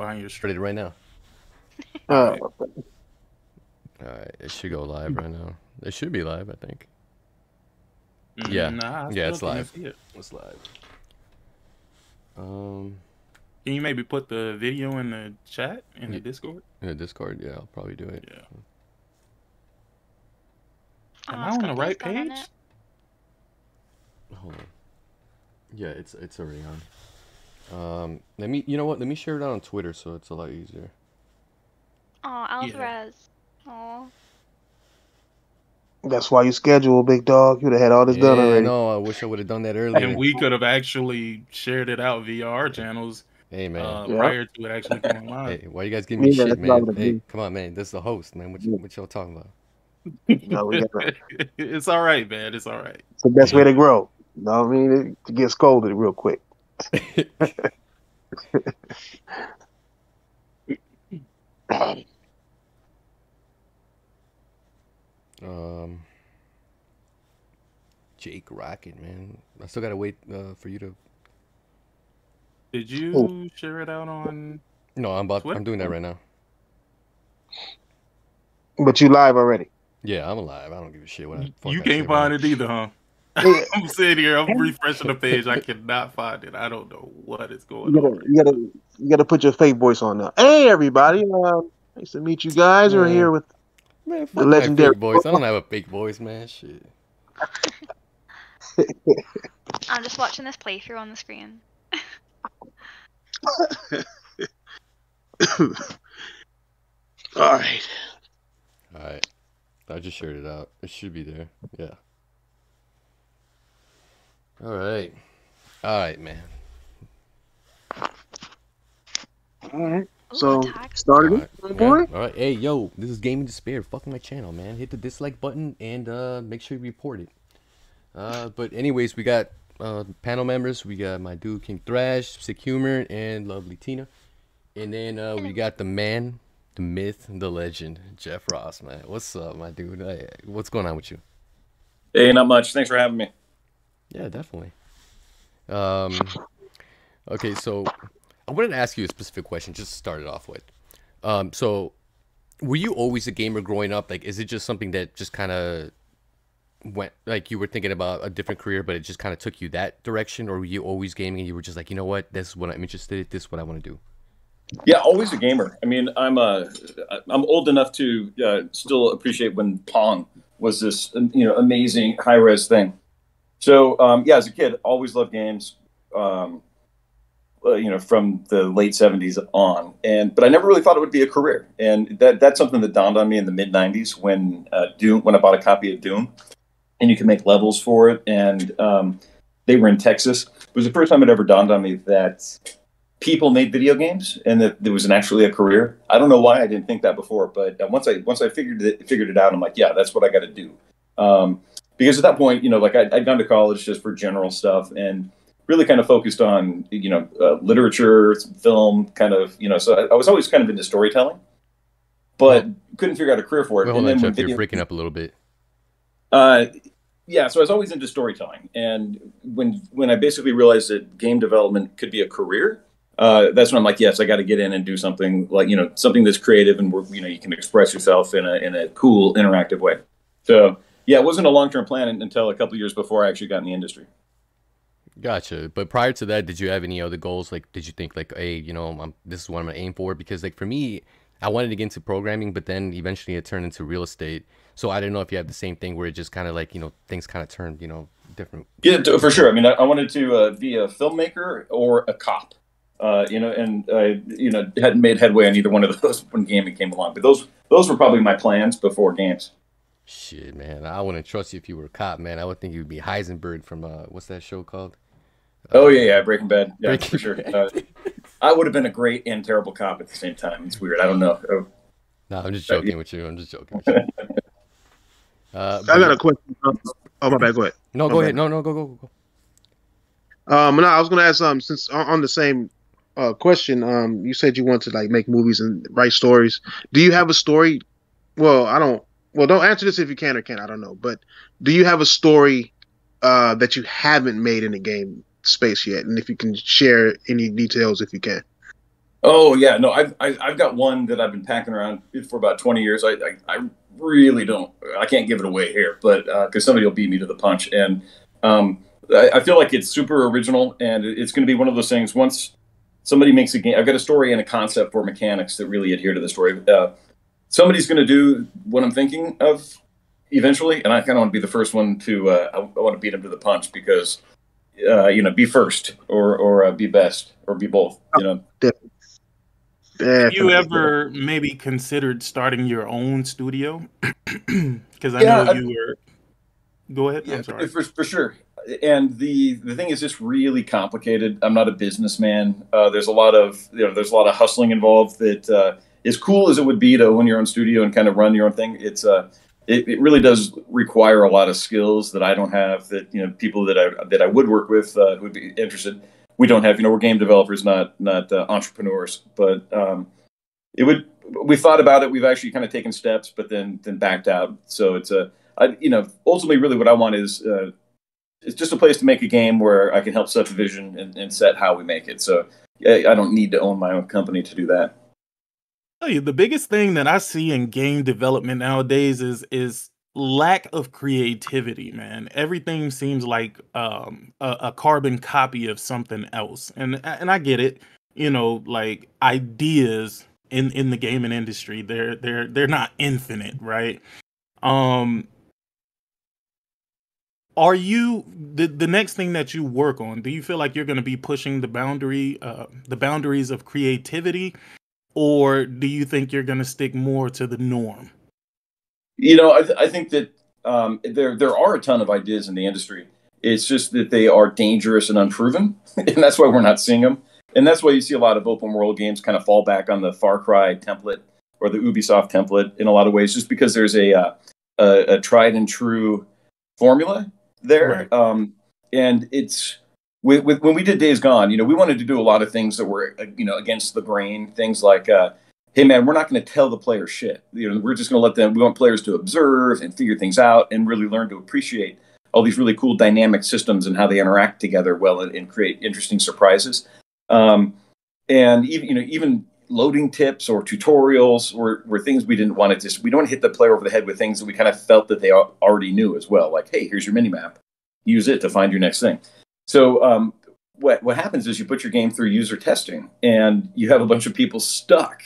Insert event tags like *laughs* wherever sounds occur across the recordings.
behind your Started stream. it right now. Uh, All right, it should go live right now. It should be live, I think. Yeah. Mm, Nah, I Yeah, it's live. it. It's live. Um, Can you maybe put the video in the chat in the Yeah. Discord? in the Discord, yeah, I'll probably do it. Yeah. Oh, Am I on the right Discord on page? Hold on. Yeah, it's it's already on. Um, let me. You know what? Let me share it out on Twitter so it's a lot easier. Oh, Alvarez. Oh, that's why you schedule, big dog. You'd have had all this done already. no, I wish I would have done that earlier. And we could have actually shared it out via our channels hey man, uh, Yeah. prior to it actually coming live. hey, why you guys giving me Yeah, shit, that's what I man? Hey, come on, man. This is the host, man. What, what y'all talking about? *laughs* No, we *laughs* it's all right, man. It's all right. It's the best way to grow. You know what I mean? It gets scolded real quick. *laughs* Um, Jake Rocket, man. I still gotta wait uh, for you to. Did you share it out on? No, I'm about. Twitter? I'm doing that right now. But you live already. Yeah, I'm alive. I don't give a shit what I. fuck You can't about find it either, huh? Yeah. *laughs* I'm sitting here. I'm refreshing the page. I cannot find it. I don't know what is going You gotta, on. you gotta, you gotta put your fake voice on now. Hey, everybody! Uh, nice to meet you guys. We're here with Man, The legendary- fake voice. I don't have a fake voice, man. Shit. *laughs* I'm just watching this playthrough on the screen. *laughs* All right. All right. I just shared it out. It should be there. Yeah. All right. All right, man. All right. So attack. started All it, right. boy. Yeah. All right. Hey, yo, this is Gaming Despair. Fuck my channel, man. Hit the dislike button and uh, make sure you report it. Uh, but anyways, we got uh, panel members. We got my dude King Thrash, Sick Humor, and Lovely Tina. And then uh, we got the man, the myth, the legend, Jeff Ross, man. What's up, my dude? Hey, what's going on with you? Hey, not much. Thanks for having me. Yeah, definitely. Um, okay, so I wanted to ask you a specific question just to start it off with. Um, so were you always a gamer growing up? Like, is it just something that just kind of went, like, you were thinking about a different career, but it just kind of took you that direction? Or were you always gaming and you were just like, you know what, this is what I'm interested in, this is what I want to do? Yeah, always a gamer. I mean, I'm uh, I'm old enough to uh, still appreciate when Pong was this you know amazing high res thing. So um, yeah, as a kid, always loved games. Um, uh, you know, from the late '70s on, and but I never really thought it would be a career. And that that's something that dawned on me in the mid '90s when uh, Doom, when I bought a copy of Doom, and you can make levels for it, and um, they were in Texas. It was the first time it ever dawned on me that people made video games and that there was an actually a career. I don't know why I didn't think that before, but uh, once I once I figured it figured it out, I'm like, yeah, that's what I got to do. Um, because at that point, you know, like I, I'd gone to college just for general stuff and really kind of focused on you know uh, literature, film, kind of you know. So I, I was always kind of into storytelling, but couldn't figure out a career for it. Hold and then Jeff, you're video- breaking up a little bit. uh, yeah, so I was always into storytelling, and when when I basically realized that game development could be a career, uh, that's when I'm like, yes, I got to get in and do something like you know something that's creative and where you know you can express yourself in a in a cool, interactive way. So yeah, it wasn't a long term plan until a couple years before I actually got in the industry. Gotcha. But prior to that, did you have any other goals? Like, did you think like, hey, you know, I'm, this is what I'm gonna aim for? Because like for me, I wanted to get into programming, but then eventually it turned into real estate. So I didn't know if you have the same thing where it just kind of like, you know, things kind of turned, you know, different. Yeah, for sure. I mean, I, I wanted to uh, be a filmmaker or a cop. Uh, you know, and I, you know, hadn't made headway on either one of *laughs* those when gaming came along. But those those were probably my plans before games. Shit, man, I wouldn't trust you if you were a cop, man. I would think you'd be Heisenberg from uh, what's that show called? Oh yeah, yeah, Breaking Bad. Yeah, Breaking for sure. Uh, I would have been a great and terrible cop at the same time. It's weird. I don't know. Uh, No, I'm just Uh, joking with you. I'm just joking. *laughs* Uh, I got a question. Oh my bad. Go ahead. no, my go bad. ahead. No, no, go, go, go. Um, no, I was gonna ask. Um, since on on the same uh question, um, you said you want to like make movies and write stories. Do you have a story? Well, I don't. Well, don't answer this if you can or can't. I don't know. But do you have a story uh that you haven't made in the game space yet? And if you can share any details, if you can. Oh yeah, no, I've I've got one that I've been packing around for about twenty years. I I, I really don't. I can't give it away here, but because somebody will beat me to the punch, and um, I, I feel like it's super original, and it's going to be one of those things. Once somebody makes a game, I've got a story and a concept for mechanics that really adhere to the story. Uh, somebody's going to do what I'm thinking of eventually, and I kind of want to be the first one to. Uh, I, I want to beat him to the punch because, uh, you know, be first or or uh, be best or be both. You know. Have you ever maybe considered starting your own studio? *clears throat* Because I Yeah, know I- you were. Go ahead. Yeah, I'm sorry. for, for sure. And the the thing is, it's really complicated. I'm not a businessman. Uh, there's a lot of you know, there's a lot of hustling involved. That uh, as cool as it would be to own your own studio and kind of run your own thing, it's uh, it, it really does require a lot of skills that I don't have. That you know, people that I that I would work with uh, would be interested. We don't have. You know, we're game developers, not not uh, entrepreneurs. But um, it would. We thought about it. We've actually kind of taken steps, but then then backed out. So it's a I, you know, ultimately, really, what I want is uh, it's just a place to make a game where I can help set the vision and, and set how we make it. So I, I don't need to own my own company to do that. Tell you the biggest thing that I see in game development nowadays is is lack of creativity, man. Everything seems like um, a, a carbon copy of something else, and and I get it. You know, like ideas in in the gaming industry, they're they're they're not infinite, right? Um, are you the the next thing that you work on? Do you feel like you're going to be pushing the boundary uh, the boundaries of creativity? Or do you think you're going to stick more to the norm? You know, I, th- I think that um, there there are a ton of ideas in the industry. It's just that they are dangerous and unproven, *laughs* and that's why we're not seeing them. And that's why you see a lot of open world games kind of fall back on the Far Cry template or the Ubisoft template in a lot of ways, just because there's a uh, a, a tried and true formula there. Right. Um, and it's with, with when we did Days Gone, you know, we wanted to do a lot of things that were uh, you know against the grain, things like. Uh, hey man, we're not going to tell the player shit. You know, we're just going to let them. We want players to observe and figure things out and really learn to appreciate all these really cool dynamic systems and how they interact together well and, and create interesting surprises. Um, and even you know even loading tips or tutorials were, were things we didn't want to just we don't hit the player over the head with things that we kind of felt that they already knew as well. Like, hey, here's your mini map. Use it to find your next thing. So um, what what happens is you put your game through user testing and you have a bunch of people stuck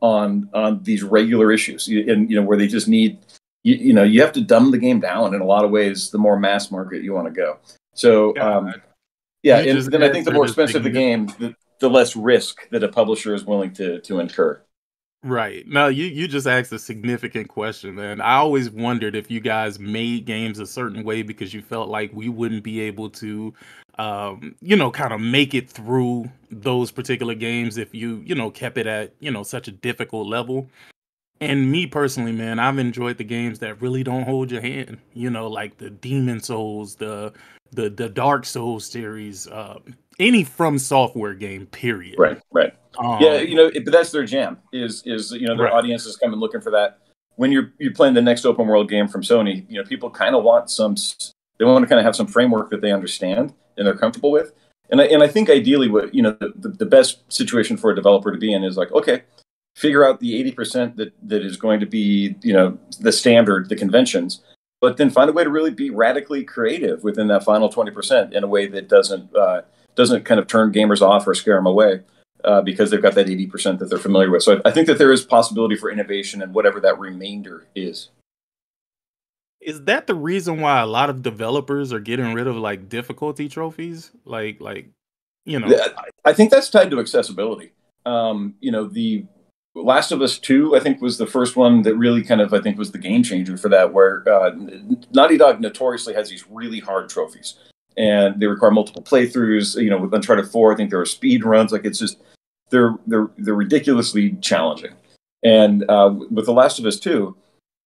on on these regular issues and you know where they just need you, you know you have to dumb the game down in a lot of ways the more mass market you want to go so um, yeah and just then i think the more expensive the game the, the less risk that a publisher is willing to to incur Right. No, you you just asked a significant question, man. I always wondered if you guys made games a certain way because you felt like we wouldn't be able to um, you know, kind of make it through those particular games if you, you know, kept it at, you know, such a difficult level. And me personally, man, I've enjoyed the games that really don't hold your hand. You know, like the Demon Souls, the the the Dark Souls series, uh, any from software game, period. right right Um, yeah you know it, but that's their jam is is you know their Right. audience is coming looking for that when you're you're playing the next open world game from sony you know people kind of want some they want to kind of have some framework that they understand and they're comfortable with and I, and I think ideally what you know the, the, best situation for a developer to be in is like okay figure out the 80% that that is going to be you know the standard the conventions but then find a way to really be radically creative within that final 20% in a way that doesn't uh, doesn't kind of turn gamers off or scare them away uh, because they've got that 80% that they're familiar with. So I, I think that there is possibility for innovation and whatever that remainder is. Is that the reason why a lot of developers are getting rid of like difficulty trophies? Like, like, you know, I- think that's tied to accessibility. Um, you know, the Last of Us 2, I think, was the first one that really kind of, I think, was the game changer for that, where uh, Naughty Dog notoriously has these really hard trophies. And they require multiple playthroughs. You know, with Uncharted 4, I think there are speed runs. Like, it's just, they're, they're, they're ridiculously challenging. And uh, with The Last of Us 2,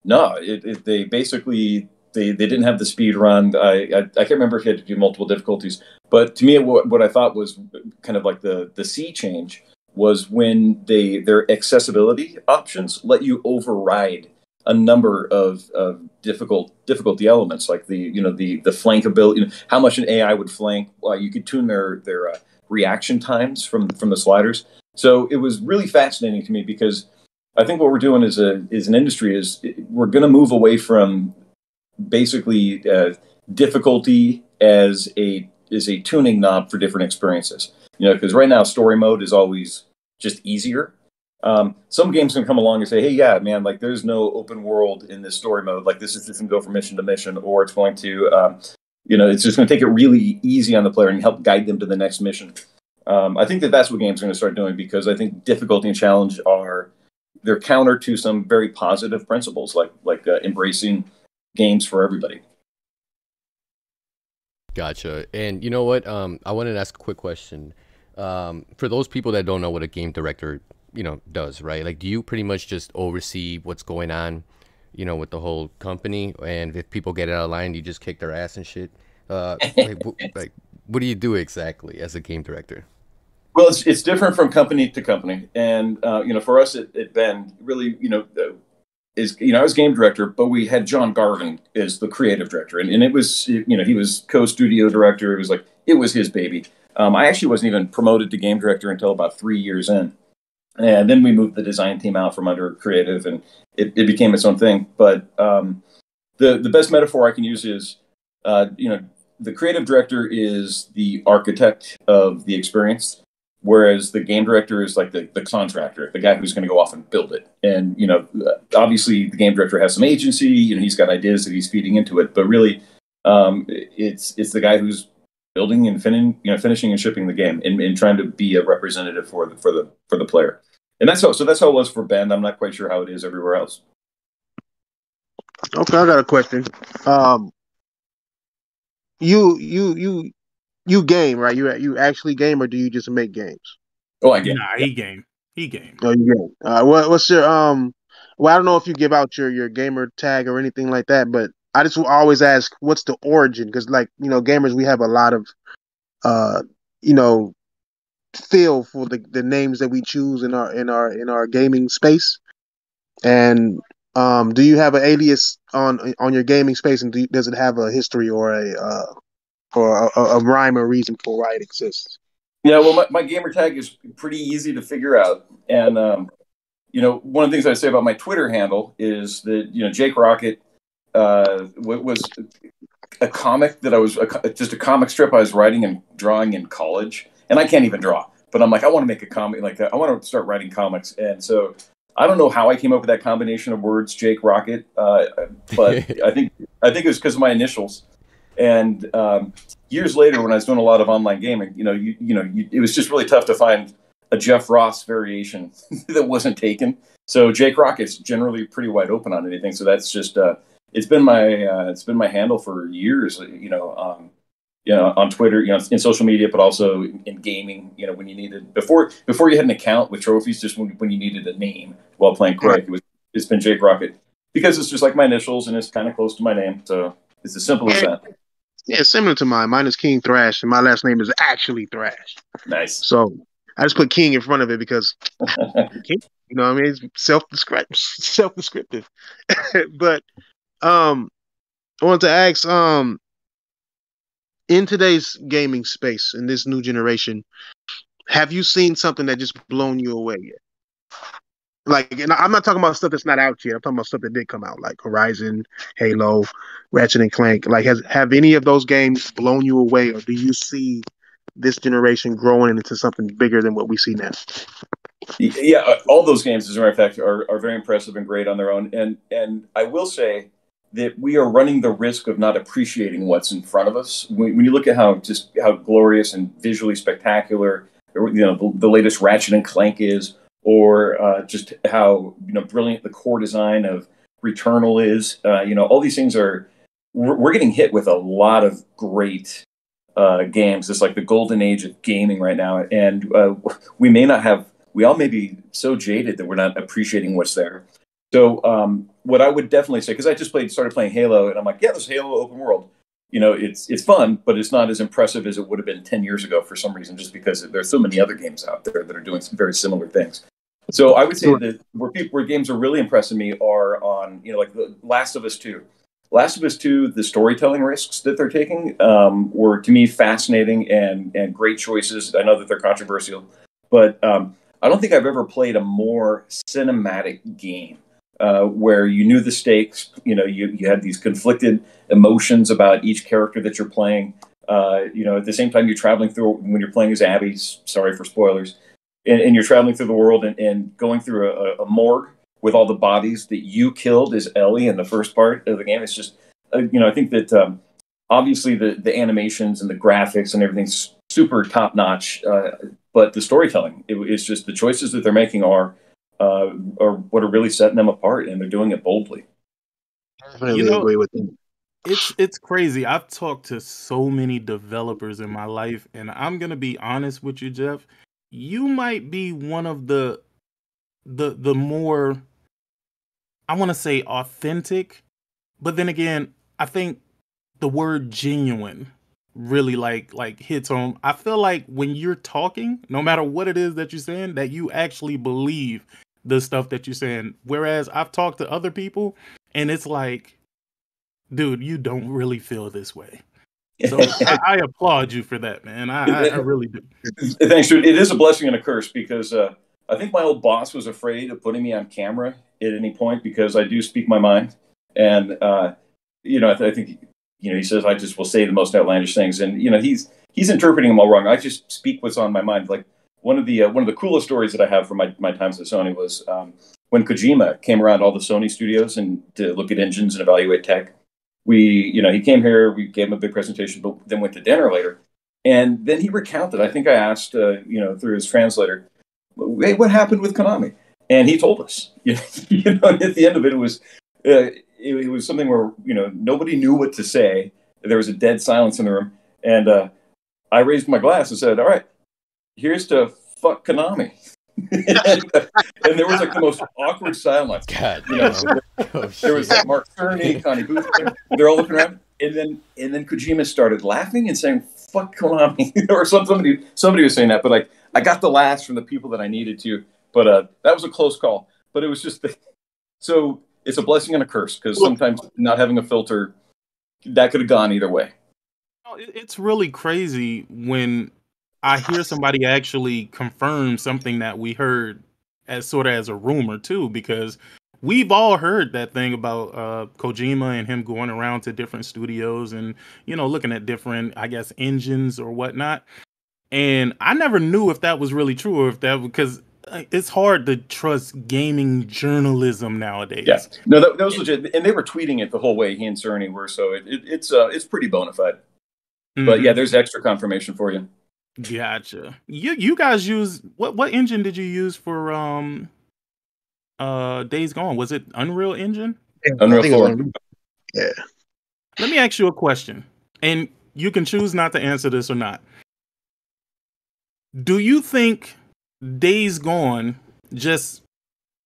no, it, it, they basically they, they didn't have the speed run. I, I I can't remember if you had to do multiple difficulties, but to me, what, what I thought was kind of like the the sea change was when they their accessibility options let you override a number of, of difficult difficulty elements like the you know the the flankability you know, how much an AI would flank well, you could tune their their uh, reaction times from from the sliders So it was really fascinating to me because I think what we're doing as a is an industry is we're going to move away from basically uh, difficulty as a is a tuning knob for different experiences. You know, because right now story mode is always just easier. Um, some games can come along and say, "Hey, yeah, man, like there's no open world in this story mode. Like this is just going to go from mission to mission, or it's going to, um, you know, it's just going to take it really easy on the player and help guide them to the next mission." Um, I think that that's what games are going to start doing because I think difficulty and challenge are they're counter to some very positive principles, like like uh, embracing games for everybody. Gotcha. And you know what? Um, I wanted to ask a quick question. Um, for those people that don't know what a game director, you know, does, right? Like, do you pretty much just oversee what's going on, you know, with the whole company? And if people get out of line, you just kick their ass and shit. Uh, *laughs* like, like, what do you do exactly as a game director? Well, it's, it's different from company to company, and uh, you know, for us at, at Bend, really, you know, is you know, I was game director, but we had John Garvin as the creative director, and, and it was you know he was co-studio director. It was like it was his baby. Um, I actually wasn't even promoted to game director until about three years in, and then we moved the design team out from under creative, and it, it became its own thing. But um, the the best metaphor I can use is, uh, you know, the creative director is the architect of the experience whereas the game director is like the, the contractor the guy who's going to go off and build it. And you know obviously the game director has some agency you know he's got ideas that he's feeding into it but really um, it's it's the guy who's building and fin- you know finishing and shipping the game and, and trying to be a representative for the for the for the player. And that's how so that's how it was for bend. I'm not quite sure how it is everywhere else. Okay, I got a question. Um, you you you you game right? You you actually game or do you just make games? oh i get Nah, he game. He game. Oh, you game. Uh, what what's your um? Well, I don't know if you give out your your gamer tag or anything like that, but I just will always ask, what's the origin? Because like you know, gamers we have a lot of uh you know feel for the the names that we choose in our in our in our gaming space. And um, do you have an alias on on your gaming space, and do you, does it have a history or a uh, or a, a rhyme or reason for why it exists? Yeah, well, my, my gamer tag is pretty easy to figure out. And, um, you know, one of the things I say about my Twitter handle is that, you know, Jake Rocket uh, was a comic that I was a, just a comic strip I was writing and drawing in college. And I can't even draw, but I'm like, I want to make a comic. Like, I want to start writing comics. And so I don't know how I came up with that combination of words, Jake Rocket, uh, but *laughs* I think I think it was because of my initials. And um, years later, when I was doing a lot of online gaming, you know, you, you know, you, it was just really tough to find a Jeff Ross variation *laughs* that wasn't taken. So Jake Rocket's generally pretty wide open on anything. So that's just uh, it's been my uh, it's been my handle for years. You know, um, you know, on Twitter, you know, in social media, but also in gaming. You know, when you needed before before you had an account with trophies, just when, when you needed a name while playing Quake, it was it's been Jake Rocket because it's just like my initials and it's kind of close to my name. So it's as simple as that. Yeah, similar to mine. Mine is King Thrash, and my last name is actually Thrash. Nice. So I just put King in front of it because *laughs* King, you know, what I mean, it's self descriptive, self *laughs* descriptive. but um, I want to ask, um, in today's gaming space, in this new generation, have you seen something that just blown you away yet? Like, and I'm not talking about stuff that's not out yet. I'm talking about stuff that did come out, like Horizon, Halo, Ratchet and Clank. Like, has have any of those games blown you away, or do you see this generation growing into something bigger than what we see now? Yeah, uh, all those games, as a matter of fact, are, are very impressive and great on their own. And and I will say that we are running the risk of not appreciating what's in front of us. When, when you look at how just how glorious and visually spectacular, you know, the, the latest Ratchet and Clank is, or uh, just how you know brilliant the core design of Returnal is. Uh, you know, all these things are we're, getting hit with a lot of great uh, games. It's like the golden age of gaming right now, and uh, we may not have. We all may be so jaded that we're not appreciating what's there. So, um, what I would definitely say, because I just played, started playing Halo, and I'm like, yeah, this Halo open world. You know, it's it's fun, but it's not as impressive as it would have been ten years ago for some reason, just because there's so many other games out there that are doing some very similar things. So I would say that where people, where games are really impressing me are on you know like the Last of Us Two. Last of Us Two, the storytelling risks that they're taking um, were to me fascinating and and great choices. I know that they're controversial, but um, I don't think I've ever played a more cinematic game uh, where you knew the stakes. You know, you you had these conflicted emotions about each character that you're playing. Uh, you know, at the same time, you're traveling through when you're playing as Abby. Sorry for spoilers. And, and you're traveling through the world and, and going through a, a, morgue with all the bodies that you killed as Ellie in the first part of the game. It's just, uh, you know, I think that um, obviously the the animations and the graphics and everything's super top notch, uh, but the storytelling, it, it's just the choices that they're making are uh, are what are really setting them apart, and they're doing it boldly. Definitely you know, agree with them it's it's crazy. I've talked to so many developers in my life, and I'm gonna be honest with you, Jeff. You might be one of the the the more I want to say authentic, but then again, I think the word genuine really like like hits home. I feel like when you're talking, no matter what it is that you're saying, that you actually believe the stuff that you're saying. Whereas I've talked to other people and it's like dude, you don't really feel this way. So *laughs* I, I, applaud you for that, man. I, I, really do. Thanks, dude. It is a blessing and a curse because uh, I think my old boss was afraid of putting me on camera at any point because I do speak my mind, and uh, you know, I, th- I, think you know he says I just will say the most outlandish things, and you know he's he's interpreting them all wrong. I just speak what's on my mind. Like one of the uh, one of the coolest stories that I have from my my times at Sony was um, when Kojima came around all the Sony studios and to look at engines and evaluate tech we, you know, he came here, we gave him a big presentation, but then went to dinner later. And then he recounted, I think I asked, uh, you know, through his translator, hey, what happened with Konami? And he told us, *laughs* you know, at the end of it, it was, uh, it, it, was something where, you know, nobody knew what to say. There was a dead silence in the room. And uh, I raised my glass and said, all right, here's to fuck Konami. *laughs* and, there was like the most awkward silence. God, you know, *laughs* there, oh, there, was like Mark Cerny, Connie Booth. They're all looking around, and then and then Kojima started laughing and saying "fuck Konami" *laughs* or somebody somebody was saying that, but like I got the laughs from the people that I needed to. But uh, that was a close call. But it was just the, so it's a blessing and a curse because sometimes not having a filter that could have gone either way. It's really crazy when I hear somebody actually confirm something that we heard as sort of as a rumor too, because we've all heard that thing about uh, Kojima and him going around to different studios and you know looking at different, I guess, engines or whatnot. And I never knew if that was really true or if that because uh, it's hard to trust gaming journalism nowadays. Yeah, no, that, that was legit, and they were tweeting it the whole way. He and Cerny were, so it, it, it's uh, it's pretty bona fide. Mm-hmm. But yeah, there's extra confirmation for you. Gotcha. You you guys use what what engine did you use for um uh Days Gone? Was it Unreal Engine? Yeah, Unreal 4. Yeah. Let me ask you a question. And you can choose not to answer this or not. Do you think Days Gone just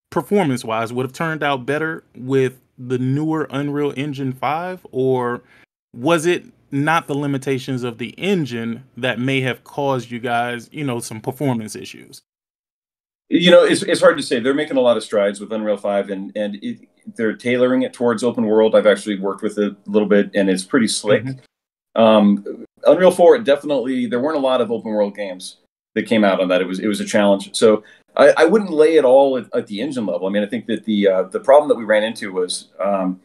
performance wise would have turned out better with the newer Unreal Engine 5 or was it not the limitations of the engine that may have caused you guys, you know, some performance issues? You know, it's, it's hard to say. They're making a lot of strides with Unreal 5 and, and it, they're tailoring it towards open world. I've actually worked with it a little bit and it's pretty slick. Mm-hmm. Um, Unreal 4, definitely, there weren't a lot of open world games that came out on that. It was, it was a challenge. So I, I wouldn't lay it all at, at, the engine level. I mean, I think that the, uh, the problem that we ran into was, um,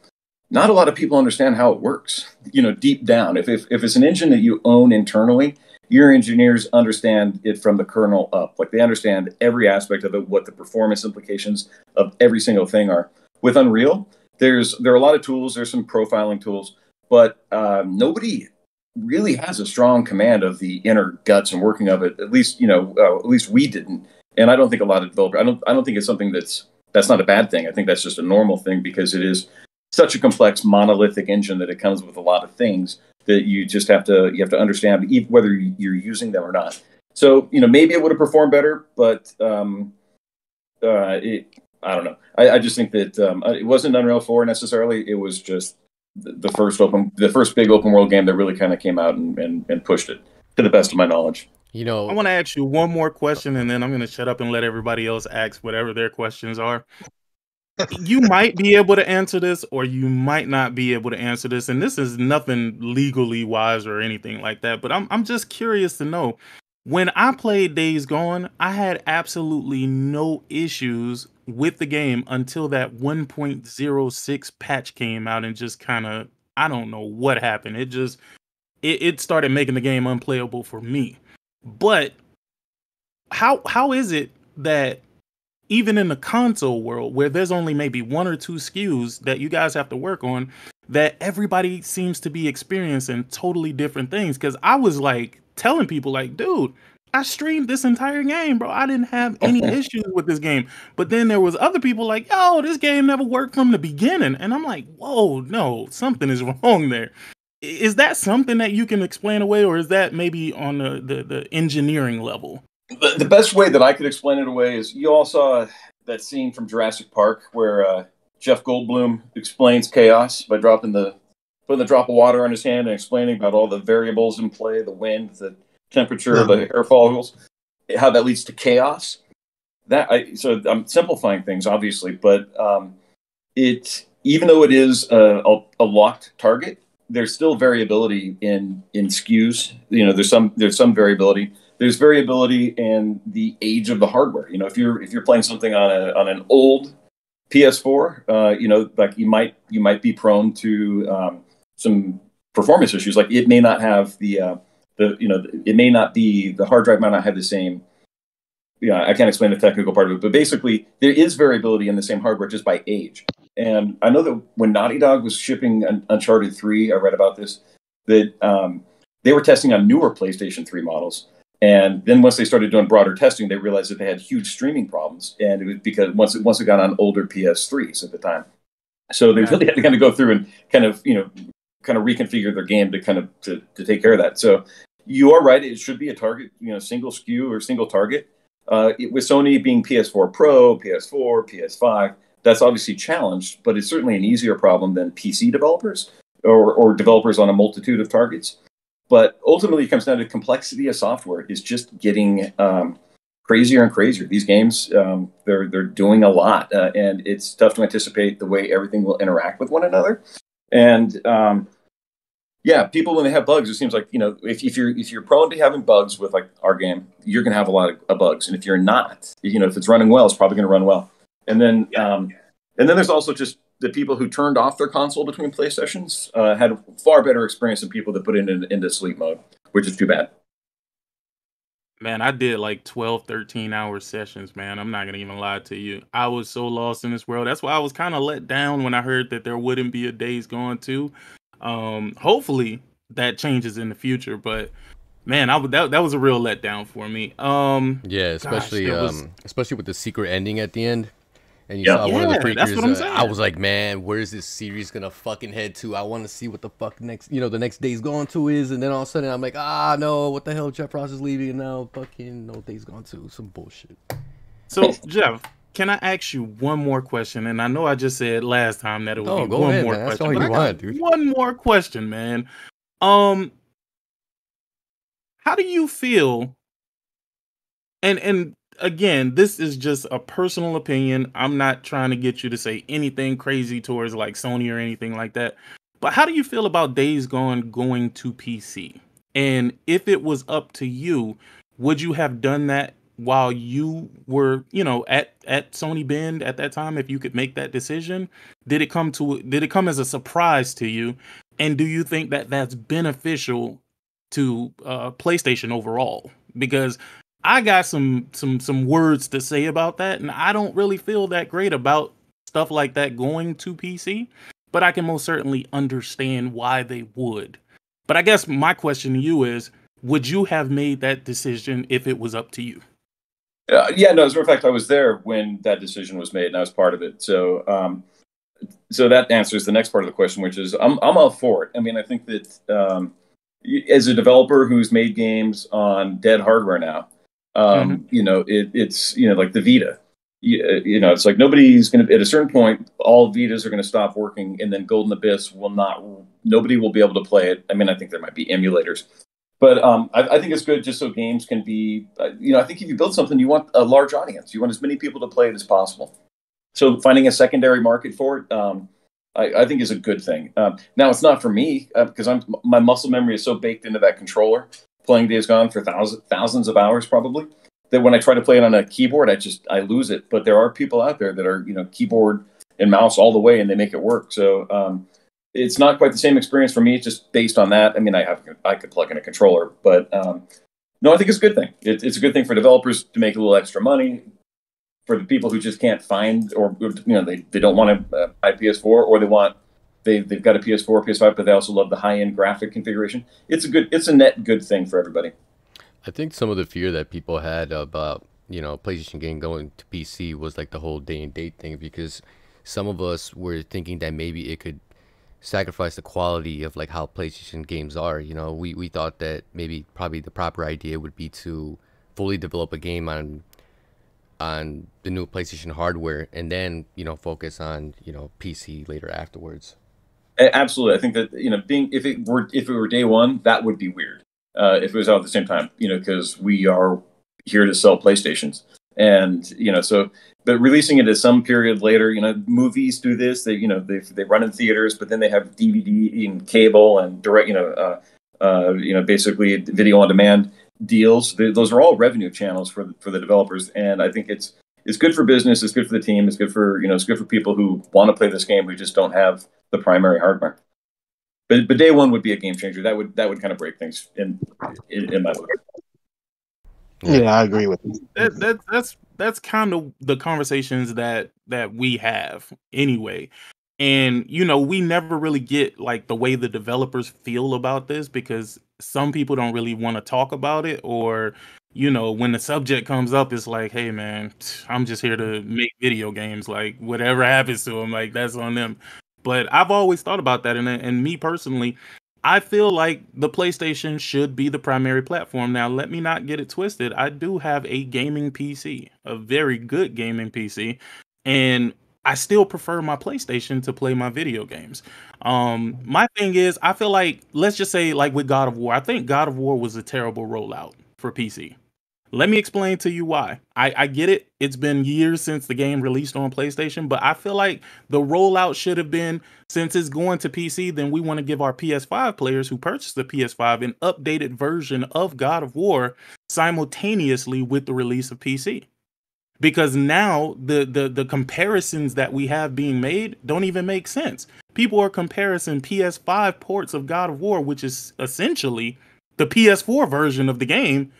not a lot of people understand how it works. You know, deep down, if, if, if it's an engine that you own internally, your engineers understand it from the kernel up. Like they understand every aspect of it, what the performance implications of every single thing are. With Unreal, there's there are a lot of tools. There's some profiling tools, but um, nobody really has a strong command of the inner guts and working of it. At least you know, uh, at least we didn't. And I don't think a lot of developers. I don't. I don't think it's something that's that's not a bad thing. I think that's just a normal thing because it is such a complex monolithic engine that it comes with a lot of things that you just have to you have to understand whether you're using them or not. So you know maybe it would have performed better, but um, uh, it, I don't know. I, I just think that um, uh, it wasn't Unreal Four necessarily. It was just the first open, the first big open world game that really kind of came out and, and, and pushed it to the best of my knowledge. You know, I want to ask you one more question, and then I'm going to shut up and let everybody else ask whatever their questions are you might be able to answer this or you might not be able to answer this and this is nothing legally wise or anything like that but i'm i'm just curious to know when I played Days Gone, I had absolutely no issues with the game until that 1.06 patch came out and just kind of I don't know what happened. It just it, it started making the game unplayable for me. But how how is it that even in the console world where there's only maybe one or two SKUs that you guys have to work on, that everybody seems to be experiencing totally different things. Cause I was like telling people, like, dude, I streamed this entire game, bro. I didn't have any *laughs* issues with this game. But then there was other people like, yo, this game never worked from the beginning. And I'm like, whoa, no, something is *laughs* wrong there. Is that something that you can explain away, or is that maybe on the, the, the engineering level? The, the best way that I could explain it away is you all saw that scene from Jurassic Park where uh, Jeff Goldblum explains chaos by dropping the putting the drop of water on his hand and explaining about all the variables in play, the wind, the temperature, the hair follicles, how that leads to chaos. That I, so I'm simplifying things obviously, but um, it even though it is a, a, a locked target, there's still variability in in SKUs. You know, there's some there's some variability there's variability in the age of the hardware. You know, if you're if you're playing something on a on an old PS4, uh, you know, like you might you might be prone to um, some performance issues. Like it may not have the uh, the you know it may not be the hard drive might not have the same. Yeah, I can't explain the technical part of it, but basically there is variability in the same hardware just by age. And I know that when Naughty Dog was shipping Uncharted 3, I read about this that um, they were testing on newer PlayStation 3 models and then once they started doing broader testing, they realized that they had huge streaming problems, and it was because once it once it got on older PS3s at the time, so they really had to kind of go through and kind of you know kind of reconfigure their game to kind of to, to take care of that. So you are right; it should be a target, you know, single SKU or single target. Uh, it, with Sony being PS4 Pro, PS4, PS5, that's obviously challenged, but it's certainly an easier problem than PC developers or, or developers on a multitude of targets. But ultimately, it comes down to complexity of software is just getting um, crazier and crazier. These games, um, they're they're doing a lot, uh, and it's tough to anticipate the way everything will interact with one another. And um, yeah, people when they have bugs, it seems like you know if, if you're if you're prone to having bugs with like our game, you're gonna have a lot of, of bugs. And if you're not, you know if it's running well, it's probably gonna run well. And then um, and then there's also just the people who turned off their console between play sessions uh, had far better experience than people that put it in, into sleep mode, which is too bad. Man, I did like 12, 13 hour sessions, man. I'm not going to even lie to you. I was so lost in this world. That's why I was kind of let down when I heard that there wouldn't be a Days Gone too. Um, hopefully that changes in the future, but man, I that that was a real letdown for me. Um, yeah, especially gosh, was... um, especially with the secret ending at the end and you yep. saw yeah, one of the creatures. Uh, I was like, man, where's this series gonna fucking head to? I want to see what the fuck next, you know, the next Days Gone to is, and then all of a sudden I'm like, ah, no, what the hell? Jeff Ross is leaving, and now fucking no Days Gone to some bullshit. So Jeff, can I ask you one more question? And I know I just said last time that it would oh, be one ahead, more man. question. That's all you want, dude. One more question, man. Um, how do you feel? And and again, this is just a personal opinion. I'm not trying to get you to say anything crazy towards like Sony or anything like that. But how do you feel about Days Gone going to PC? And if it was up to you, would you have done that while you were, you know, at at Sony Bend at that time if you could make that decision? Did it come to did it come as a surprise to you? And do you think that that's beneficial to uh, PlayStation overall? Because I got some some some words to say about that, and I don't really feel that great about stuff like that going to PC. But I can most certainly understand why they would. But I guess my question to you is: Would you have made that decision if it was up to you? Uh, yeah, no. As a matter of fact, I was there when that decision was made, and I was part of it. So, um, so that answers the next part of the question, which is I'm I'm all for it. I mean, I think that um, as a developer who's made games on dead hardware now, um, mm-hmm. You know, it, it's you know like the Vita. You, uh, you know, it's like nobody's going to at a certain point, all Vitas are going to stop working, and then Golden Abyss will not. Nobody will be able to play it. I mean, I think there might be emulators, but um, I, I, think it's good just so games can be. Uh, you know, I think if you build something, you want a large audience. You want as many people to play it as possible. So finding a secondary market for it, um, I, I, think is a good thing. Um, now it's not for me because uh, I'm my muscle memory is so baked into that controller playing Days Gone for thousands thousands of hours probably. That when I try to play it on a keyboard, I just I lose it. But there are people out there that are you know keyboard and mouse all the way, and they make it work. So um, it's not quite the same experience for me, just based on that. I mean, I have I could plug in a controller, but um, no, I think it's a good thing. It, it's a good thing for developers to make a little extra money. For the people who just can't find, or you know, they, they don't want to buy PS4, or they want they they've got a PS4, PS5, but they also love the high end graphic configuration. It's a good, it's a net good thing for everybody. I think some of the fear that people had about you know PlayStation game going to PC was like the whole day and date thing because some of us were thinking that maybe it could sacrifice the quality of like how PlayStation games are. You know, we we thought that maybe probably the proper idea would be to fully develop a game on on the new PlayStation hardware and then you know focus on you know PC later afterwards. Absolutely, I think that you know being if it were if it were day one, that would be weird. Uh, if it was out at the same time, you know, because we are here to sell PlayStations, and you know, so but releasing it at some period later, you know, movies do this. They you know they they run in theaters, but then they have DVD and cable and direct, you know, uh, uh, you know, basically video on demand deals. Those are all revenue channels for for the developers, and I think it's it's good for business. It's good for the team. It's good for you know it's good for people who want to play this game who just don't have the primary hardware. But but day one would be a game changer. That would that would kind of break things in in, in my book. Yeah, I agree with you. That, that that's that's kind of the conversations that that we have anyway. And you know, we never really get like the way the developers feel about this because some people don't really want to talk about it or you know, when the subject comes up, it's like, hey man, *sniffs* I'm just here to make video games. Like whatever *laughs* happens to them, like that's on them. But I've always thought about that, and and me personally, I feel like the PlayStation should be the primary platform. Now, let me not get it twisted. I do have a gaming PC, a very good gaming PC, and I still prefer my PlayStation to play my video games. Um, my thing is, I feel like let's just say like with God of War, I think God of War was a terrible rollout for PC. Let me explain to you why. I, I get it. It's been years since the game released on PlayStation, but I feel like the rollout should have been since it's going to PC, then we want to give our PS5 players who purchased the PS5 an updated version of God of War simultaneously with the release of PC. Because now the the the comparisons that we have being made don't even make sense. People are comparing PS5 ports of God of War, which is essentially the PS4 version of the game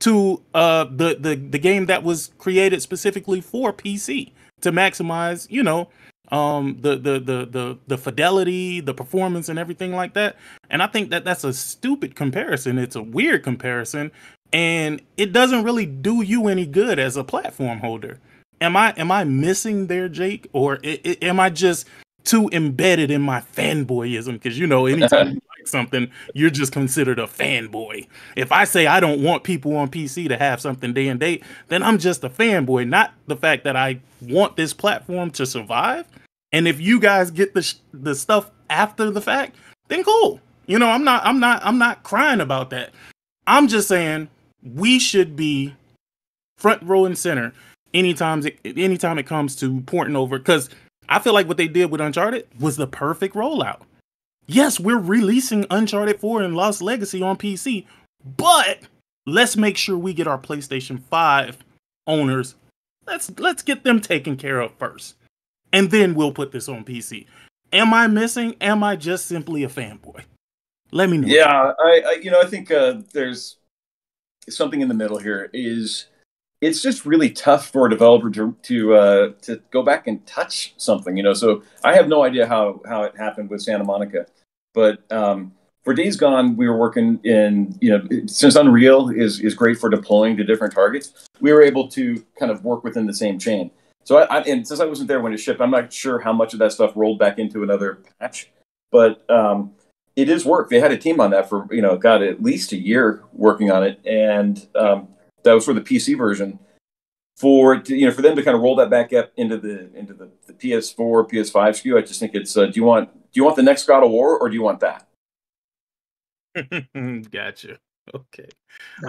to uh the the the game that was created specifically for PC to maximize, you know, um the the the the the fidelity, the performance and everything like that. And I think that that's a stupid comparison. It's a weird comparison and it doesn't really do you any good as a platform holder. Am I am I missing there, Jake, or I, I, am I just too embedded in my fanboyism? Because you know, anytime *laughs* you like something, you're just considered a fanboy. If I say I don't want people on PC to have something day and date, then I'm just a fanboy, not the fact that I want this platform to survive. And if you guys get the sh- the stuff after the fact, then cool. You know, I'm not I'm not I'm not crying about that. I'm just saying we should be front row and center anytime it, anytime it comes to porting over because I feel like what they did with Uncharted was the perfect rollout. Yes, we're releasing Uncharted 4 and Lost Legacy on PC, but let's make sure we get our PlayStation 5 owners. Let's let's get them taken care of first. And then we'll put this on PC. Am I missing? Am I just simply a fanboy? Let me know. Yeah, I, I you know I think uh, there's something in the middle here. Is it's just really tough for a developer to to uh, to go back and touch something, you know. So I have no idea how how it happened with Santa Monica, but um, for Days Gone, we were working in you know since Unreal is is great for deploying to different targets. We were able to kind of work within the same chain. So I, I and since I wasn't there when it shipped, I'm not sure how much of that stuff rolled back into another patch, but um, it is work. They had a team on that for you know, got at least a year working on it, and um, that was for the PC version. For you know, for them to kind of roll that back up into the into the, the PS4, PS5 SKU, I just think it's. Uh, do you want do you want the next God of War or do you want that? *laughs* gotcha. Okay.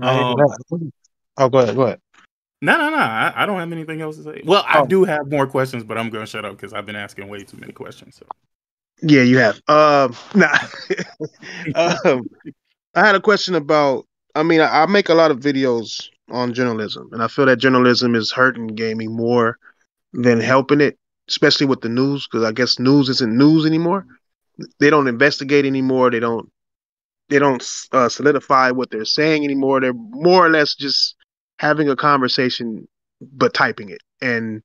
Um, Um, oh, go ahead. Go ahead. no, no, no. I, I don't have anything else to say. Well, I Oh. do have more questions, but I'm going to shut up because I've been asking way too many questions. So. Yeah, you have. Um, *laughs* nah. *laughs* um, I had a question about I mean, I, I make a lot of videos on journalism, and I feel that journalism is hurting gaming more than helping it, especially with the news, because I guess news isn't news anymore. They don't investigate anymore. They don't they don't uh, solidify what they're saying anymore. They're more or less just having a conversation, but typing it. And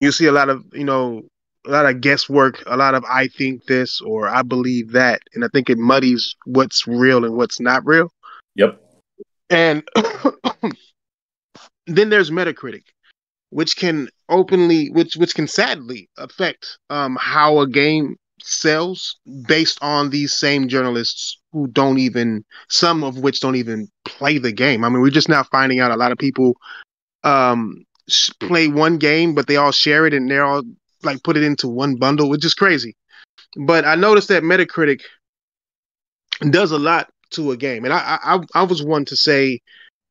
you see a lot of you know a lot of guesswork, a lot of I think this or I believe that, and I think it muddies what's real and what's not real. Yep. And *coughs* then there's Metacritic, which can openly, which which can sadly affect um, how a game sells based on these same journalists who don't even, some of which don't even play the game. I mean, we're just now finding out a lot of people um, play one game, but they all share it and they're all like put it into one bundle, which is crazy. But I noticed that Metacritic does a lot to a game, and I I, I was one to say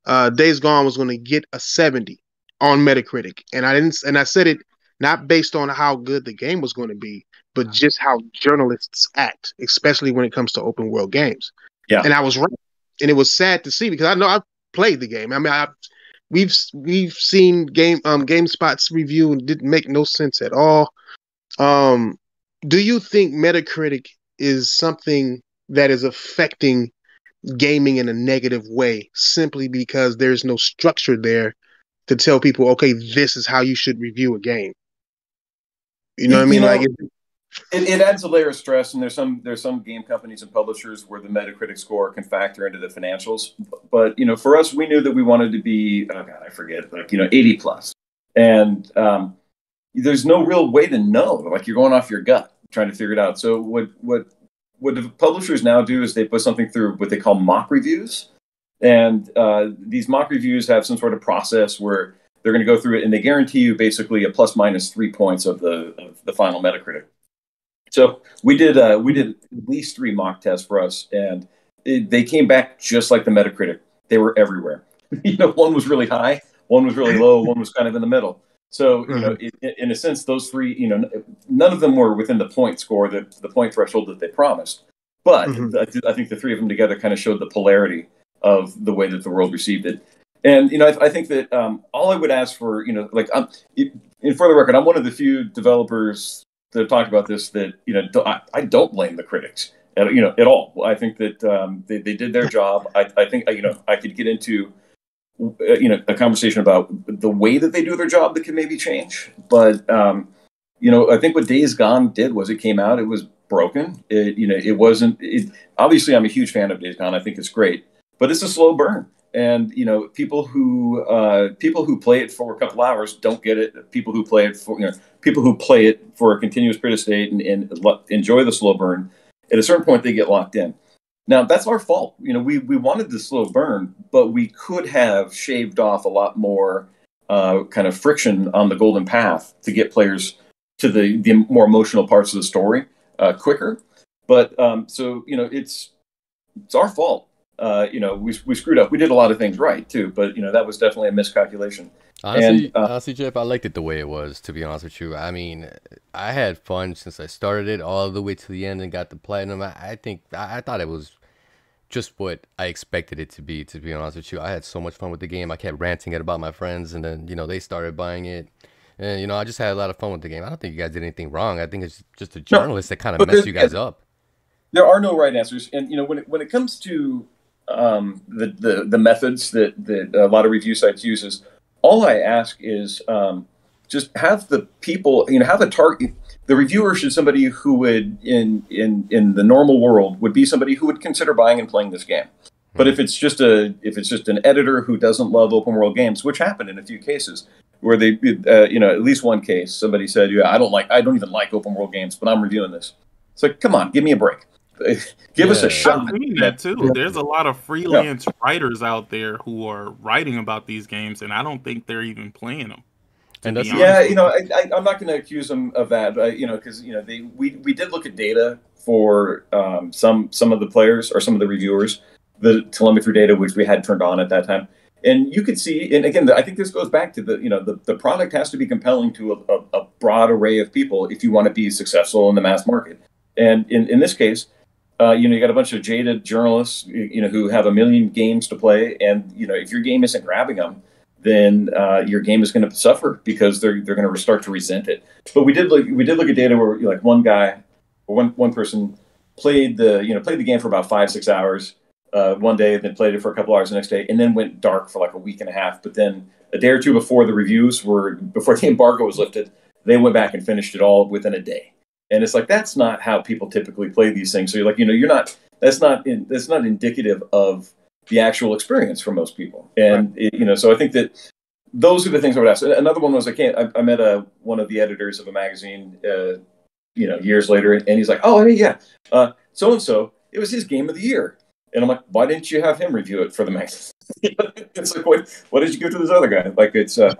uh, Days Gone was going to get a 70 on Metacritic, and I didn't, and I said it not based on how good the game was going to be, but just how journalists act, especially when it comes to open world games. Yeah, and I was right, and it was sad to see because I know I've played the game. I mean, I we've we've seen game um GameSpot's review and didn't make no sense at all. Um, do you think Metacritic is something that is affecting gaming in a negative way simply because there's no structure there to tell people, okay, this is how you should review a game. You know what I mean? know, like, it, it adds a layer of stress, and there's some there's some game companies and publishers where the Metacritic score can factor into the financials. But you know, for us, we knew that we wanted to be oh god, I forget, like you know, 80 plus, and um, there's no real way to know. Like you're going off your gut trying to figure it out. So what what what the publishers now do is they put something through what they call mock reviews, and uh, these mock reviews have some sort of process where they're going to go through it and they guarantee you basically a plus minus three points of the of the final Metacritic. So we did uh, we did at least three mock tests for us, and it, they came back just like the Metacritic. They were everywhere. *laughs* you know, one was really high, one was really low, one was kind of in the middle. So you know, in, in a sense, those three, you know, none of them were within the point score, the the point threshold that they promised. But Mhm. I, th- I think the three of them together kind of showed the polarity of the way that the world received it. And you know, I, I think that um, all I would ask for, you know, like um, it, in for the record, I'm one of the few developers that have talked about this that you know do- I, I don't blame the critics, at, you know, at all. I think that um, they, they did their job. I, I think you know I could get into you know a conversation about the way that they do their job that can maybe change, but um, you know I think what Days Gone did was it came out it was broken. It you know it wasn't. It, obviously, I'm a huge fan of Days Gone. I think it's great, but it's a slow burn and you know people who uh, people who play it for a couple hours don't get it people who play it for you know people who play it for a continuous period of state and, and enjoy the slow burn at a certain point they get locked in now that's our fault. You know we we wanted the slow burn but we could have shaved off a lot more uh, kind of friction on the golden path to get players to the the more emotional parts of the story uh, quicker. But um, so you know it's it's our fault uh, you know, we, we screwed up. We did a lot of things right too, but you know that was definitely a miscalculation. Honestly, And, uh, honestly, Jeff, I liked it the way it was. To be honest with you, I mean, I had fun since I started it all the way to the end and got the platinum. I, I think I, I thought it was just what I expected it to be. To be honest with you, I had so much fun with the game. I kept ranting it about my friends, and then you know they started buying it. And you know, I just had a lot of fun with the game. I don't think you guys did anything wrong. I think it's just the journalists that kind of messed you guys up. There are no right answers, and you know when it, when it comes to um, the, the the methods that that a lot of review sites uses, all I ask is um, just have the people, you know, have a target. The reviewer should somebody who would in in in the normal world would be somebody who would consider buying and playing this game. But if it's just a if it's just an editor who doesn't love open world games, which happened in a few cases, where they uh, you know at least one case somebody said, yeah, I don't like I don't even like open world games, but I'm reviewing this. It's like, come on, give me a break. *laughs* Give us a shot. I've seen that too. There's a lot of freelance writers out there who are writing about these games, and I don't think they're even playing them. And that's- Yeah, you know, I, I, I'm not going to accuse them of that, but you know, because you know, they we, we did look at data for um, some some of the players or some of the reviewers, the telemetry data which we had turned on at that time, and you could see, and again, I think this goes back to the you know the, the product has to be compelling to a, a, a broad array of people if you want to be successful in the mass market, and in, in this case, uh, you know, you got a bunch of jaded journalists, you, know, who have a million games to play, and you know, if your game isn't grabbing them, then uh, your game is going to suffer because they're they're going to start to resent it. But we did look we did look at data where like one guy or one one person played the you know played the game for about five six hours uh, one day, then played it for a couple hours the next day, and then went dark for like a week and a half. But then a day or two before the reviews were before the *laughs* embargo was lifted, they went back and finished it all within a day. And it's like that's not how people typically play these things. So you're like, you know, you're not that's not in, that's not indicative of the actual experience for most people. And it, you know, so I think that those are the things I would ask. Another one was I can't. I, I met a one of the editors of a magazine, uh, you know, years later, and he's like, "Oh, yeah, so and so, it was his game of the year." And I'm like, "Why didn't you have him review it for the magazine?" *laughs* it's like, what, what did you give to this other guy? Like, it's, uh,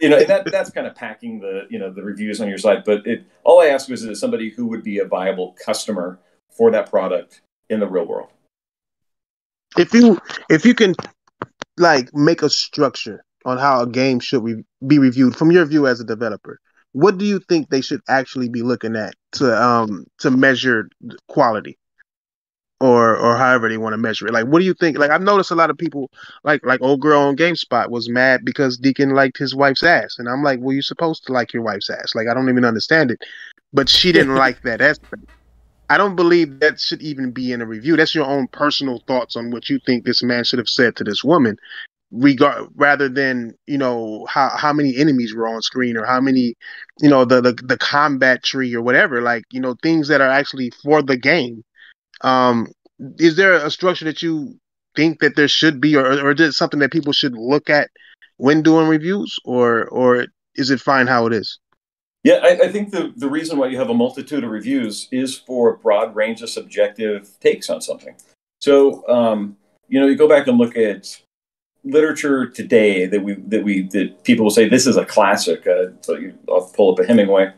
you know, that that's kind of packing the you know the reviews on your site. But it all I ask was is somebody who would be a viable customer for that product in the real world. If you if you can like make a structure on how a game should re- be reviewed from your view as a developer, what do you think they should actually be looking at to um to measure quality? Or or however they want to measure it. Like, what do you think? Like, I've noticed a lot of people, like like old girl on GameSpot, was mad because Deacon liked his wife's ass, and I'm like, well, you're supposed to like your wife's ass. Like, I don't even understand it, but she *laughs* didn't like that aspect. I don't believe that should even be in a review. That's your own personal thoughts on what you think this man should have said to this woman, regard rather than you know how how many enemies were on screen or how many, you know, the the, the combat tree or whatever. Like you know things that are actually for the game um, is there a structure that you think that there should be, or, or is it something that people should look at when doing reviews, or or is it fine how it is? Yeah, I, I, think the, the reason why you have a multitude of reviews is for a broad range of subjective takes on something. So, um, you know, you go back and look at literature today that we that we that people will say this is a classic. Uh, so you, I'll pull up a Hemingway.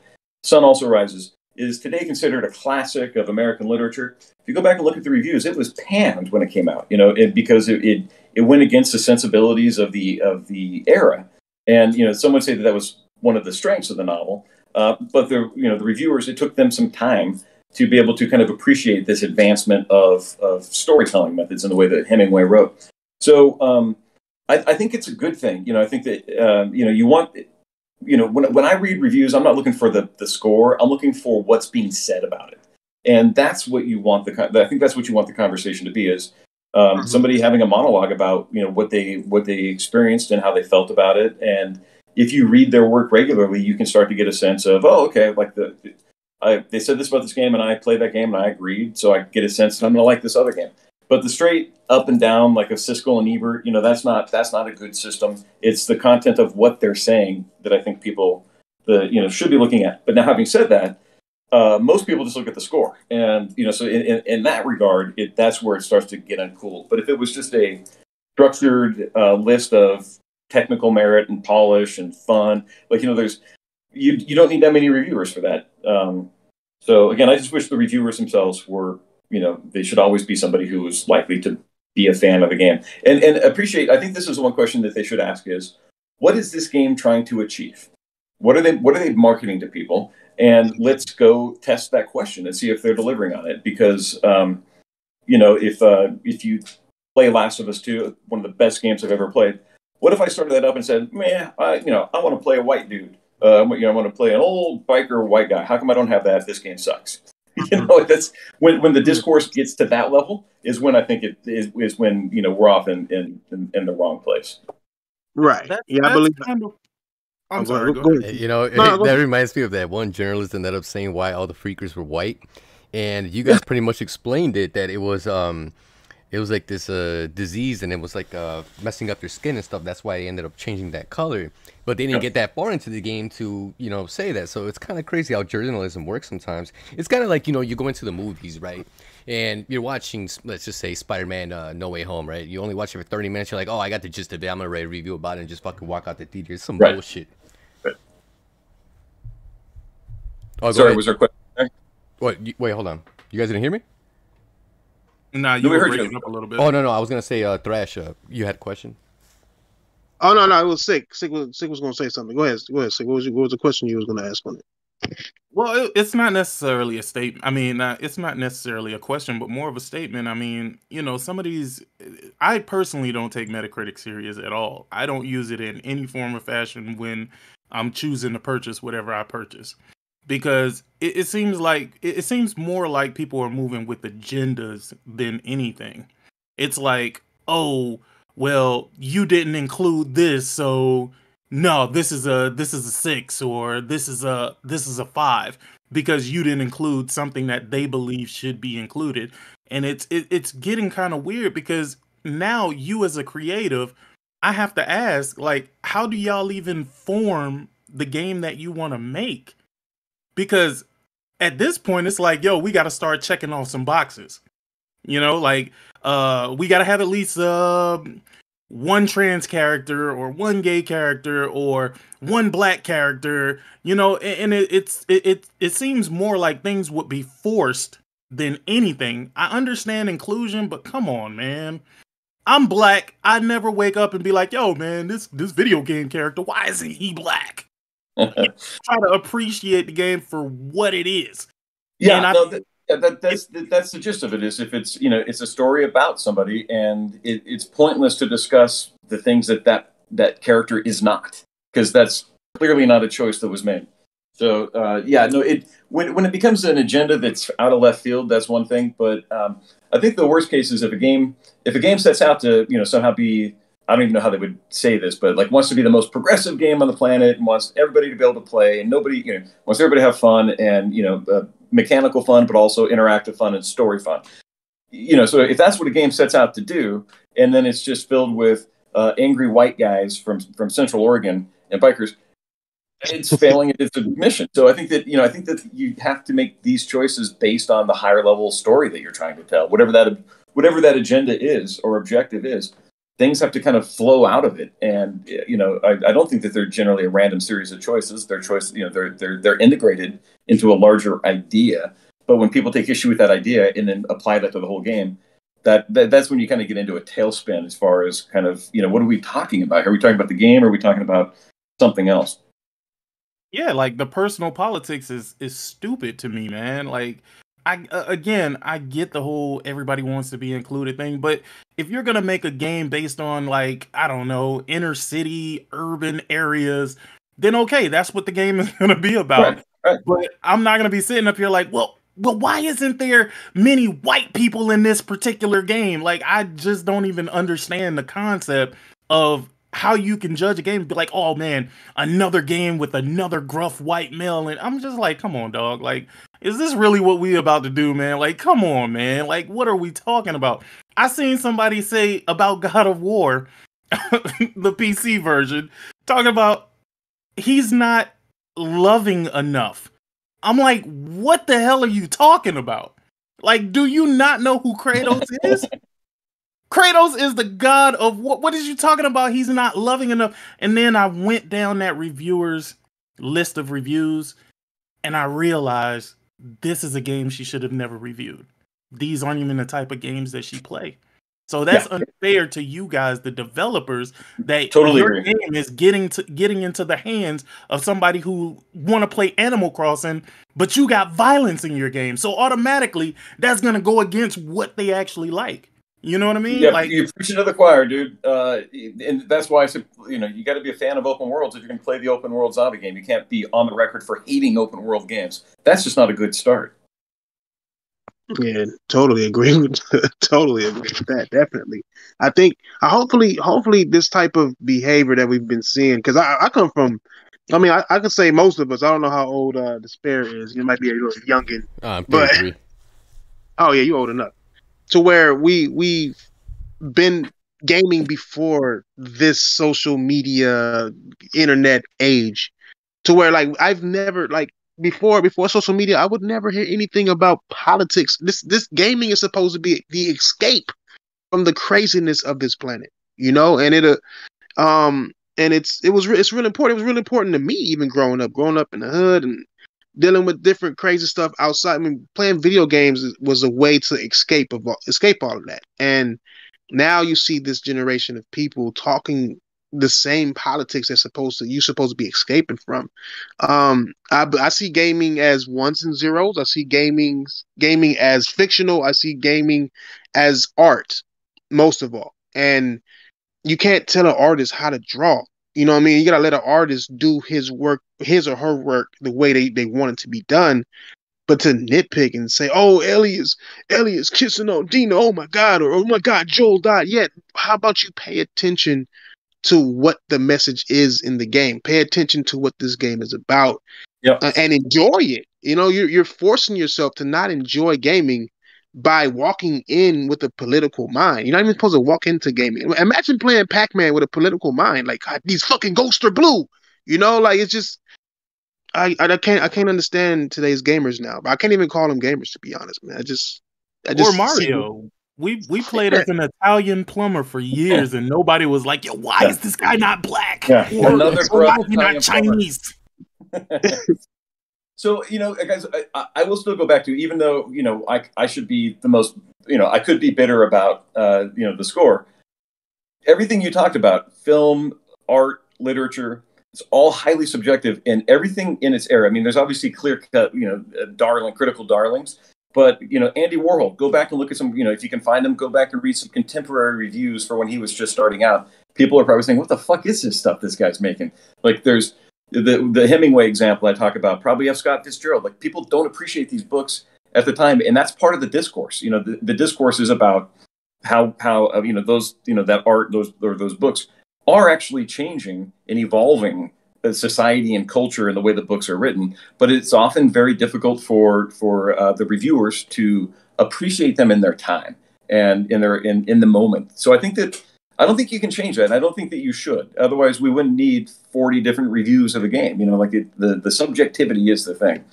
Sun also rises is today considered a classic of American literature. If you go back and look at the reviews, it was panned when it came out, you know, it, because it, it, it went against the sensibilities of the of the era. And you know, some would say that that was one of the strengths of the novel. Uh, but the you know the reviewers, it took them some time to be able to kind of appreciate this advancement of of storytelling methods in the way that Hemingway wrote. So um, I, I, think it's a good thing. You know, I think that um, you know you want you know, when, when I read reviews, I'm not looking for the, the score. I'm looking for what's being said about it. And that's what you want the, I think that's what you want the conversation to be is um, mm-hmm. somebody having a monologue about, you know, what they, what they experienced and how they felt about it. And if you read their work regularly, you can start to get a sense of, oh, okay, like the, I, they said this about this game and I played that game and I agreed. So I get a sense that I'm going to like this other game. But the straight up and down, like a Siskel and Ebert, you know, that's not that's not a good system. It's the content of what they're saying that I think people, the you know, should be looking at. But now, having said that, uh, most people just look at the score, and you know, so in, in, in, that regard, it that's where it starts to get uncool. But if it was just a structured uh, list of technical merit and polish and fun, like you know, there's you you don't need that many reviewers for that. Um, so again, I just wish the reviewers themselves were you know they should always be somebody who is likely to be a fan of the game and and appreciate. I think this is one question that they should ask is what is this game trying to achieve? What are they what are they marketing to people? And let's go test that question and see if they're delivering on it. Because um, you know if uh, if you play Last of Us Two, one of the best games I've ever played. What if I started that up and said, "Man, I, you know, I want to play a white dude. Uh, you know, I want to play an old biker white guy. How come I don't have that? This game sucks." *laughs* you know that's when when the discourse gets to that level is when i think it is, is when you know we're off in in, in, in the wrong place. Right. That's, yeah i believe kind of, i'm sorry go ahead. you know no, it, that reminds me of that one journalist ended up saying why all the freakers were white. And you guys *laughs* pretty much explained it that it was um it was like this uh, disease and it was like uh, messing up their skin and stuff. That's why they ended up changing that color. But they didn't get that far into the game to, you know, say that. So it's kind of crazy how journalism works sometimes. It's kind of like, you know, you go into the movies, right? And you're watching, let's just say, Spider Man uh, No Way Home, right? You only watch it for 30 minutes. You're like, oh, I got the gist of it. I'm going to write a review about it and just fucking walk out the theater. It's some right. bullshit. Right. Oh, Sorry, was there a question? What? Wait, hold on. You guys didn't hear me? Nah, you no, were breaking up a little bit. Oh no, no, I was gonna say uh, Thrash. Uh, you had a question. Oh no, no, it was sick. Sick was sick was gonna say something. Go ahead, go ahead. Sick. What was your, what was the question you was gonna ask on it? Well, it, it's not necessarily a statement. I mean, uh, it's not necessarily a question, but more of a statement. I mean, you know, some of these, I personally don't take Metacritic serious at all. I don't use it in any form or fashion when I'm choosing to purchase whatever I purchase, because it, it seems like it, it seems more like people are moving with agendas than anything. It's like, oh, well, you didn't include this, so no, this is a this is a six or this is a this is a five because you didn't include something that they believe should be included, and it's it, it's getting kind of weird because now you as a creative, I have to ask like, how do y'all even form the game that you want to make? Because at this point, it's like, yo, we got to start checking off some boxes. You know, like uh, we got to have at least uh one trans character or one gay character or one black character you know and it, it's it, it it seems more like things would be forced than anything. I understand inclusion but come on man. I'm black. I never wake up and be like yo man this this video game character why isn't he black? *laughs* Try to appreciate the game for what it is. Yeah And I- no, that, that, that's that's the gist of it. Is if it's you know it's a story about somebody, and it, it's pointless to discuss the things that that that character is not, because that's clearly not a choice that was made. So uh, yeah, no, it when when it becomes an agenda that's out of left field, that's one thing. But um, I think the worst case is if a game if a game sets out to you know somehow be I don't even know how they would say this, but like wants to be the most progressive game on the planet and wants everybody to be able to play and nobody, you know, wants everybody to have fun and you know, uh, mechanical fun, but also interactive fun and story fun. You know, so if that's what a game sets out to do, and then it's just filled with uh, angry white guys from from Central Oregon and bikers, it's *laughs* failing at its mission. So I think that you know, I think that you have to make these choices based on the higher level story that you're trying to tell, whatever that whatever that agenda is or objective is things have to kind of flow out of it and you know I, I, don't think that they're generally a random series of choices they're choice you know they're they're they're integrated into a larger idea. But when people take issue with that idea and then apply that to the whole game that, that that's when you kind of get into a tailspin as far as kind of you know what are we talking about? Are we talking about the game or are we talking about something else? Yeah like the personal politics is is stupid to me man. Like I uh, again, I get the whole everybody wants to be included thing, but if you're gonna make a game based on like I don't know inner city urban areas, then okay, that's what the game is *laughs* gonna be about. Right, right. But I'm not gonna be sitting up here like, well, well, why isn't there many white people in this particular game? Like, I just don't even understand the concept of how you can judge a game and be like, oh man, another game with another gruff white male. And I'm just like, come on, dog. Like, is this really what we about to do, man? Like, come on, man. Like, what are we talking about? I seen somebody say about God of War, *laughs* the PC version, talking about he's not loving enough. I'm like, what the hell are you talking about? Like, do you not know who Kratos *laughs* is? Kratos is the god of what? What is you talking about? He's not loving enough. And then I went down that reviewers list of reviews, and I realized this is a game she should have never reviewed. These aren't even the type of games that she play. So that's yeah. unfair to you guys, the developers, that totally your agree. game is getting to getting into the hands of somebody who want to play Animal Crossing, but you got violence in your game. So automatically that's gonna go against what they actually like. You know what I mean? Yeah, like you preach to the choir, dude. Uh, and that's why I said, you know, you got to be a fan of open worlds if you're going to play the open world zombie game. You can't be on the record for hating open world games. That's just not a good start. Yeah, totally agree *laughs* with totally agree with that. Definitely, I think uh, hopefully, hopefully, this type of behavior that we've been seeing, because I, I come from, I mean, I, I could say most of us. I don't know how old uh, Despair is. You might be a little youngin, Uh, But- oh yeah, you old enough to where we we've been gaming before this social media internet age to where like I've never like before before social media I would never hear anything about politics this this gaming is supposed to be the escape from the craziness of this planet you know and it uh, um and it's it was re- it's really important it was really important to me even growing up growing up in the hood and dealing with different crazy stuff outside. I mean, playing video games was a way to escape of all, escape all of that. And now you see this generation of people talking the same politics that's supposed to you're supposed to be escaping from. Um, I I see gaming as ones and zeros. I see gaming gaming as fictional. I see gaming as art most of all. And you can't tell an artist how to draw. You know what I mean? You gotta let an artist do his work, his or her work, the way they, they want it to be done. But to nitpick and say, "Oh, Ellie's, Ellie's kissing on Dina, oh my God," or "Oh my God, Joel died." Yet, how about you pay attention to what the message is in the game? Pay attention to what this game is about, Yep. uh, and enjoy it. You know, you're you're forcing yourself to not enjoy gaming by walking in with a political mind. You're not even supposed to walk into gaming. Imagine playing Pac-Man with a political mind, like God, these fucking ghosts are blue. You know, like it's just I, I can't I can't understand today's gamers now. But I can't even call them gamers to be honest, man. I just I just or Mario. We we *laughs* played as an Italian plumber for years, and nobody was like, "Yo, why Yeah. is this guy not black? Yeah. Or, Another or why is he not Italian. Chinese?" *laughs* so you know, guys, I- I, I will still go back to even though you know I I should be the most you know I could be bitter about uh, you know the score. Everything you talked about, film, art, literature, it's all highly subjective, and everything in its era. I mean, there's obviously clear cut, you know, uh, darling, critical darlings. But you know, Andy Warhol, go back and look at some. You know, if you can find them, go back and read some contemporary reviews for when he was just starting out. People are probably saying, "What the fuck is this stuff this guy's making?" Like, there's the the Hemingway example I talk about, probably F. Scott Fitzgerald. Like people don't appreciate these books at the time, and that's part of the discourse. You know, the, the discourse is about how how uh, you know those you know that art those or those books are actually changing and evolving society and culture and the way the books are written. But it's often very difficult for for uh, the reviewers to appreciate them in their time and in their in in the moment. So I think that I don't think you can change that. I don't think that you should. Otherwise, we wouldn't need 40 different reviews of a game. You know, like it, the the subjectivity is the thing.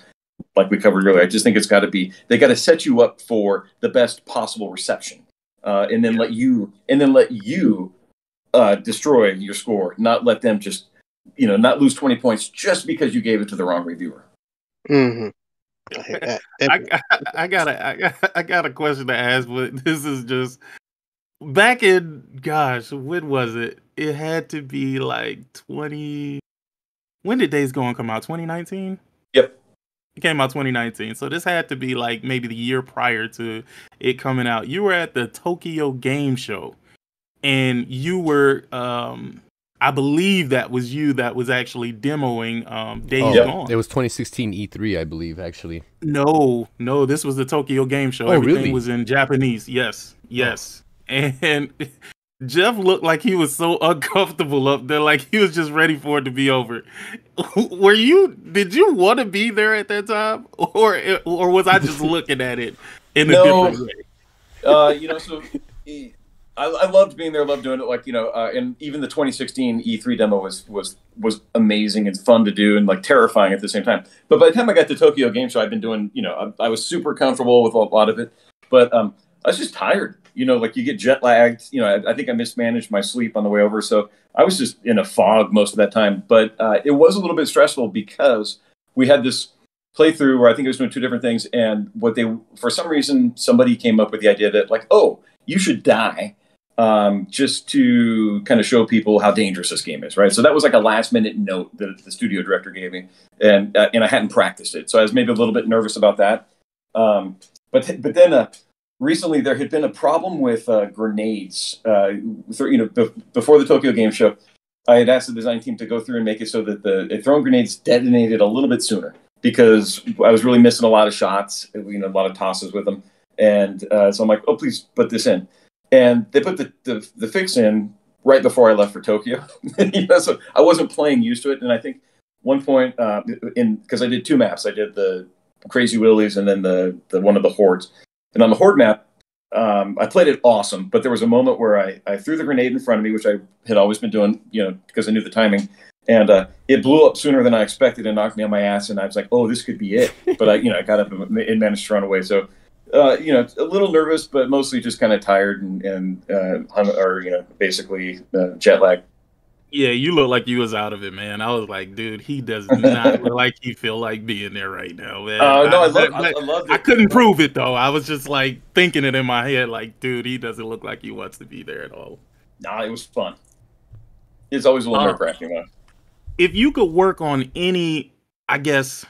Like we covered earlier, I just think it's got to be they got to set you up for the best possible reception, uh, and then let you and then let you uh, destroy your score, not let them just you know not lose 20 points just because you gave it to the wrong reviewer. Mhm. I, *laughs* I, I got a I got, I got a question to ask, but *laughs* this is just back in gosh, when was it? It had to be like twenty. When did Days Gone come out? Twenty nineteen. Yep. It came out 2019, so this had to be like maybe the year prior to it coming out. You were at the Tokyo Game Show, and you were, um, I believe that was you that was actually demoing um, Days Oh, Yep. Gone. It was 2016 E3, I believe, actually. No, no, this was the Tokyo Game Show. Oh, Everything really? was in Japanese. Yes, yes. And *laughs* Jeff looked like he was so *laughs* uncomfortable up there, like he was just ready for it to be over. *laughs* Were you? Did you want to be there at that time, or or was I just looking at it in a No. different way? uh, you know, so I, I loved being there, loved doing it. Like you know, uh, and even the 2016 E3 demo was was was amazing and fun to do, and like terrifying at the same time. But by the time I got to Tokyo Game Show, I'd been doing, you know, I, I was super comfortable with a lot of it, but um, I was just tired. You know, like you get jet lagged. You know, I, I think I mismanaged my sleep on the way over, so I was just in a fog most of that time. But uh, it was a little bit stressful because we had this playthrough where I think I was doing two different things, and what they for some reason somebody came up with the idea that like, oh, you should die, um, just to kind of show people how dangerous this game is, right? So that was like a last minute note that the studio director gave me, and uh, and I hadn't practiced it, so I was maybe a little bit nervous about that. Um, but but then uh, recently there had been a problem with uh, grenades. Uh, you know, be- before the Tokyo Game Show, I had asked the design team to go through and make it so that the throwing grenades detonated a little bit sooner because I was really missing a lot of shots, you know, a lot of tosses with them. And uh, so I'm like, oh, please put this in. And they put the, the, the fix in right before I left for Tokyo. *laughs* you know, so I wasn't playing used to it. And I think one point uh, in because I did two maps, I did the Crazy Willies and then the the one of the hordes. And on the horde map, um, I played it awesome, but there was a moment where I, I threw the grenade in front of me, which I had always been doing, you know, because I knew the timing, and uh, it blew up sooner than I expected and knocked me on my ass. And I was like, "Oh, this could be it," *laughs* but I, you know, I got up and and managed to run away. So, uh, you know, a little nervous, but mostly just kind of tired and and uh, hung, or you know, basically uh, jet lag. Yeah, you look like you was out of it, man. I was like, dude, he does not look like he feel like being there right now, man. Uh, no, I love, I, I loved it. I couldn't prove it though. I was just like thinking it in my head, like, dude, he doesn't look like he wants to be there at all. Nah, it was fun. It's always a little Uh, nerve wracking though. If you could work on any, I guess,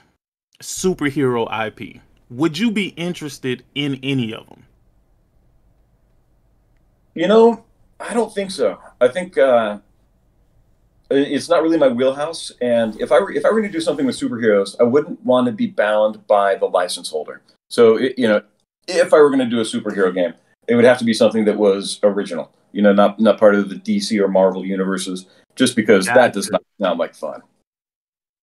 superhero IP, would you be interested in any of them? You know, I don't think so. I think uh, it's not really my wheelhouse. And if I were if I were going to do something with superheroes, I wouldn't want to be bound by the license holder. So it, you know, if I were going to do a superhero game, it would have to be something that was original. You know, not not part of the DC or Marvel universes, just because that does not sound like fun.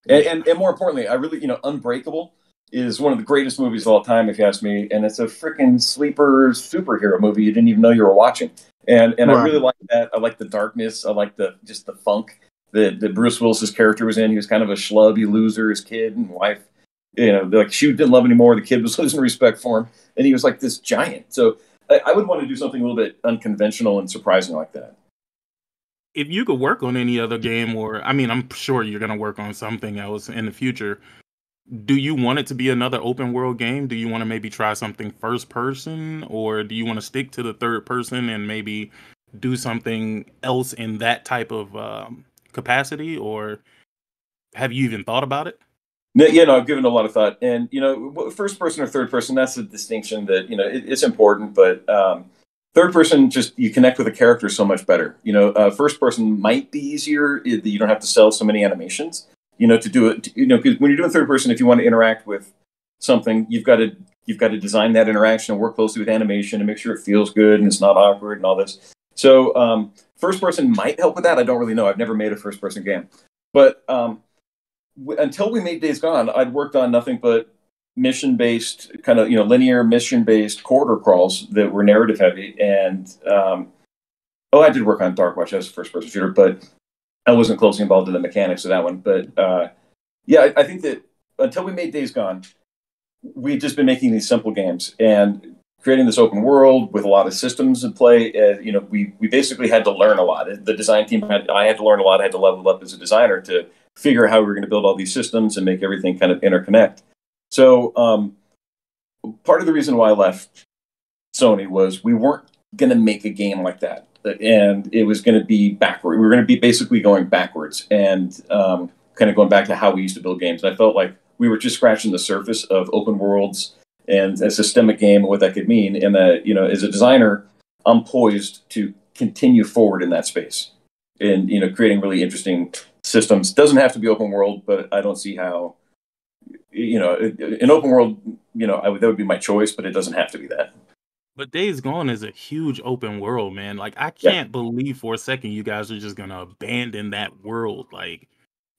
And, and and more importantly, I really you know, Unbreakable is one of the greatest movies of all time, if you ask me. And it's a freaking sleeper superhero movie you didn't even know you were watching. And and I really like that. I like the darkness. I like the just the funk that, that Bruce Willis's character was in. He was kind of a schlubby loser. His kid and wife, you know, like she didn't love him anymore. The kid was *laughs* losing respect for him, and he was like this giant. So I, I would want to do something a little bit unconventional and surprising like that. If you could work on any other game, or I mean, I'm sure you're gonna work on something else in the future. Do you want it to be another open world game? Do you want to maybe try something first person, or do you want to stick to the third person and maybe do something else in that type of um, capacity? Or have you even thought about it? No, yeah, no, I've given a lot of thought, and you know, first person or third person, that's a distinction that you know it, it's important, but um, third person just you connect with a character so much better. You know, uh, first person might be easier; you don't have to sell so many animations. You know, to do it, you know, because when you're doing third person, if you want to interact with something, you've got to you've got to design that interaction and work closely with animation and make sure it feels good and it's not awkward and all this. So, um, first person might help with that. I don't really know. I've never made a first person game, but um, w- until we made Days Gone, I'd worked on nothing but mission based, kind of you know linear mission based corridor crawls that were narrative heavy. And um, oh, I did work on Darkwatch as a first person shooter, but I wasn't closely involved in the mechanics of that one. But uh, yeah, I, I think that until we made Days Gone, we've just been making these simple games and creating this open world with a lot of systems in play. Uh, you know, we we basically had to learn a lot. The design team had I had to learn a lot. I had to level up as a designer to figure out how we were going to build all these systems and make everything kind of interconnect. So um, part of the reason why I left Sony was we weren't going to make a game like that, and it was going to be backward. We were going to be basically going backwards and um, kind of going back to how we used to build games. And I felt like we were just scratching the surface of open worlds and a systemic game and what that could mean. And that you know, as a designer, I'm poised to continue forward in that space and you know, creating really interesting systems. Doesn't have to be open world, but I don't see how. You know, an open world, you know, I would, that would be my choice, but it doesn't have to be that. But Days Gone is a huge open world, man. Like I can't believe for a second you guys are just gonna abandon that world. Like,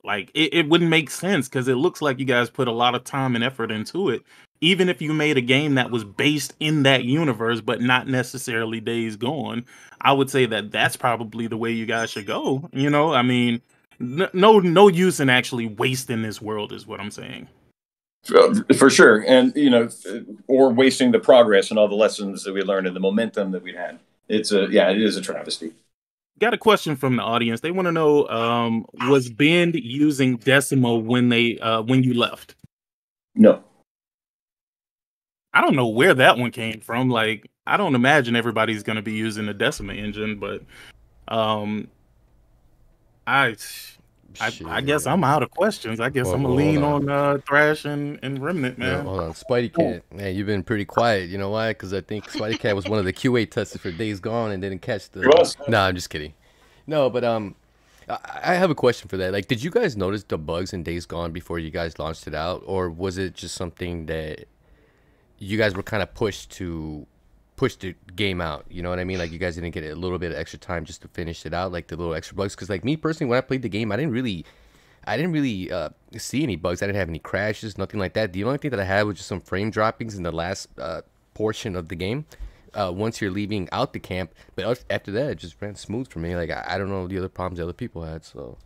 like it, it wouldn't make sense because it looks like you guys put a lot of time and effort into it. Even if you made a game that was based in that universe, but not necessarily Days Gone, I would say that that's probably the way you guys should go. You know, I mean, no, no use in actually wasting this world, is what I'm saying. For, for sure, and you know, or wasting the progress and all the lessons that we learned and the momentum that we'd had. It's a yeah, it is a travesty. got a question from the audience. They want to know: um, Was Bend using Decima when they uh, when you left? No, I don't know where that one came from. Like, I don't imagine everybody's going to be using the Decima engine, but um, I, I, I guess I'm out of questions. I guess Well, I'm gonna well, lean hold on uh, Thrash and, and Remnant, Yeah, man. hold on, Spidey Cat. Man, you've been pretty quiet. You know why? Because I think Spidey Cat was one of the QA testers for Days Gone and didn't catch the. No. Nah, I'm just kidding. No, but um, I, I have a question for that. Like, did you guys notice the bugs in Days Gone before you guys launched it out, or was it just something that you guys were kind of pushed to push the game out? You know what I mean? Like, you guys didn't get a little bit of extra time just to finish it out, like the little extra bugs. Because like me personally, when I played the game, I didn't really. I didn't really uh, see any bugs. I didn't have any crashes, nothing like that. The only thing that I had was just some frame droppings in the last uh, portion of the game. Uh, once you're leaving out the camp, but after that, it just ran smooth for me. Like I, I don't know the other problems the other people had. So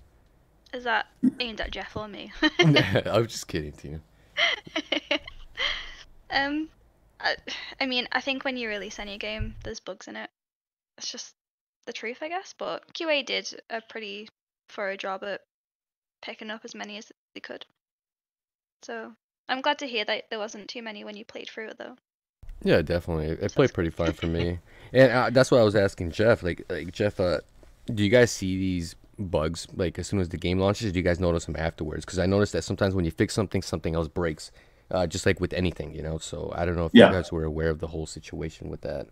Is that aimed at Jeff or me? *laughs* *laughs* I was just kidding, Tina. *laughs* um, I, I mean, I think when you release any game, there's bugs in it. It's just the truth, I guess. But QA did a pretty thorough job at picking up as many as they could. So I'm glad to hear that there wasn't too many when you played through it, though. Yeah, definitely. It, it played pretty fine for me, *laughs* and uh, that's what I was asking Jeff. Like, like Jeff, uh, do you guys see these bugs like as soon as the game launches? Do you guys notice them afterwards? Because I noticed that sometimes when you fix something, something else breaks, uh, just like with anything, you know. So I don't know if Yeah. you guys were aware of the whole situation with that.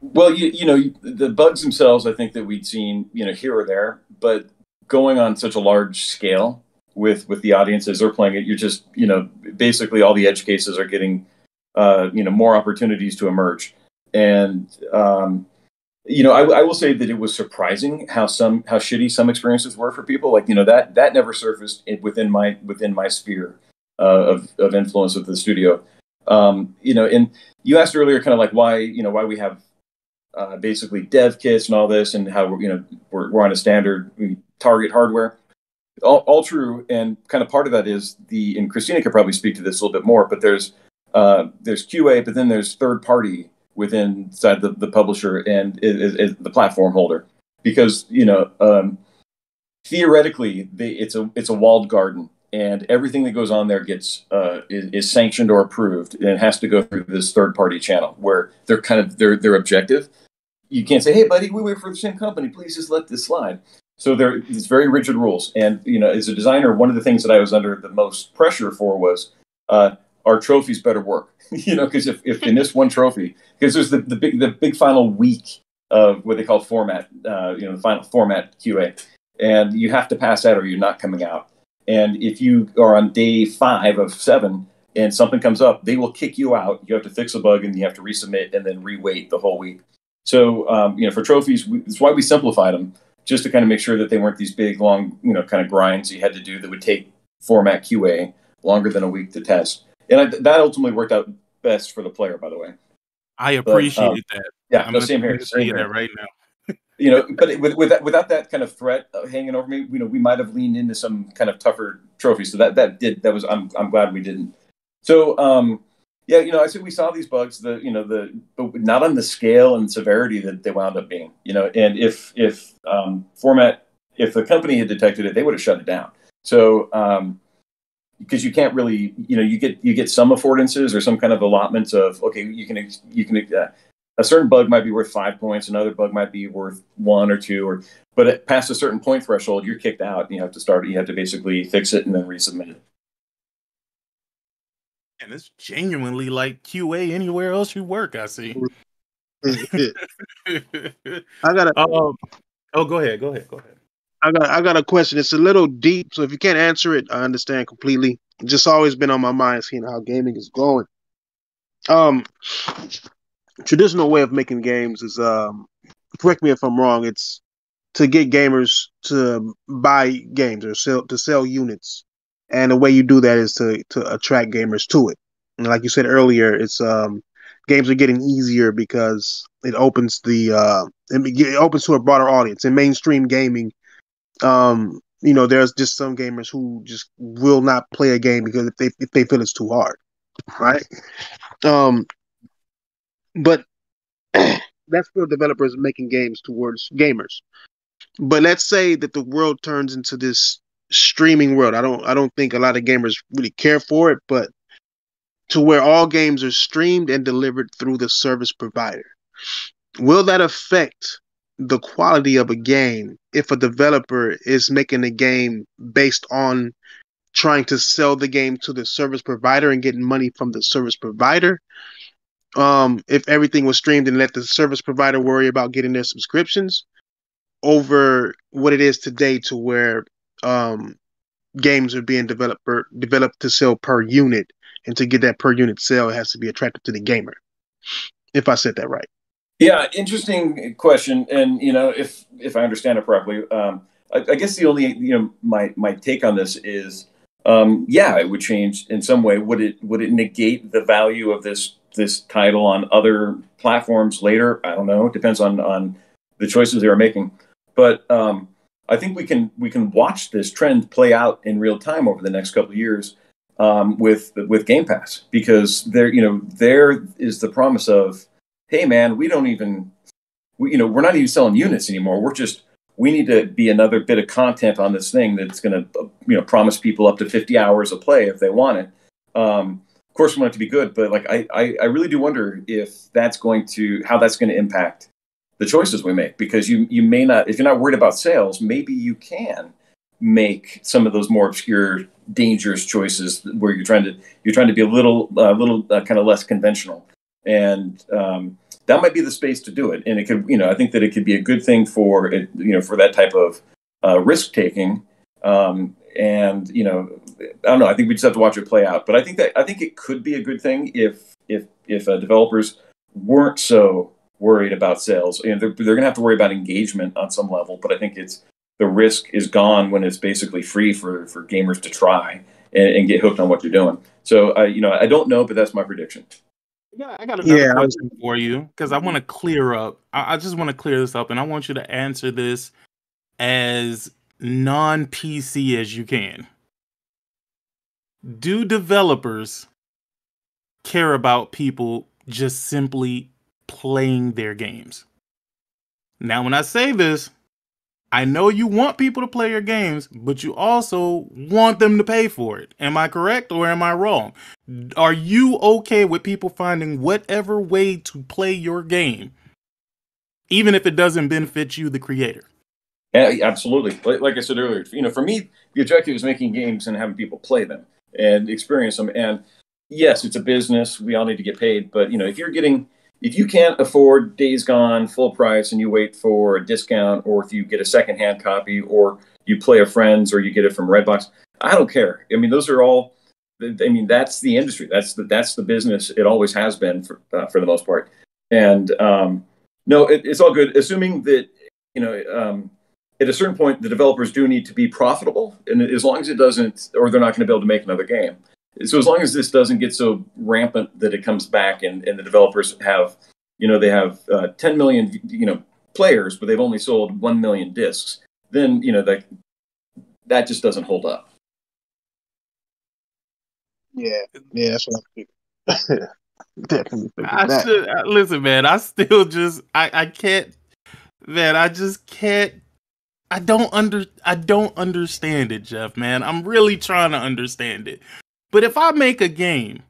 Well, you, you know, the bugs themselves, I think that we'd seen, you know, here or there, but going on such a large scale with with the audiences they're playing it, you're just, you know, basically all the edge cases are getting, uh, you know, more opportunities to emerge, and um, you know, I, I will say that it was surprising how some how shitty some experiences were for people. Like, you know, that that never surfaced within my within my sphere of of influence of the studio. Um, you know, and you asked earlier, kind of like why, you know, why we have uh, basically dev kits and all this, and how we're you know we're, we're on a standard we target hardware. All, all true, and kind of part of that is the and Christina could probably speak to this a little bit more, but there's uh, there's QA, but then there's third party within inside the, the publisher and the platform holder because you know um, theoretically they, it's a it's a walled garden and everything that goes on there gets uh, is, is sanctioned or approved and it has to go through this third party channel where they're kind of they're they're objective. You can't say hey buddy we work for the same company. Please just let this slide. So there it's very rigid rules. And you know as a designer one of the things that i was under the most pressure for was uh, our trophies better work? *laughs* You know because if, if in this one trophy because there's the, the big the big final week of what they call format uh, you know the final format qa and you have to pass that or you're not coming out and if you are on day five of seven and something comes up, they will kick you out. You have to fix a bug and you have to resubmit and then rewait the whole week. So, um, you know, for trophies, we, that's why we simplified them, just to kind of make sure that they weren't these big, long, you know, kind of grinds you had to do that would take format QA longer than a week to test. And I, that ultimately worked out best for the player, by the way. I But, appreciate um, that. Yeah, I'm no, same here. Same here. that right now. You know, but it- with, with that, without that kind of threat hanging over me, you know, we might have leaned into some kind of tougher trophies. So that that did that was I'm I'm glad we didn't. So um, yeah, you know, I said we saw these bugs, the you know the but not on the scale and severity that they wound up being. You know, and if if um, format if the company had detected it, they would have shut it down. So um, because you can't really, you know, you get you get some affordances or some kind of allotments of okay, you can you can uh, a certain bug might be worth five points, another bug might be worth one or two, or but it, past a certain point threshold, you're kicked out, and you have to start. You have to basically fix it and then resubmit it. And it's genuinely like QA anywhere else you work. I see. *laughs* I got a um, oh, go ahead. Go ahead. Go ahead. I got I got a question. It's a little deep, so if you can't answer it, I understand completely. It's just always been on my mind seeing how gaming is going. Um traditional way of making games is um correct me if I'm wrong, it's to get gamers to buy games or sell to sell units. And the way you do that is to to attract gamers to it. And like you said earlier, it's um games are getting easier because it opens the uh it, opens to a broader audience. In mainstream gaming, um you know there's just some gamers who just will not play a game because if they if they feel it's too hard right um but *clears throat* that's for developers making games towards gamers. But let's say that the world turns into this streaming world. I don't i don't think a lot of gamers really care for it but to where all games are streamed and delivered through the service provider. Will that affect the quality of a game if a developer is making a game based on trying to sell the game to the service provider and getting money from the service provider um if everything was streamed and let the service provider worry about getting their subscriptions over what it is today to where um games are being developed developed to sell per unit and to get that per unit sale it has to be attractive to the gamer if i said that right Yeah, interesting question. And you know, if if I understand it properly um, I, I guess the only you know my my take on this is, um, yeah, it would change in some way. Would it would it negate the value of this this title on other platforms later? I don't know. It depends on on the choices they are making. But um, I think we can we can watch this trend play out in real time over the next couple of years um, with with Game Pass because there you know there is the promise of hey man we don't even we, you know we're not even selling units anymore we're just we need to be another bit of content on this thing that's going to you know promise people up to 50 hours of play if they want it um, of course we want it to be good but like I, I i really do wonder if that's going to how that's going to impact the choices we make because you you may not if you're not worried about sales, maybe you can make some of those more obscure, dangerous choices where you're trying to you're trying to be a little a uh, little uh, kind of less conventional, and um, that might be the space to do it. And it could you know I think that it could be a good thing for it, you know for that type of uh, risk taking. Um, and you know I don't know. I think we just have to watch it play out. But I think that I think it could be a good thing if if if uh, developers weren't so worried about sales. You know, they're, they're going to have to worry about engagement on some level. But I think it's the risk is gone when it's basically free for for gamers to try and, and get hooked on what you're doing. So I you know I don't know, but that's my prediction. Yeah, I got another yeah, question for you because I want to clear up. I, I just want to clear this up, and I want you to answer this as non PC as you can. Do developers care about people just simply playing their games? Now, when I say this, I know you want people to play your games, but you also want them to pay for it. Am I correct or am I wrong? Are you okay with people finding whatever way to play your game, even if it doesn't benefit you, the creator? Yeah, absolutely. Like, I said earlier, you know, for me, the objective is making games and having people play them and experience them. And yes, it's a business. We all need to get paid. But you know, if you're getting if you can't afford Days Gone full price and you wait for a discount, or if you get a secondhand copy, or you play a friend's, or you get it from Redbox, I don't care. I mean, those are all. I mean, that's the industry. That's the that's the business. It always has been for uh, for the most part. And um, no, it, it's all good, assuming that you know. Um, at a certain point, the developers do need to be profitable, and as long as it doesn't, or they're not going to be able to make another game. So as long as this doesn't get so rampant that it comes back, and, and the developers have, you know, they have uh, 10 million, you know, players, but they've only sold 1 million discs, then you know that that just doesn't hold up. Yeah, yeah, that's what I'm *laughs* Definitely. I should listen, man. I still just I I can't, man. I just can't I don't under I don't understand it, Jeff, man. I'm really trying to understand it. But if I make a game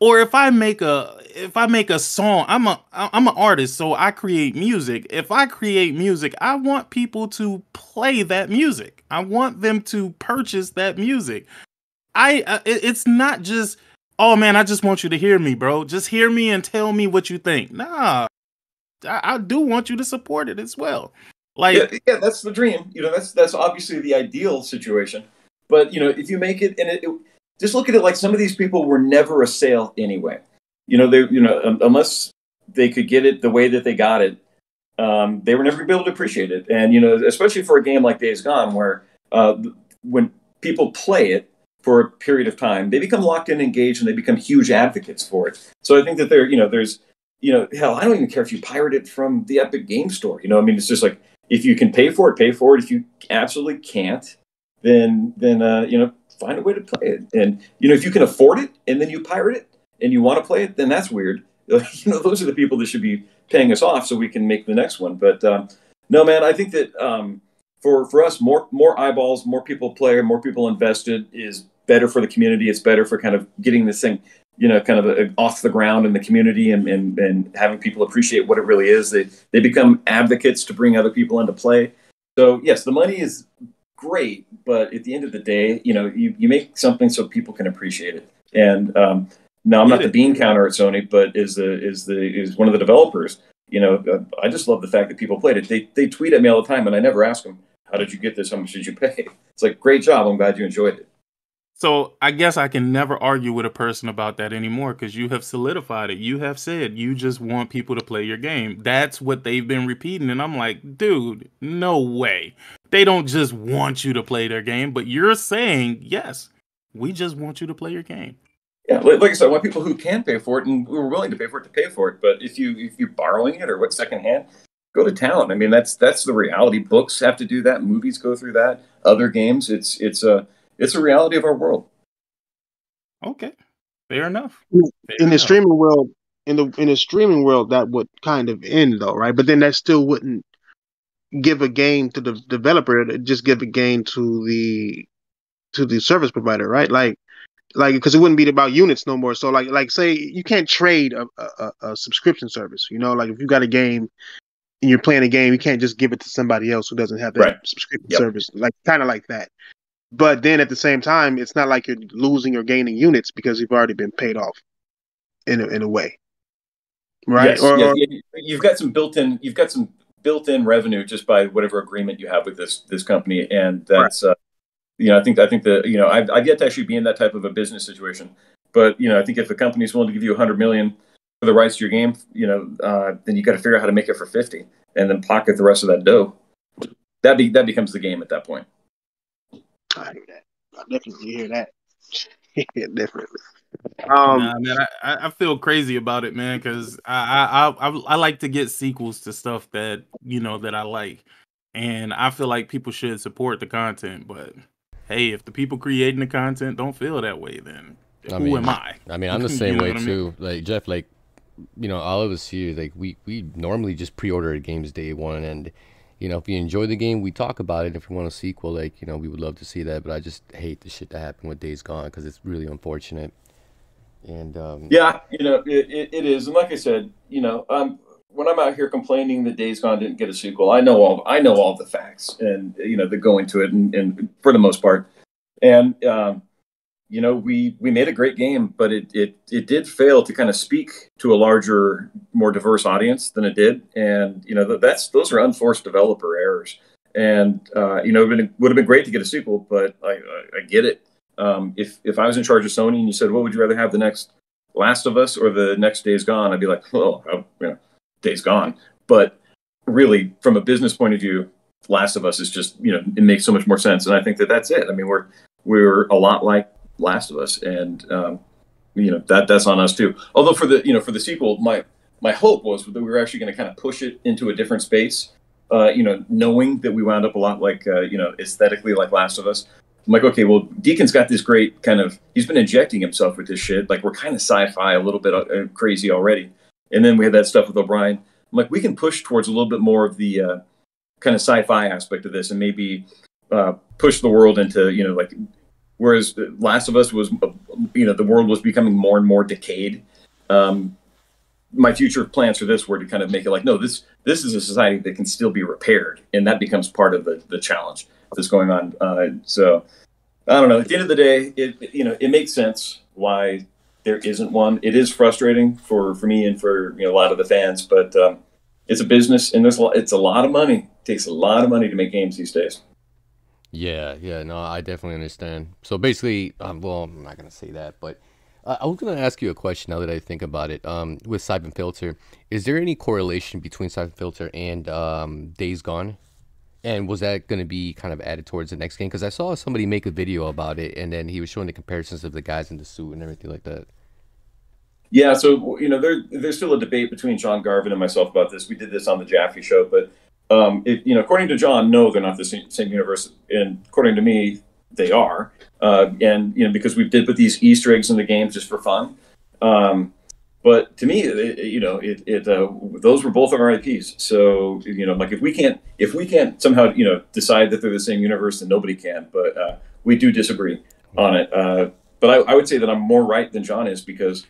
or if I make a if I make a song, I'm a I'm an artist, so I create music. If I create music, I want people to play that music. I want them to purchase that music. I uh, it's not just oh man, I just want you to hear me, bro. Just hear me and tell me what you think. Nah. I, I do want you to support it as well. Like yeah, yeah, that's the dream. You know, that's that's obviously the ideal situation. But you know, if you make it and it, it, just look at it like some of these people were never a sale anyway. You know, they you know um, unless they could get it the way that they got it, um, they were never going to be able to appreciate it. And you know, especially for a game like Days Gone, where uh, when people play it for a period of time, they become locked in, engaged, and they become huge advocates for it. So I think that there, you know, there's, you know, hell, I don't even care if you pirate it from the Epic Game Store. You know, I mean, it's just like if you can pay for it, pay for it. If you absolutely can't, then then uh, you know find a way to play it. And you know if you can afford it and then you pirate it and you want to play it, then that's weird. *laughs* you know those are the people that should be paying us off so we can make the next one. But um, no, man, I think that um, for for us, more more eyeballs, more people play, more people invested is better for the community. It's better for kind of getting this thing you know, kind of a, off the ground in the community and, and, and having people appreciate what it really is. They, they become advocates to bring other people into play. So, yes, the money is great, but at the end of the day, you know, you, you make something so people can appreciate it. And um, now I'm not the bean counter at Sony, but is the is the is one of the developers. You know, uh, I just love the fact that people played it. They they tweet at me all the time, and I never ask them, "How did you get this? How much did you pay?" It's like, "Great job! I'm glad you enjoyed it." So I guess I can never argue with a person about that anymore because you have solidified it. You have said you just want people to play your game. That's what they've been repeating. And I'm like, dude, no way. They don't just want you to play their game, but you're saying, yes, we just want you to play your game. Yeah, like, I said, I want people who can pay for it and who are willing to pay for it to pay for it. But if you if you're borrowing it or what secondhand, go to town. I mean, that's that's the reality. Books have to do that. Movies go through that. Other games, it's it's a it's a reality of our world. Okay, fair enough. Fair in enough. the streaming world, in the in the streaming world, that would kind of end though, right? But then that still wouldn't give a game to the developer. It just give a game to the to the service provider, right? Like like because it wouldn't be about units no more. So like like say you can't trade a, a, a subscription service. You know, like if you got a game and you're playing a game, you can't just give it to somebody else who doesn't have that Right. subscription Yep. service, like kind of like that. But then at the same time, it's not like you're losing or gaining units because you've already been paid off in a, in a way, right? Yes, or, yes, or- you've got some built-in. You've got some built-in revenue just by whatever agreement you have with this this company, and that's uh, you know I think I think that you know I've I've yet to actually be in that type of a business situation, but you know I think if a company's willing to give you a hundred million for the rights to your game, you know, uh, then you got to figure out how to make it for fifty, and then pocket the rest of that dough. That be that becomes the game at that point. I hear that. I definitely hear that. yeah, *laughs* definitely. Um, nah, man, I, I I feel crazy about it, man, because I, I I I I like to get sequels to stuff that you know that I like, and I feel like people should support the content. But hey, if the people creating the content don't feel that way, then I who mean, am I? I mean, I'm *laughs* the You same know way what I mean? too. Like Jeff, like you know, all of us here, like we we normally just pre-order games day one, and you know, if you enjoy the game, we talk about it. If you want a sequel, like you know, we would love to see that. But I just hate the shit that happened with Days Gone because it's really unfortunate. And um, Yeah, you know, it, it, it is, and like I said, you know, um, when I'm out here complaining that Days Gone didn't get a sequel, I know all I know all the facts, and you know, that go into it, and, and for the most part, and um, you know, we we made a great game, but it it it did fail to kind of speak to a larger, more diverse audience than it did, and you know, that, that's those are unforced developer errors, and uh, you know, it would have been, great to get a sequel, but I I, I get it. Um, if if I was in charge of Sony and you said, what would you rather have the next Last of Us or the next Days Gone, I'd be like, well, uh, you know, Days Gone. But really, from a business point of view, Last of Us is just you know it makes so much more sense, and I think that that's it. I mean, we're we're a lot like Last of Us, and um, you know that that's on us too. Although for the you know for the sequel, my my hope was that we were actually going to kind of push it into a different space. Uh, you know, knowing that we wound up a lot like uh, you know aesthetically like Last of Us. I'm like, okay, well, Deacon's got this great kind of. He's been injecting himself with this shit. Like we're kind of sci-fi, a little bit uh, crazy already. And then we had that stuff with O'Brien. I'm like, we can push towards a little bit more of the uh, kind of sci-fi aspect of this, and maybe uh, push the world into you know like. Whereas Last of Us was, you know, the world was becoming more and more decayed. Um, my future plans for this were to kind of make it like, no, this this is a society that can still be repaired, and that becomes part of the the challenge that's going on. Uh, so I don't know. At the end of the day, it you know it makes sense why there isn't one. It is frustrating for for me and for you know a lot of the fans, but um, it's a business and there's a lot, it's a lot of money. It takes a lot of money to make games these days. Yeah, yeah, no, I definitely understand. So basically, um, well, I'm not gonna say that, but uh, I was gonna ask you a question now that I think about it. Um, with Siphon Filter, is there any correlation between Siphon Filter and um, Days Gone? And was that gonna be kind of added towards the next game? Because I saw somebody make a video about it, and then he was showing the comparisons of the guys in the suit and everything like that. Yeah, so you know, there there's still a debate between John Garvin and myself about this. We did this on the Jaffe show, but um, it, you know, according to John, no, they're not the same, same universe, and according to me, they are. Uh, and you know, because we did put these Easter eggs in the game just for fun. Um, but to me, it, you know, it, it uh, those were both of our IPs. So you know, like if we can't if we can't somehow you know decide that they're the same universe, then nobody can. But uh, we do disagree on it. Uh, but I, I would say that I'm more right than John is because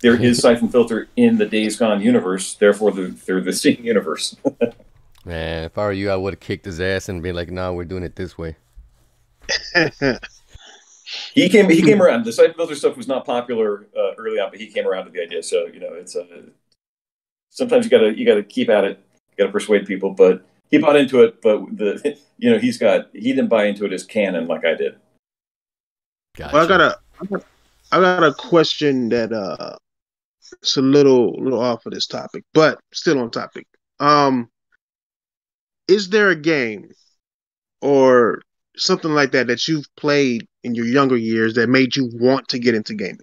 there is *laughs* Siphon Filter in the Days Gone universe. Therefore, they're, they're the same universe. *laughs* Man, if I were you, I would have kicked his ass and been like, "Nah, we're doing it this way." *laughs* he came he came around. The Siphon Filter stuff was not popular uh, early on, but he came around to the idea. So you know, it's uh, sometimes you gotta you gotta keep at it. You gotta persuade people, but he bought into it. But the *laughs* you know he's got he didn't buy into it as canon like I did. Gotcha. Well, I got a, I got- got a question that uh, it's a little, little off of this topic, but still on topic. Um, is there a game or something like that that you've played in your younger years that made you want to get into gaming?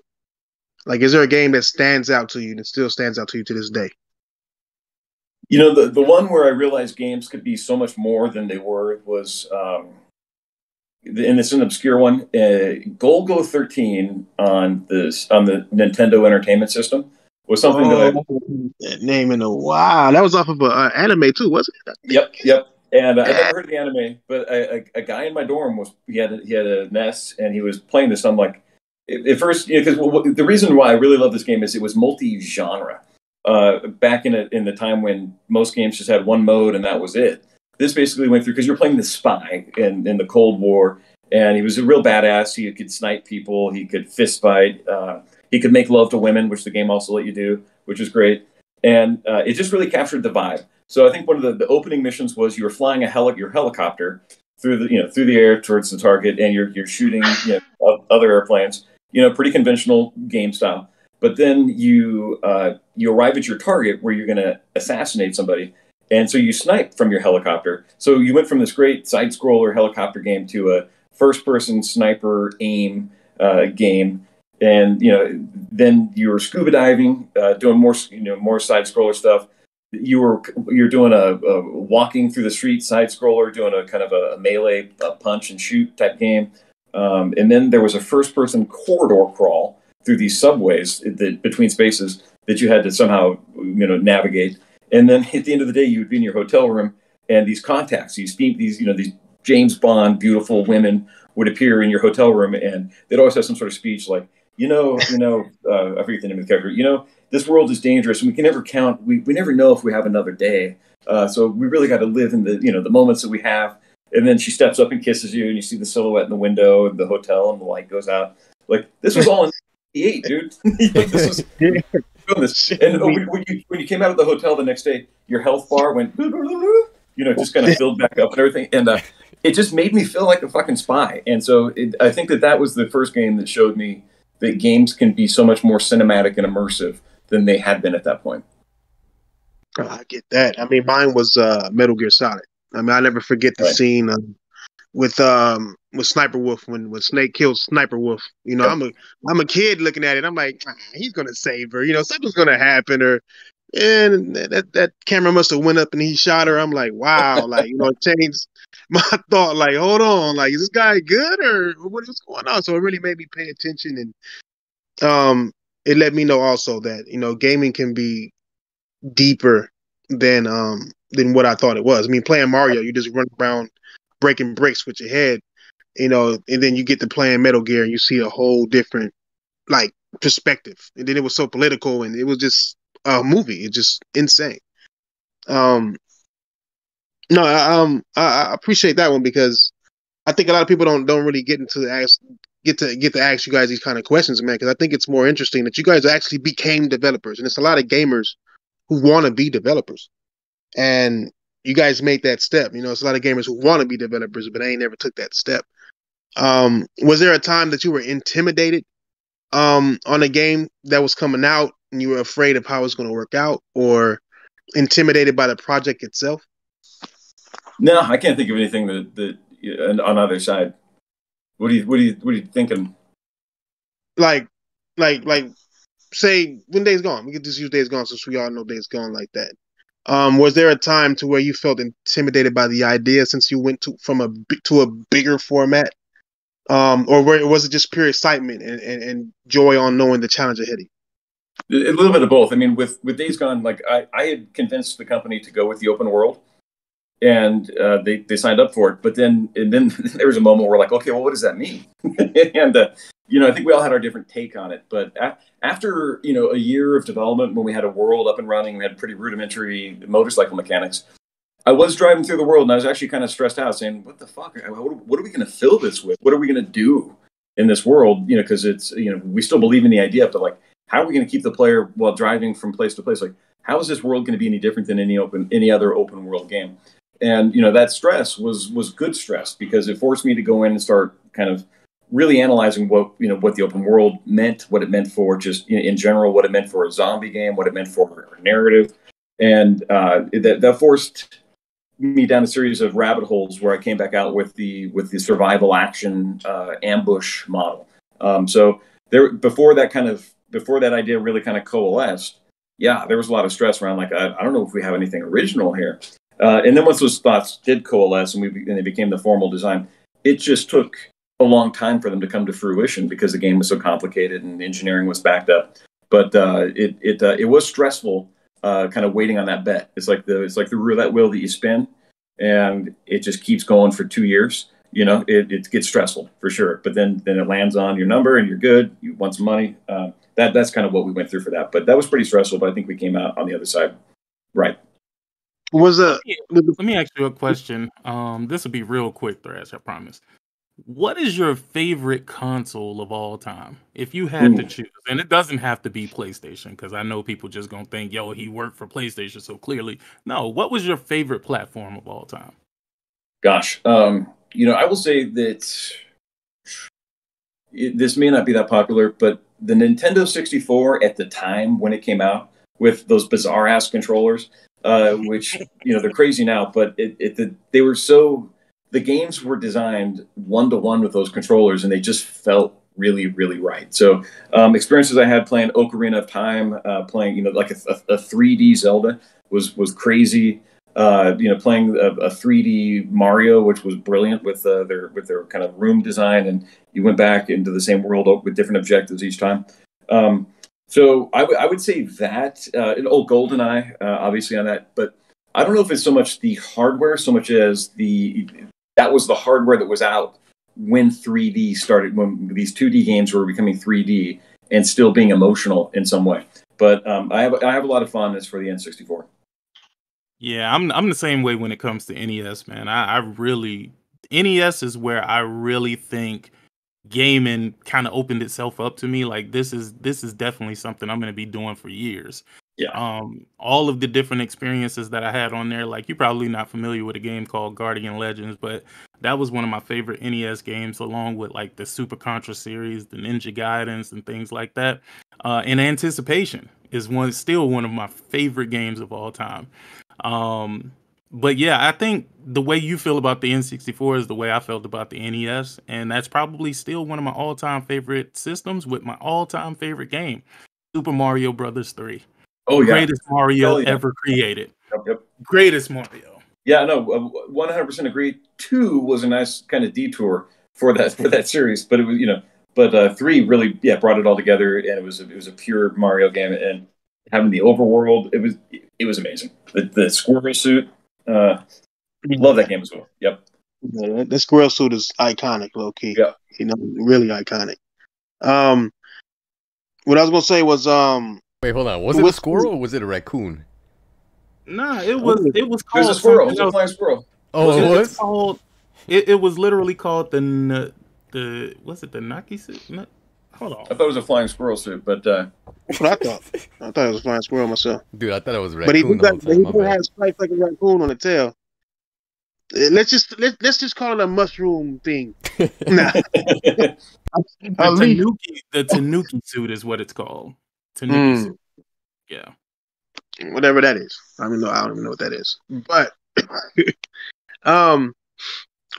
Like, is there a game that stands out to you that still stands out to you to this day? You know, the the one where I realized games could be so much more than they were was, um, and it's an obscure one. Uh, Golgo thirteen on this on the Nintendo Entertainment System was something that I Oh, that name in a while. That was off of an uh, anime too, wasn't it? Yep, yep. And uh, I never heard of the anime, but a, a, a guy in my dorm was he had a, he had a NES and he was playing this. I'm like, at first, you know, because the reason why I really love this game is it was multi-genre. uh, back in a, in the time when most games just had one mode and that was it. This basically went through because you're playing the spy in, in the Cold War, and he was a real badass. He could snipe people, he could fist fight, uh, he could make love to women, which the game also let you do, which is great. And uh, it just really captured the vibe. So I think one of the, the opening missions was you were flying a heli- your helicopter through the you know through the air towards the target, and you're you're shooting you know, other airplanes. You know, pretty conventional game style. But then you uh, you arrive at your target where you're going to assassinate somebody, and so you snipe from your helicopter. So you went from this great side scroller helicopter game to a first person sniper aim uh, game, and you know then you were scuba diving, uh, doing more you know more side scroller stuff you were you're doing a, a, walking through the street side scroller, doing a kind of a, melee a punch and shoot type game, um, and then there was a first person corridor crawl through these subways that, between spaces that you had to somehow you know navigate. And then at the end of the day, you would be in your hotel room, and these contacts, these these you know these James Bond beautiful women would appear in your hotel room, and they'd always have some sort of speech like, you know, you know, uh, I forget the name of the character, you know this world is dangerous and we can never count we, we never know if we have another day. Uh, so we really got to live in the you know the moments that we have. And then she steps up and kisses you and you see the silhouette in the window and the hotel and the light goes out. Like this was all in 88 dude. *laughs* This was *laughs* Doing this. and when, you, when you came out of the hotel the next day your health bar went *laughs* you know just kind of filled back up and everything. And uh, it just made me feel like a fucking spy. And so it, i think that that was the first game that showed me that games can be so much more cinematic and immersive than they had been at that point. Oh, I get that. I mean, mine was uh, Metal Gear Solid. I mean, I never forget the right. scene uh, with um with Sniper Wolf when when Snake kills Sniper Wolf. You know. I'm a I'm a kid looking at it. I'm like, ah, he's gonna save her. You know, something's gonna happen. Or and that that camera must have went up and he shot her. I'm like, wow, like you know, it changed *laughs* my thought. Like, hold on, like is this guy good or what is going on? So it really made me pay attention and um it let me know also that you know gaming can be deeper than um than what I thought it was. I mean, playing Mario, you just run around breaking bricks with your head, you know, and then you get to playing Metal Gear and you see a whole different like perspective. And then it was so political and it was just a movie. It's just insane. Um, no, I, um, I, I appreciate that one because I think a lot of people don't don't really get into ask get to get to ask you guys these kind of questions, man, because I think it's more interesting that you guys actually became developers, and it's a lot of gamers who want to be developers, and you guys made that step. You know, it's a lot of gamers who want to be developers, but they ain't never took that step. Um, was there a time that you were intimidated um, on a game that was coming out, and you were afraid of how it was going to work out, or intimidated by the project itself? No, I can't think of anything that that on either side. What do you what do you what are you thinking? Like like like say when Days Gone. We could just use Days Gone since we all know Days Gone like that. Um, was there a time to where you felt intimidated by the idea since you went to from a to a bigger format, um, or where, was it just pure excitement and, and, and joy on knowing the challenge ahead? A little bit of both. I mean, with with Days Gone, like I, I had convinced the company to go with the open world, and uh, they they signed up for it. But then and then *laughs* there was a moment where like, okay, well, what does that mean? *laughs* and uh, you know, I think we all had our different take on it. But a- after you know a year of development, when we had a world up and running, we had pretty rudimentary motorcycle mechanics. I was driving through the world, and I was actually kind of stressed out, saying, "What the fuck? What are we going to fill this with? What are we going to do in this world?" You know, because it's you know we still believe in the idea, but like, how are we going to keep the player while driving from place to place? Like, how is this world going to be any different than any open any other open world game? and you know that stress was was good stress because it forced me to go in and start kind of really analyzing what you know what the open world meant, what it meant for just you know, in general, what it meant for a zombie game, what it meant for narrative, and uh, that that forced me down a series of rabbit holes where I came back out with the with the survival action uh, ambush model. Um, so there before that kind of before that idea really kind of coalesced, yeah, there was a lot of stress around like I, I don't know if we have anything original here. Uh, and then once those thoughts did coalesce and we and they became the formal design, it just took a long time for them to come to fruition because the game was so complicated and engineering was backed up. But uh, it it uh, it was stressful, uh, kind of waiting on that bet. It's like the it's like the roulette wheel that you spin, and it just keeps going for two years. You know, it, it gets stressful for sure. But then then it lands on your number and you're good. You want some money. Uh, that that's kind of what we went through for that. But that was pretty stressful. But I think we came out on the other side, right? Was a Let me ask you a question. Um, this will be real quick, Thrash. I promise. What is your favorite console of all time? If you had to choose, and it doesn't have to be PlayStation, because I know people just gonna think, "Yo, he worked for PlayStation," so clearly, no. What was your favorite platform of all time? Gosh, um, you know, I will say that it, this may not be that popular, but the Nintendo 64 at the time when it came out with those bizarre ass controllers, uh, which you know they're crazy now, but it, it the, they were so the games were designed one to one with those controllers, and they just felt really really right. So um, experiences I had playing Ocarina of Time, uh, playing you know like a, a, a 3D Zelda was was crazy uh, you know, playing a, a 3D Mario, which was brilliant with uh, their with their kind of room design, and you went back into the same world with different objectives each time. Um, so I would- say that uh, and, oh, GoldenEye, uh, obviously on that, but I don't know if it's so much the hardware, so much as the that was the hardware that was out when 3D started, when these 2D games were becoming 3D and still being emotional in some way. But um, I have I have a lot of fondness for the N64. Yeah, I'm I'm the same way when it comes to NES, man. I, I really NES is where I really think gaming kind of opened itself up to me. Like this is this is definitely something I'm gonna be doing for years. Yeah. Um, all of the different experiences that I had on there, like you're probably not familiar with a game called Guardian Legends, but that was one of my favorite NES games, along with like the Super Contra series, the Ninja Gaidens, and things like that. Uh, and Anticipation is one still one of my favorite games of all time. Um, but yeah, I think the way you feel about the N64 is the way I felt about the NES, and that's probably still one of my all-time favorite systems with my all-time favorite game, Super Mario Brothers 3. Oh yeah, Greatest Mario Hell yeah. ever created. Yep, yep. Greatest Mario. Yeah, no, one hundred percent agree. Two was a nice kind of detour for that for that series, but it was you know, but uh, three really yeah brought it all together, and it was a, it was a pure Mario game, and having the overworld, it was it was amazing. The the squirrel suit, uh, love that game as well. Yep. Yeah, that, that squirrel suit is iconic, low key. Yeah. You know, really iconic. Um, what I was gonna say was um, Wait, hold on. Was it a What's- squirrel or was it a raccoon? Nah, it was it was It called was a squirrel. It was a flying squirrel. Oh, It- it was? called. It, it was literally called the N- the what's it the Naki suit? No, hold on. I thought it was a flying squirrel suit, but uh, that's what I thought. I thought it was a flying squirrel myself. Dude, I thought it was a But he, raccoon he the whole got, but he time. My did bad. have stripes like a raccoon on the tail. Uh, Let's just let, let's just call it a mushroom thing. *laughs* Nah, *laughs* The. Tanuki, the Tanuki suit is what it's called. Mm. Yeah. whatever that is. I don't know. I don't even know what that is. But *laughs* um,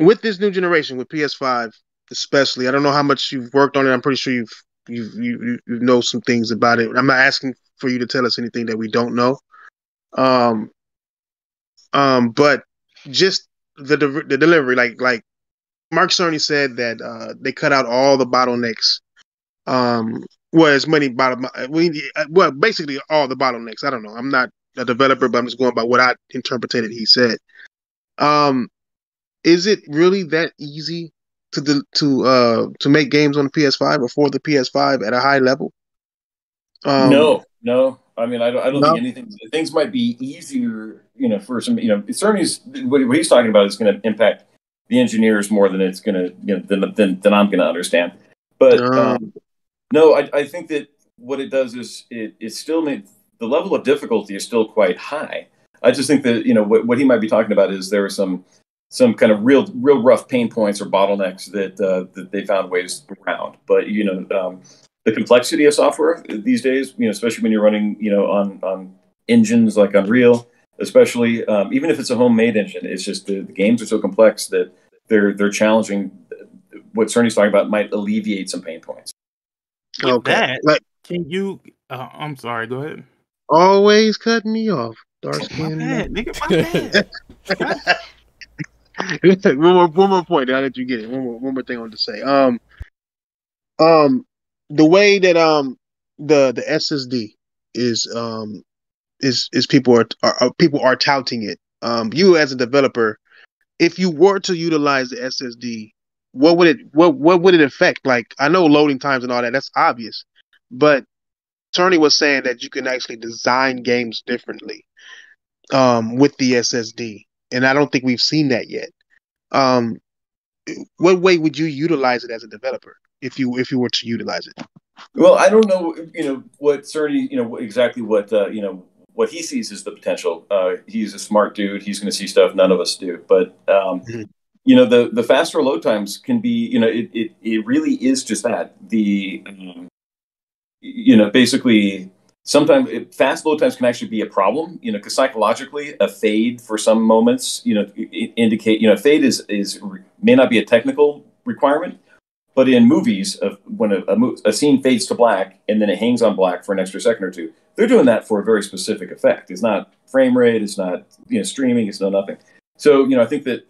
with this new generation, with PS5 especially, I don't know how much you've worked on it. I'm pretty sure you've you've you, you you know some things about it. I'm not asking for you to tell us anything that we don't know. Um, um, but just the de- the delivery, like like Mark Cerny said that uh, they cut out all the bottlenecks. Um, well, as many bottom, we well basically all the bottlenecks. I don't know. I'm not a developer, but I'm just going by what I interpreted. He said. Um, is it really that easy to de- to uh to make games on the PS5 or for the PS5 at a high level? Um, no, no. I mean, I don't. I don't No. think anything. Things might be easier, you know, for some. You know, certainly what, what he's talking about is going to impact the engineers more than it's going to, you know, than than, than I'm going to understand. But Um, um, no, I, I think that what it does is it it still made the level of difficulty is still quite high. I just think that you know what, what he might be talking about is there are some some kind of real real rough pain points or bottlenecks that uh, that they found ways around. But you know, um, the complexity of software these days, you know, especially when you're running, you know, on on engines like Unreal, especially um, even if it's a homemade engine, it's just the, the games are so complex that they're they're challenging. What Cerny's talking about might alleviate some pain points. With okay. that, Like can you? Uh, I'm sorry. Go ahead. always cut me off. Dark My skin. bad, nigga. My bad. *laughs* one more one more point. I'll let you get it. One more one more thing I want to say. Um, um, the way that um the the SSD is um is is people are, are, are people are touting it. Um, you as a developer, if you were to utilize the SSD, what would it what what would it affect? Like I know loading times and all that. That's obvious, but Cerny was saying that you can actually design games differently um, with the SSD, and I don't think we've seen that yet. Um, what way would you utilize it as a developer if you if you were to utilize it? Well, I don't know, you know, what Cerny, you know, exactly what uh, you know what he sees as the potential. Uh, he's a smart dude. He's going to see stuff none of us do. But um, mm-hmm. You know, the the faster load times can be, you know, it it, it really is just that the you know basically sometimes it, fast load times can actually be a problem. You know, because psychologically, a fade for some moments, you know, indicate you know, fade is is may not be a technical requirement, but in movies, of when a, a, a, scene fades to black and then it hangs on black for an extra second or two, they're doing that for a very specific effect. It's not frame rate, it's not you know streaming, it's no nothing. So you know, I think that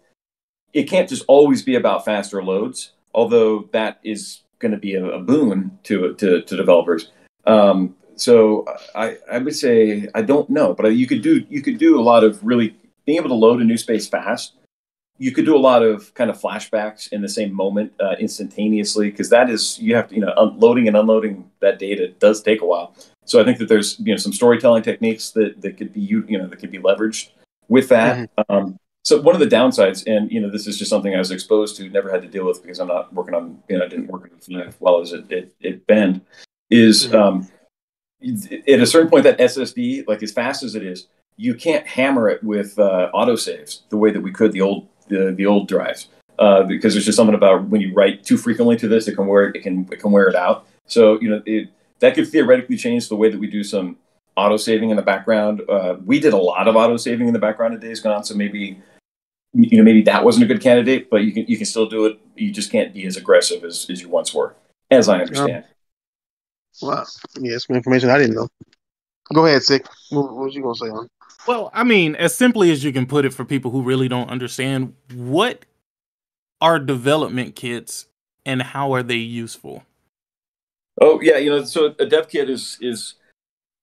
it can't just always be about faster loads, although that is going to be a, a, boon to, to to developers. Um, so I I would say I don't know, but you could do you could do a lot of really being able to load a new space fast you could do a lot of kind of flashbacks in the same moment uh, instantaneously because that is you have to you know unloading and unloading that data does take a while so i think that there's you know some storytelling techniques that that could be you you know that could be leveraged with that mm-hmm. um, so one of the downsides and you know this is just something i was exposed to never had to deal with because i'm not working on you know i didn't work as well as it it, it bend is mm-hmm. um, at a certain point that ssd like as fast as it is you can't hammer it with uh, autosaves the way that we could the old the the old drives uh, because there's just something about when you write too frequently to this, it can wear it can it can wear it out. So you know it, that could theoretically change the way that we do some auto saving in the background. Uh, we did a lot of auto saving in the background of Days Gone, so maybe you know maybe that wasn't a good candidate, but you can you can still do it. You just can't be as aggressive as, as you once were, as I understand. Wow, yeah, some information I didn't know. Go ahead, sick. What, what was you gonna say on? Well, I mean, as simply as you can put it for people who really don't understand, what are development kits and how are they useful? Oh yeah, you know, so a dev kit is is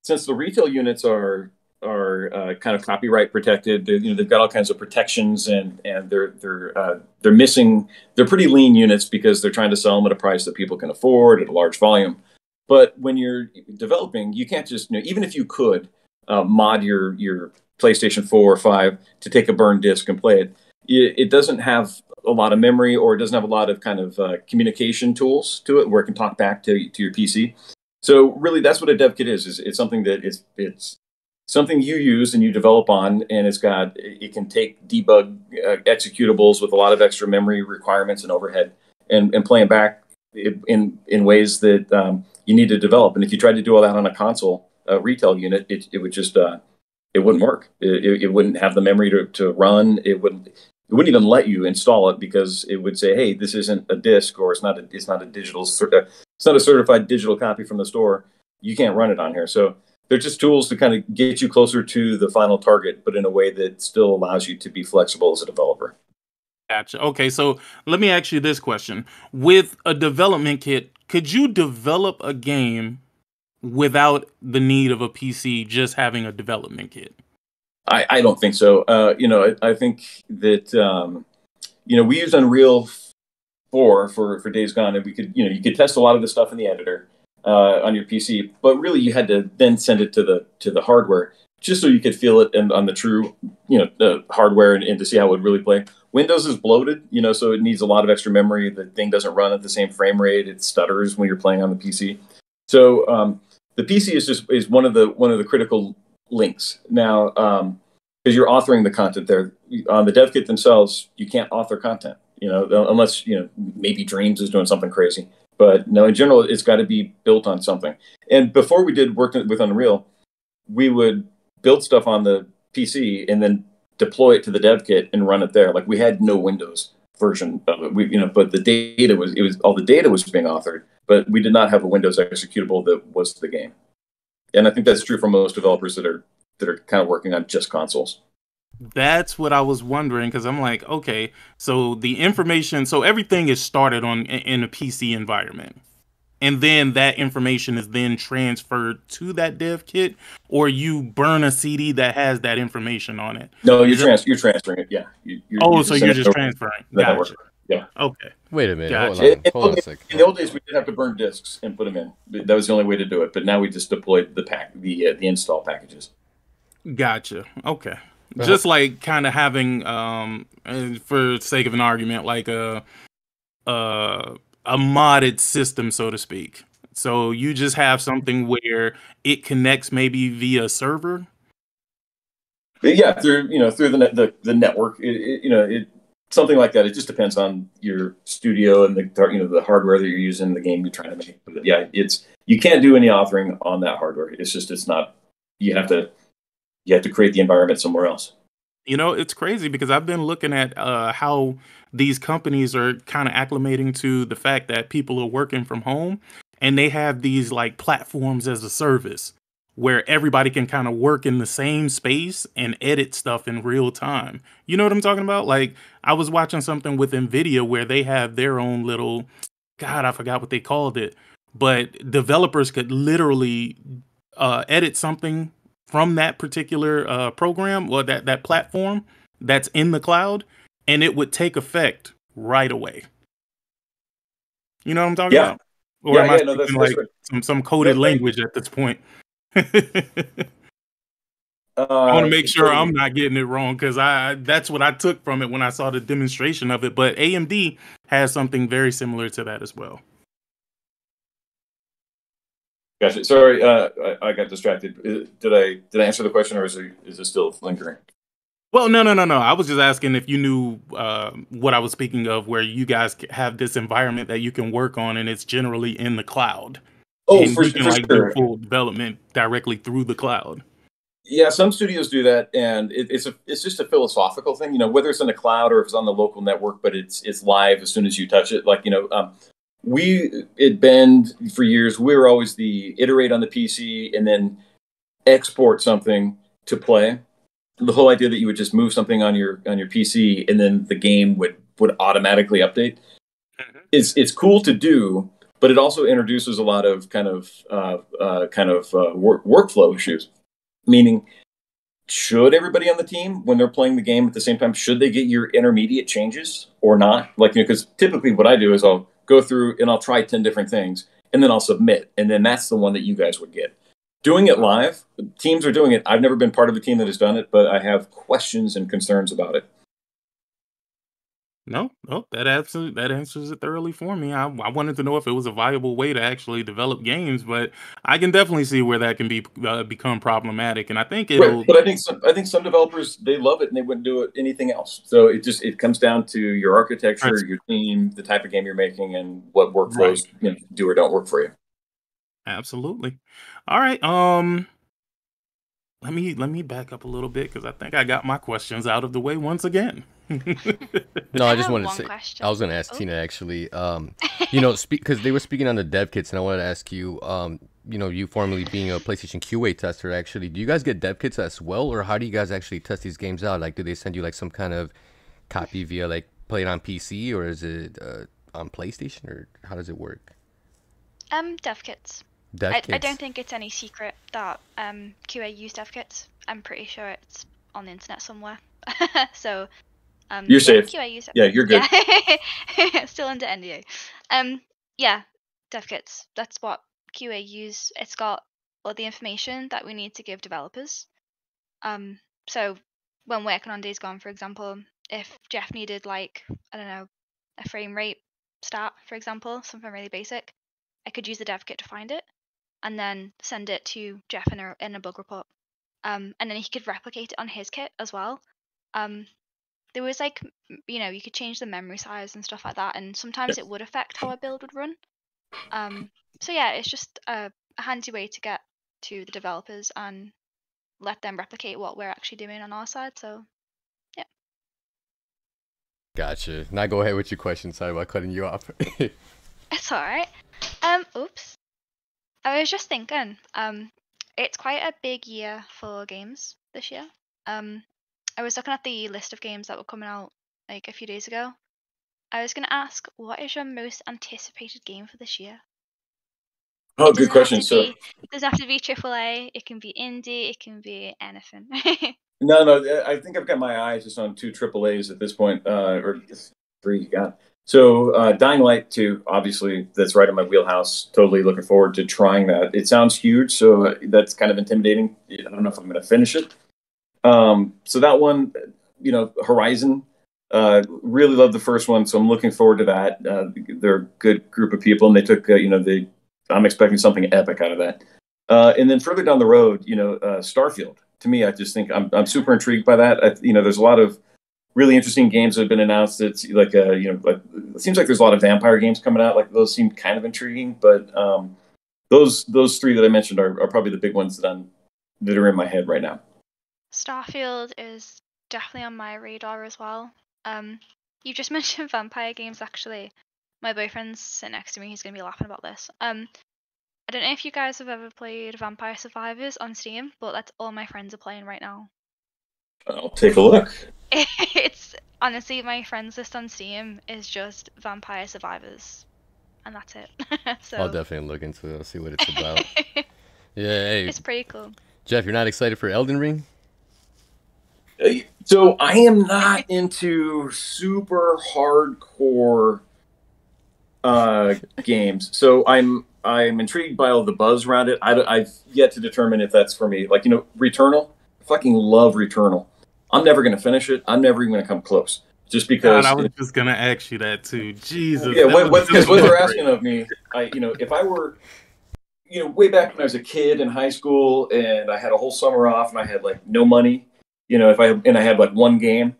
since the retail units are are uh, kind of copyright protected. You know, they've got all kinds of protections, and and they're they're uh, they're missing. They're pretty lean units because they're trying to sell them at a price that people can afford at a large volume. But when you're developing, you can't just you know, even if you could, uh, mod your your PlayStation 4 or 5 to take a burn disc and play it. It doesn't have a lot of memory or it doesn't have a lot of kind of uh, communication tools to it where it can talk back to, to your PC. So really, that's what a dev kit is. is it's something that it's it's something you use and you develop on, and it's got it can take debug uh, executables with a lot of extra memory requirements and overhead, and and playing back in in ways that um, you need to develop. And if you tried to do all that on a console, a retail unit, it, it would just uh, it wouldn't work. It, it, wouldn't have the memory to, to run. It wouldn't it wouldn't even let you install it because it would say, "Hey, this isn't a disk, or it's not a it's not a digital uh, it's not a certified digital copy from the store. You can't run it on here." So they're just tools to kind of get you closer to the final target, but in a way that still allows you to be flexible as a developer. Gotcha. Okay, so let me ask you this question: With a development kit, could you develop a game without the need of a PC, just having a development kit? I, I don't think so. Uh, you know, I, I think that um, you know we used Unreal four for for Days Gone, and we could you know you could test a lot of the stuff in the editor uh, on your PC, but really you had to then send it to the to the hardware just so you could feel it and on the true you know the hardware and, and to see how it would really play. Windows is bloated, you know, so it needs a lot of extra memory. The thing doesn't run at the same frame rate. It stutters when you're playing on the PC. So um, the PC is just is one of the one of the critical links now because um, you're authoring the content there on the dev kit themselves. You can't author content, you know, unless you know maybe Dreams is doing something crazy. But no, in general, it's got to be built on something. And before we did work with Unreal, we would build stuff on the PC and then deploy it to the dev kit and run it there. Like we had no Windows version of it. We, you know, but the data was it was all the data was being authored but we did not have a Windows executable that was the game. And I think that's true for most developers that are that are kind of working on just consoles. That's what I was wondering because I'm like, okay, so the information, so everything is started on in a PC environment, and then that information is then transferred to that dev kit, or you burn a CD that has that information on it. No, you're trans- you're transferring it. Yeah. You, you're, oh, you're so you're just transferring. Gotcha. Okay. Wait a minute. Gotcha. Hold on. In, Hold on a in- in the old days, we did have to burn discs and put them in. That was the only way to do it. But now we just deployed the pack, the uh, the install packages. Gotcha. Okay. Uh-huh. Just like kind of having, um, for sake of an argument, like a, uh, a modded system, so to speak. So you just have something where it connects maybe via server. But yeah, through you know through the the, the network, it, it, you know it something like that. It just depends on your studio and the you know the hardware that you're using, the game you're trying to make. But yeah, it's you can't do any authoring on that hardware. It's just it's not. You have to you have to create the environment somewhere else. You know, it's crazy because I've been looking at uh, how these companies are kind of acclimating to the fact that people are working from home and they have these like platforms as a service where everybody can kind of work in the same space and edit stuff in real time. You know what I'm talking about? Like I was watching something with Nvidia where they have their own little god, I forgot what they called it, but developers could literally uh, edit something from that particular uh, program or that that platform that's in the cloud, and it would take effect right away. You know what I'm talking Yeah. about? Or yeah, am I yeah, no, that's, that's like right. some some coded That's right. language at this point? *laughs* Uh, I want to make sure I'm not getting it wrong because I that's what I took from it when I saw the demonstration of it. But AMD has something very similar to that as well. Gotcha. Sorry, uh, I, I got distracted. Uh, Did I did I answer the question, or is it is it still lingering? Well, no, no, no, no. I was just asking if you knew uh, what I was speaking of, where you guys have this environment that you can work on, and it's generally in the cloud. Oh, and for, you can for like sure. do full development directly through the cloud. Yeah, some studios do that, and it, it's a it's just a philosophical thing, you know, whether it's in the cloud or if it's on the local network, but it's it's live as soon as you touch it. Like you know, um, we at Bend for years. We were always the iterate on the PC and then export something to play. The whole idea that you would just move something on your on your PC and then the game would would automatically update is it's cool to do, but it also introduces a lot of kind of uh, uh, kind of uh, work, workflow issues. Meaning should everybody on the team when they're playing the game at the same time should they get your intermediate changes or not? Like you know because typically what i do is i'll go through and i'll try 10 different things and then i'll submit and then that's the one that you guys would get. Doing it live teams are doing it. I've never been part of a team that has done it but i have questions and concerns about it No, no, that answers that answers it thoroughly for me. I, I wanted to know if it was a viable way to actually develop games, but I can definitely see where that can be uh, become problematic, and I think it'll. Right, but i think some, i think some developers they love it and they wouldn't do it anything else so it just it comes down to your architecture Right. your team the type of game you're making and what workflows you know, do or don't work for you Absolutely. All right. Um let me let me back up a little bit because I think I got my questions out of the way once again. No, I just wanted to say. question. I was going to ask Oh. Tina actually. Um, you know, because they were speaking on the dev kits, and I wanted to ask you. Um, you know, you formerly being a PlayStation QA tester, actually, do you guys get dev kits as well, or how do you guys actually test these games out? Like, do they send you like some kind of copy via like play it on PC, or is it uh, on PlayStation, or how does it work? Um, dev kits. Dev I, kits. I don't think it's any secret that um QA use dev kits. I'm pretty sure it's on the internet somewhere. *laughs* so um You're safe. Dev yeah you're good Yeah. *laughs* Still under NDA. Um yeah, dev kits. That's what QA use. It's got all the information that we need to give developers. Um so when working on Days Gone, for example, if Jeff needed like, I don't know, a frame rate stat, for example, something really basic, I could use the dev kit to find it and then send it to Jeff in a in a bug report. Um, and then he could replicate it on his kit as well. Um, there was like, you know, you could change the memory size and stuff like that, and sometimes it would affect how a build would run. Um, *laughs* so yeah, it's just a, a handy way to get to the developers and let them replicate what we're actually doing on our side. So yeah. Gotcha. Now go ahead with your question. Sorry about cutting you off. *laughs* It's alright. Um, oops. I was just thinking, um, it's quite a big year for games this year. Um, I was looking at the list of games that were coming out like a few days ago. I was gonna ask, what is your most anticipated game for this year? oh good question so be- It doesn't have to be AAA. It can be indie. It can be anything. *laughs* No, no. I think I've got my eyes just on two triple A's at this point, uh, or three. God. So, uh, Dying Light 2, obviously, that's right in my wheelhouse. Totally looking forward to trying that. It sounds huge, so uh, that's kind of intimidating. I don't know if I'm going to finish it. Um, so that one, you know, Horizon, uh, really love the first one, so I'm looking forward to that. Uh, they're a good group of people, and they took, uh, you know, they. I'm expecting something epic out of that. Uh, and then further down the road, you know, uh, Starfield. To me, I just think I'm I'm super intrigued by that. I, you know, there's a lot of really interesting games that have been announced. It's like uh, you know, like it seems like there's a lot of vampire games coming out. Like those seem kind of intriguing, but um, those those three that I mentioned are, are probably the big ones that I'm that are in my head right now. Starfield is definitely on my radar as well. Um, you just *laughs* mentioned vampire games. Actually, my boyfriend's sitting next to me. He's gonna be laughing about this. Um, I don't know if you guys have ever played Vampire Survivors on Steam, but that's all my friends are playing right now. I'll take a look. *laughs* it's honestly my friends list on Steam is just Vampire Survivors, and that's it. *laughs* so I'll definitely look into it. And see what it's about. yeah, hey, it's pretty cool. Jeff, you're not excited for Elden Ring? So I am not into super hardcore uh, games. So I'm I'm intrigued by all the buzz around it. I, have yet to determine if that's for me. Like you know, Returnal. I fucking love Returnal. I'm never going to finish it. I'm never even going to come close. Just because. God, I was just gonna ask you that too. Jesus. Yeah, what, what, what they're asking of me, I you know, if I were, you know, way back when I was a kid in high school and I had a whole summer off and I had like no money, you know, if I and I had like one game,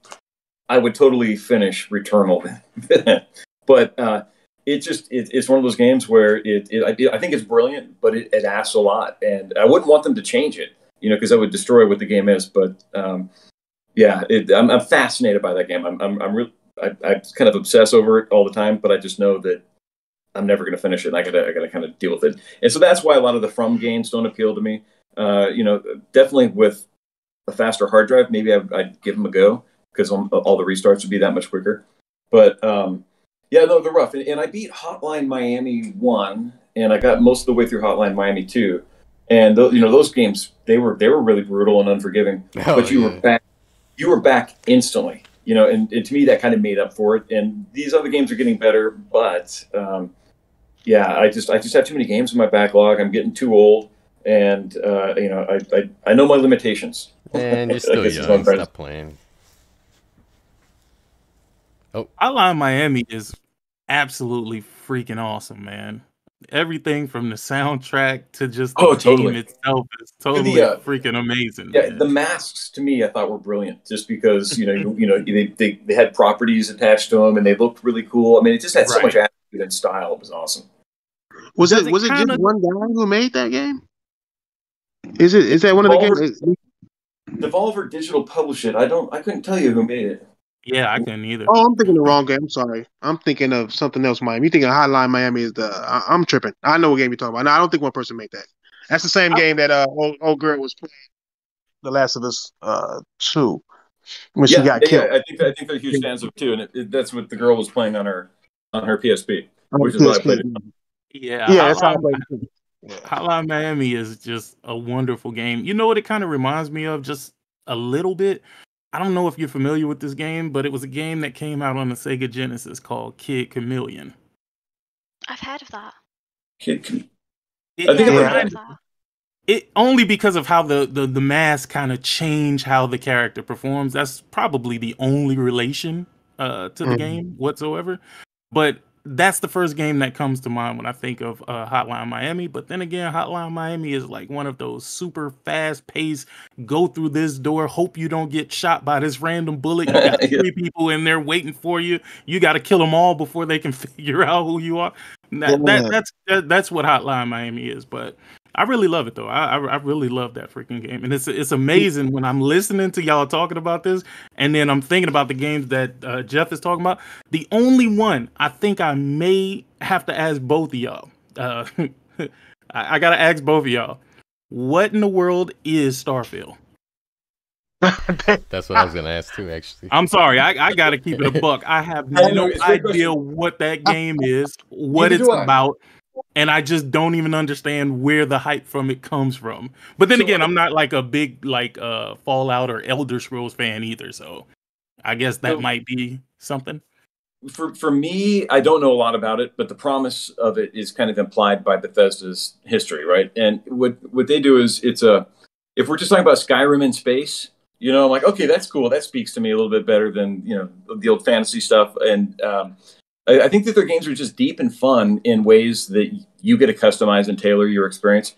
I would totally finish Returnal. *laughs* but uh, it just it, it's one of those games where it, it I, think it's brilliant, but it, it asks a lot, and I wouldn't want them to change it, you know, because that would destroy what the game is. But um, yeah, it, I'm, I'm fascinated by that game. I'm I'm, I'm really I, I kind of obsess over it all the time, but I just know that I'm never going to finish it. And I gotta I gotta kind of deal with it, and so that's why a lot of the From games don't appeal to me. Uh, you know, definitely with a faster hard drive, maybe I'd, I'd give them a go because all the restarts would be that much quicker. But um, yeah, no, they're rough. And, and I beat Hotline Miami one, and I got most of the way through Hotline Miami two. And tho- you know those games, they were they were really brutal and unforgiving. Oh, but you yeah. were back, you were back instantly. You know, and, and to me that kind of made up for it. And these other games are getting better, but um, yeah, I just I just have too many games in my backlog. I'm getting too old, and uh, you know I, I I know my limitations. Man, *laughs* I you're still guess is what young. I'm Stop playing. Hotline Miami is absolutely freaking awesome, man. Everything from the soundtrack to just the Oh, game totally. itself is totally uh, freaking amazing. Yeah, man. the masks to me I thought were brilliant, just because you know you, *laughs* you know they, they they had properties attached to them and they looked really cool. I mean, it just had so much attitude and style. It was awesome. Was Does it it was it kinda- just one guy who made that game? Is it is that one of the Devolver- games? Devolver Digital published it. I don't. I couldn't tell you who made it. yeah, I couldn't either. Oh, I'm thinking the wrong game. I'm sorry. I'm thinking of something else. Miami. You thinking Hotline Miami is the? I, I'm tripping. I know what game you're talking about. No, I don't think one person made that. That's the same I- game that uh old, old girl was playing. The Last of Us uh two when she yeah, got yeah, killed. I think I think they're huge fans of two, and it, it, that's what the girl was playing on her on her PSP. On which is why I played it. Yeah, Yeah, that's how I Hotline, played it. Too. Yeah. Hotline Miami is just a wonderful game. You know what it kind of reminds me of just a little bit? I don't know if you're familiar with this game, but it was a game that came out on the Sega Genesis called Kid Chameleon. I've heard of that. Kid Can- It, I think it I've heard I've kind heard of that. it only because of how the the, the mask kind of change how the character performs that's probably the only relation uh to the Mhm. game whatsoever but that's the first game that comes to mind when i think of uh hotline miami. But then again hotline miami is like one of those super fast paced go through this door hope you don't get shot by this random bullet. You got *laughs* Yeah. three people in there waiting for you. You got to kill them all before they can *laughs* figure out who you are. That, Yeah. that that's that, that's what hotline miami is. But I really love it though. I, I I really love that freaking game, and it's it's amazing when I'm listening to y'all talking about this, and then I'm thinking about the games that uh, Jeff is talking about. The only one I think I may have to ask both of y'all. Uh, *laughs* I, I gotta ask both of y'all. What in the world is Starfield? That's what I was gonna ask too, actually. I'm sorry, I, I gotta keep it a buck. I have *laughs* no it's a great idea what that *laughs* game is, what Neither it's do I. about, and I just don't even understand where the hype from it comes from. But then So- again, I'm not like a big like uh Fallout or Elder Scrolls fan either, so I guess that So- might be something. for for me, I don't know a lot about it, but the promise of it is kind of implied by Bethesda's history, right? And what what they do is it's a if we're just talking about Skyrim in space, you know, I'm like, okay, that's cool. That speaks to me a little bit better than you know the old fantasy stuff. And um, I, I think that their games are just deep and fun in ways that you get to customize and tailor your experience.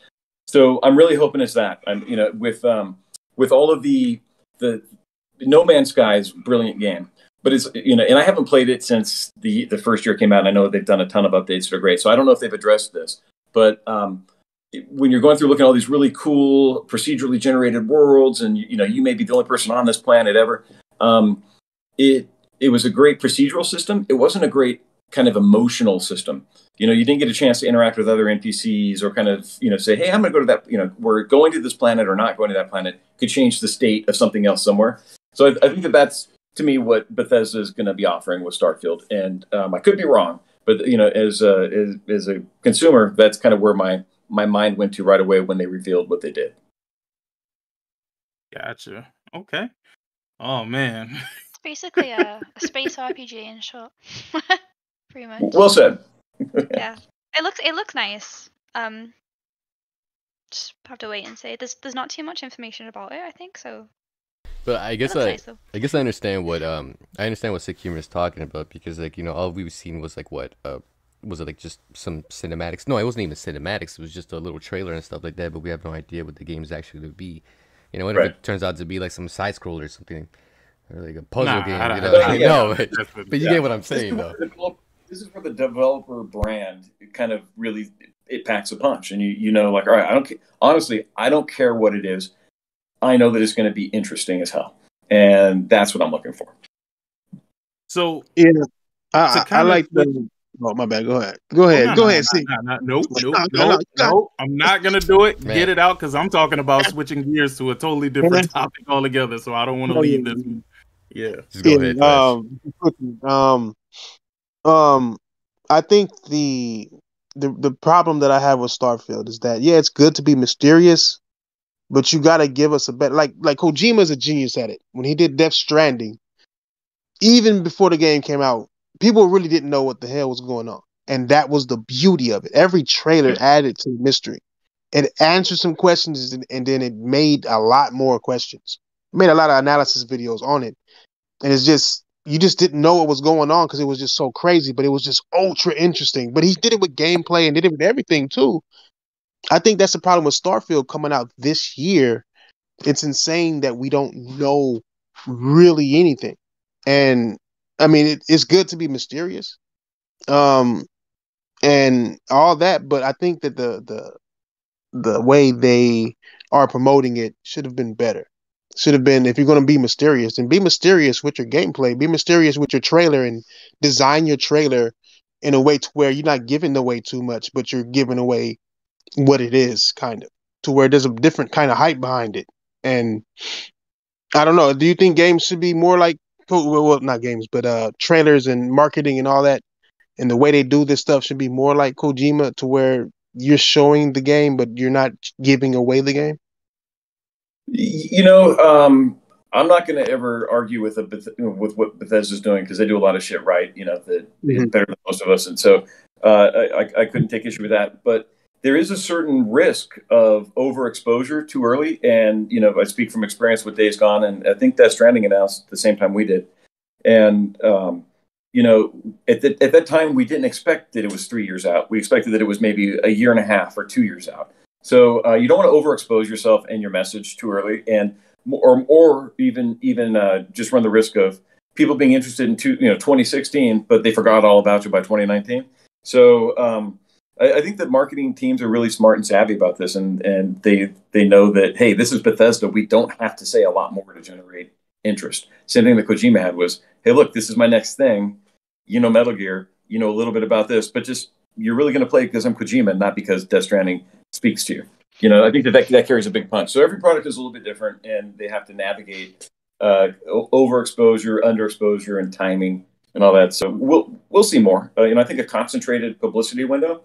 So I'm really hoping it's that. I'm you know with um, with all of the the No Man's Sky is brilliant game but it's you know, and I haven't played it since the the first year came out. And I know they've done a ton of updates that are great, so I don't know if they've addressed this. But um, when you're going through looking at all these really cool procedurally generated worlds, and you know, you may be the only person on this planet ever. Um, it it was a great procedural system. It wasn't a great kind of emotional system. You know, you didn't get a chance to interact with other NPCs or kind of, you know, say, hey, I'm going to go to that, you know, we're going to this planet or not going to that planet could change the state of something else somewhere. So I, I think that that's to me what Bethesda is going to be offering with Starfield, and um, I could be wrong, but you know, as a as, as a consumer, that's kind of where my my mind went to right away when they revealed what they did. Gotcha. Okay. Oh man. *laughs* It's basically a, a space RPG in short. *laughs* Pretty much. Well said. *laughs* yeah. It looks it looks nice. Um just have to wait and see. There's there's not too much information about it, I think, so But I guess I, nice. I guess I understand what um I understand what Sick Humor is talking about because like you know all we've seen was like what uh was it like just some cinematics? No, it wasn't even cinematics. It was just a little trailer and stuff like that. But we have no idea what the game's actually going to be. You know, what if it turns out to be like some side scroller or something, or like a puzzle Nah, game? I- You know, I- yeah. no, but, but you Yeah. get what I'm saying is though. develop- This is where the developer brand kind of really it packs a punch, and you you know like all right, I don't ca- honestly I don't care what it is. I know that it's going to be interesting as hell, and that's what I'm looking for. So Yeah, I, I, I like flip- the. Oh my bad. Go ahead. Go ahead. No, Go no, ahead. no, See. no, no, Nope, No, nope, no, nope, no. I'm not gonna do it. Man. Get it out because I'm talking about switching gears to a totally different topic altogether. So I don't want to oh, leave this. Yeah. Just go ahead. Um, um, um, I think the the the problem that I have with Starfield is that yeah, it's good to be mysterious, but you got to give us a better like like Kojima's a genius at it. When he did Death Stranding, even before the game came out, people really didn't know what the hell was going on, and that was the beauty of it. Every trailer added to the mystery. It answered some questions, and, and then it made a lot more questions. Made a lot of analysis videos on it and it's just you just didn't know what was going on because it was just so crazy, but it was just ultra interesting. But he did it with gameplay and did it with everything too. I think that's the problem with Starfield coming out this year. It's insane that we don't know really anything, and I mean it, it's good to be mysterious, um, and all that. But I think that the the the way they are promoting it should have been better should have been if you're going to be mysterious and be mysterious with your gameplay. Be mysterious with your trailer and design your trailer in a way to where you're not giving away too much but you're giving away what it is kind of to where there's a different kind of hype behind it. And i don't know do you think games should be more like well not games but uh trailers and marketing and all that and the way they do this stuff should be more like kojima to where you're showing the game but you're not giving away the game You know, um, I'm not going to ever argue with a Beth- with what Bethesda's doing because they do a lot of shit right. You know, that is Mhm. better than most of us, and so uh, I, I- couldn't take issue with that. But there is a certain risk of overexposure too early, and you know, I speak from experience with Days Gone, and I think Death Stranding announced the same time we did, and um, you know, at the, at that time we didn't expect that it was three years out. We expected that it was maybe a year and a half or two years out. So uh, you don't want to overexpose yourself and your message too early, and or or even even uh, just run the risk of people being interested in two, you know 2016, but they forgot all about you by 2019. So um, I, I think that marketing teams are really smart and savvy about this, and and they they know that hey, this is Bethesda. We don't have to say a lot more to generate interest. Same thing that Kojima had was, hey, look, this is my next thing. You know Metal Gear. You know a little bit about this, but just you're really going to play because I'm Kojima, not because Death Stranding speaks to you. You know, I think that, that that carries a big punch. So every product is a little bit different, and they have to navigate uh, o- overexposure, underexposure, and timing and all that. So we'll we'll see more. Uh, you know, I think a concentrated publicity window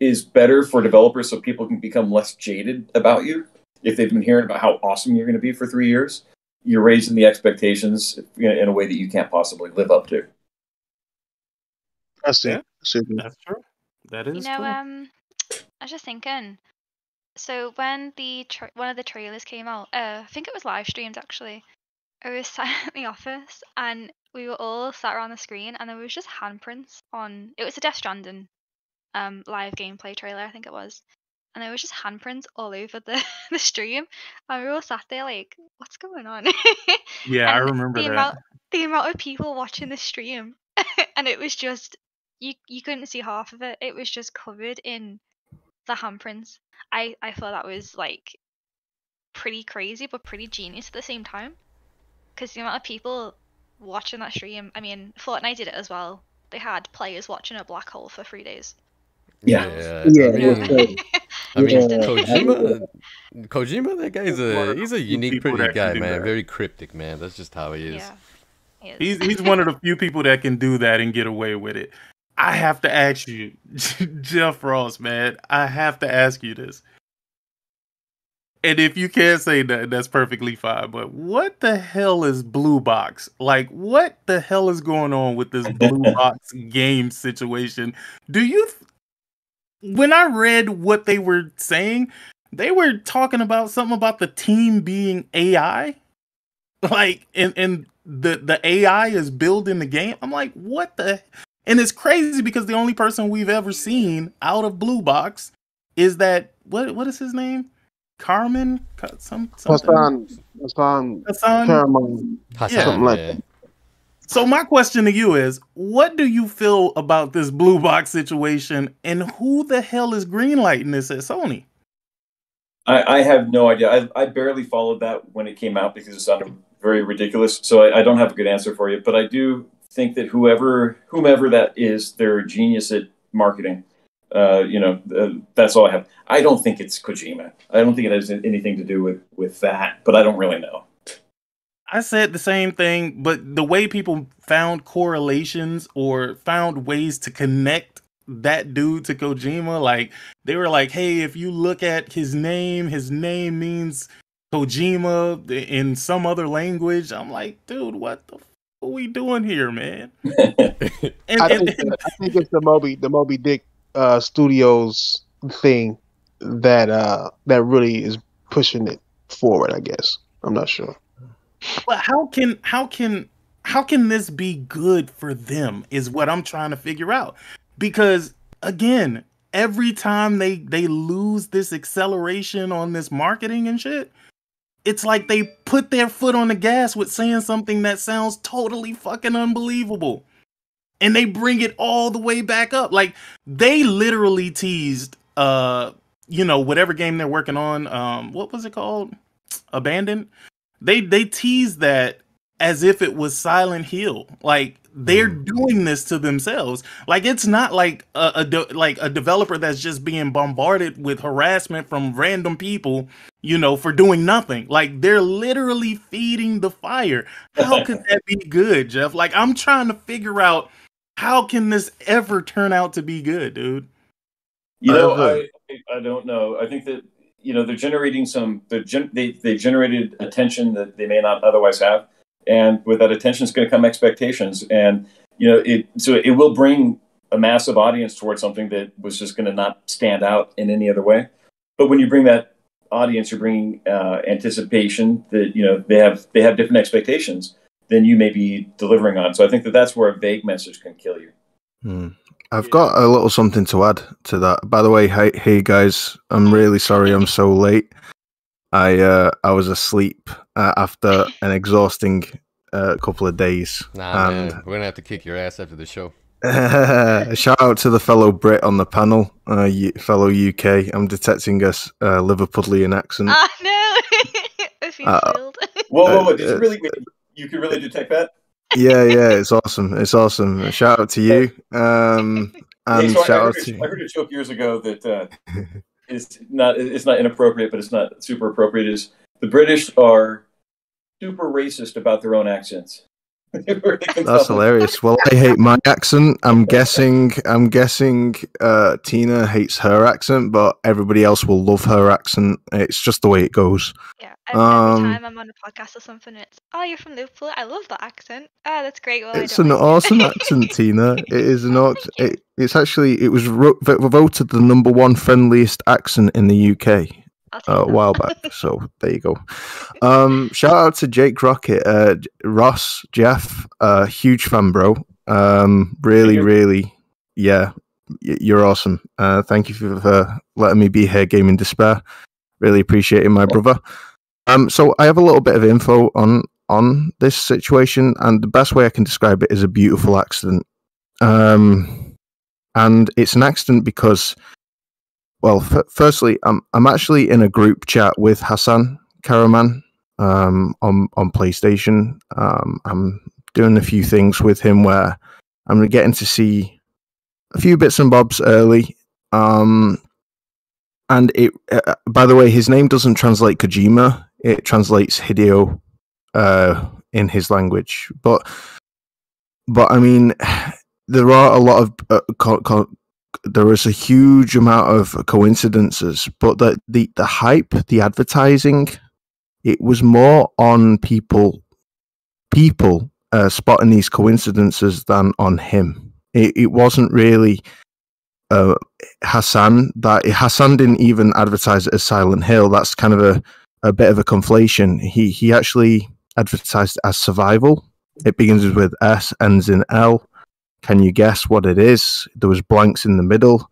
is better for developers, so people can become less jaded about you. If they've been hearing about how awesome you're going to be for three years, you're raising the expectations in in a way that you can't possibly live up to. I see. Yeah. I see. That's true. That is You know, true. um, I was just thinking. So when the tra- one of the trailers came out, uh, I think it was live streamed actually. I was *laughs* sat in the office and we were all sat around the screen and there was just handprints on. It was a Death Stranding, um, live gameplay trailer I think it was, and there was just handprints all over the *laughs* the stream, and we were all sat there like, what's going on? *laughs* yeah, I remember the that. amount the amount of people watching the stream and it was just you you couldn't see half of it it was just covered in the handprints i i thought that was like pretty crazy but pretty genius at the same time because the amount of people watching that stream i mean fortnite did it as well they had players watching a black hole for three days Yeah. Yeah. Yeah, I it mean, crazy. I mean, Kojima, Kojima, that guy's One a he's a unique, pretty guy, man. that. Very cryptic, man. That's just how he is. yeah he is. He's he's one of the few people that can do that and get away with it. I have to ask you, *laughs* Jeff Ross, man. I have to ask you this. And if you can't say that, that's perfectly fine. But what the hell is Blue Box? Like, what the hell is going on with this Blue *laughs* Box game situation? Do you? When I read what they were saying, they were talking about something about the team being AI, like, and and the the AI is building the game. I'm like, what the? And it's crazy because the only person we've ever seen out of Blue Box is that what what is his name? Carmen, some something. Hassan, Hassan Hassan? Caramel. Hassan, Yeah. Something like yeah. So my question to you is, what do you feel about this Blue Box situation, and who the hell is greenlighting this at Sony? I, I have no idea. I, I barely followed that when it came out because it sounded very ridiculous. So I, I don't have a good answer for you. But I do think that whoever whomever that is, they're genius at marketing. Uh, you know, uh, that's all I have. I don't think it's Kojima. I don't think it has anything to do with with that. But I don't really know. I said the same thing, but the way people found correlations or found ways to connect that dude to Kojima, like they were like, "Hey, if you look at his name, his name means Kojima in some other language." I'm like, "Dude, what the f- are we doing here, man?" *laughs* And, I and- think I think it's the Moby the Moby Dick uh, Studios thing that uh, that really is pushing it forward. I guess I'm not sure. But how can how can how can this be good for them is what I'm trying to figure out. Because again, every time they they lose this acceleration on this marketing and shit, it's like they put their foot on the gas with saying something that sounds totally fucking unbelievable. And they bring it all the way back up. Like they literally teased uh you know whatever game they're working on um what was it called? Abandoned they they tease that as if it was Silent Hill. Like they're hmm. doing this to themselves. Like it's not like a, a de- like a developer that's just being bombarded with harassment from random people, you know, for doing nothing. Like they're literally feeding the fire. How could *laughs* that be good, Jeff? Like I'm trying to figure out how can this ever turn out to be good, dude? You know, I, I don't know. I think that you know they're generating some. They're gen, they they generated attention that they may not otherwise have, and with that attention is going to come expectations, and you know it. So it will bring a massive audience towards something that was just going to not stand out in any other way. But when you bring that audience, you're bringing uh, anticipation that you know they have they have different expectations than you may be delivering on. So I think that that's where a vague message can kill you. Hmm. I've got a little something to add to that. By the way, hey, hey guys, I'm really sorry I'm so late. I uh, I was asleep uh, after an exhausting uh, couple of days. Nah, and man, we're gonna have to kick your ass after the show. *laughs* shout out to the fellow Brit on the panel, uh, U- fellow UK. I'm detecting a uh, Liverpudlian accent. Ah *laughs* no! *laughs* I've Uh. Whoa, whoa, whoa! Did Uh, you really? You can really detect that? yeah, yeah, it's awesome. It's awesome. Shout out to you. Um, Hey, and so I, I, shout out heard to a, I heard a joke years ago that is not it's not inappropriate, but it's not super appropriate. Is the British are super racist about their own accents, That's hilarious. Well, I hate my accent. I'm guessing. I'm guessing. Uh, Tina hates her accent, but everybody else will love her accent. It's just the way it goes. Yeah. Every, Um, every time I'm on a podcast or something, it's oh, you're from Liverpool. I love that accent. Ah, that's great. Well, It's an like it." awesome accent, *laughs* Tina. It is an Oh, awesome. thank you. It, it's actually it was ro- voted the number one friendliest accent in the UK I'll take a while back. So there you go. Um, shout out to Jake Rocket, uh, Ross, Jeff, uh, huge fan, bro. Um, really, really, yeah, you're awesome. Uh, thank you for, for letting me be here, Gaming Despair. Really appreciate it, my brother. Um, so I have a little bit of info on on this situation, and the best way I can describe it is a beautiful accident. Um, and it's an accident because well, firstly, I'm I'm actually in a group chat with Hassan Kahraman um, on on PlayStation. Um, I'm doing a few things with him where I'm getting to see a few bits and bobs early. Um, and it, uh, by the way, his name doesn't translate Kojima; it translates Hideo uh, in his language. But but I mean, *sighs* there are a lot of uh, co- co- there is a huge amount of coincidences, but the, the, the hype, the advertising, it was more on people people uh, spotting these coincidences than on him. It, it wasn't really uh, Hassan that Hassan didn't even advertise it as Silent Hill. That's kind of a, a bit of a conflation. He he actually advertised as Survival. It begins with S, ends in L. Can you guess what it is? There was blanks in the middle.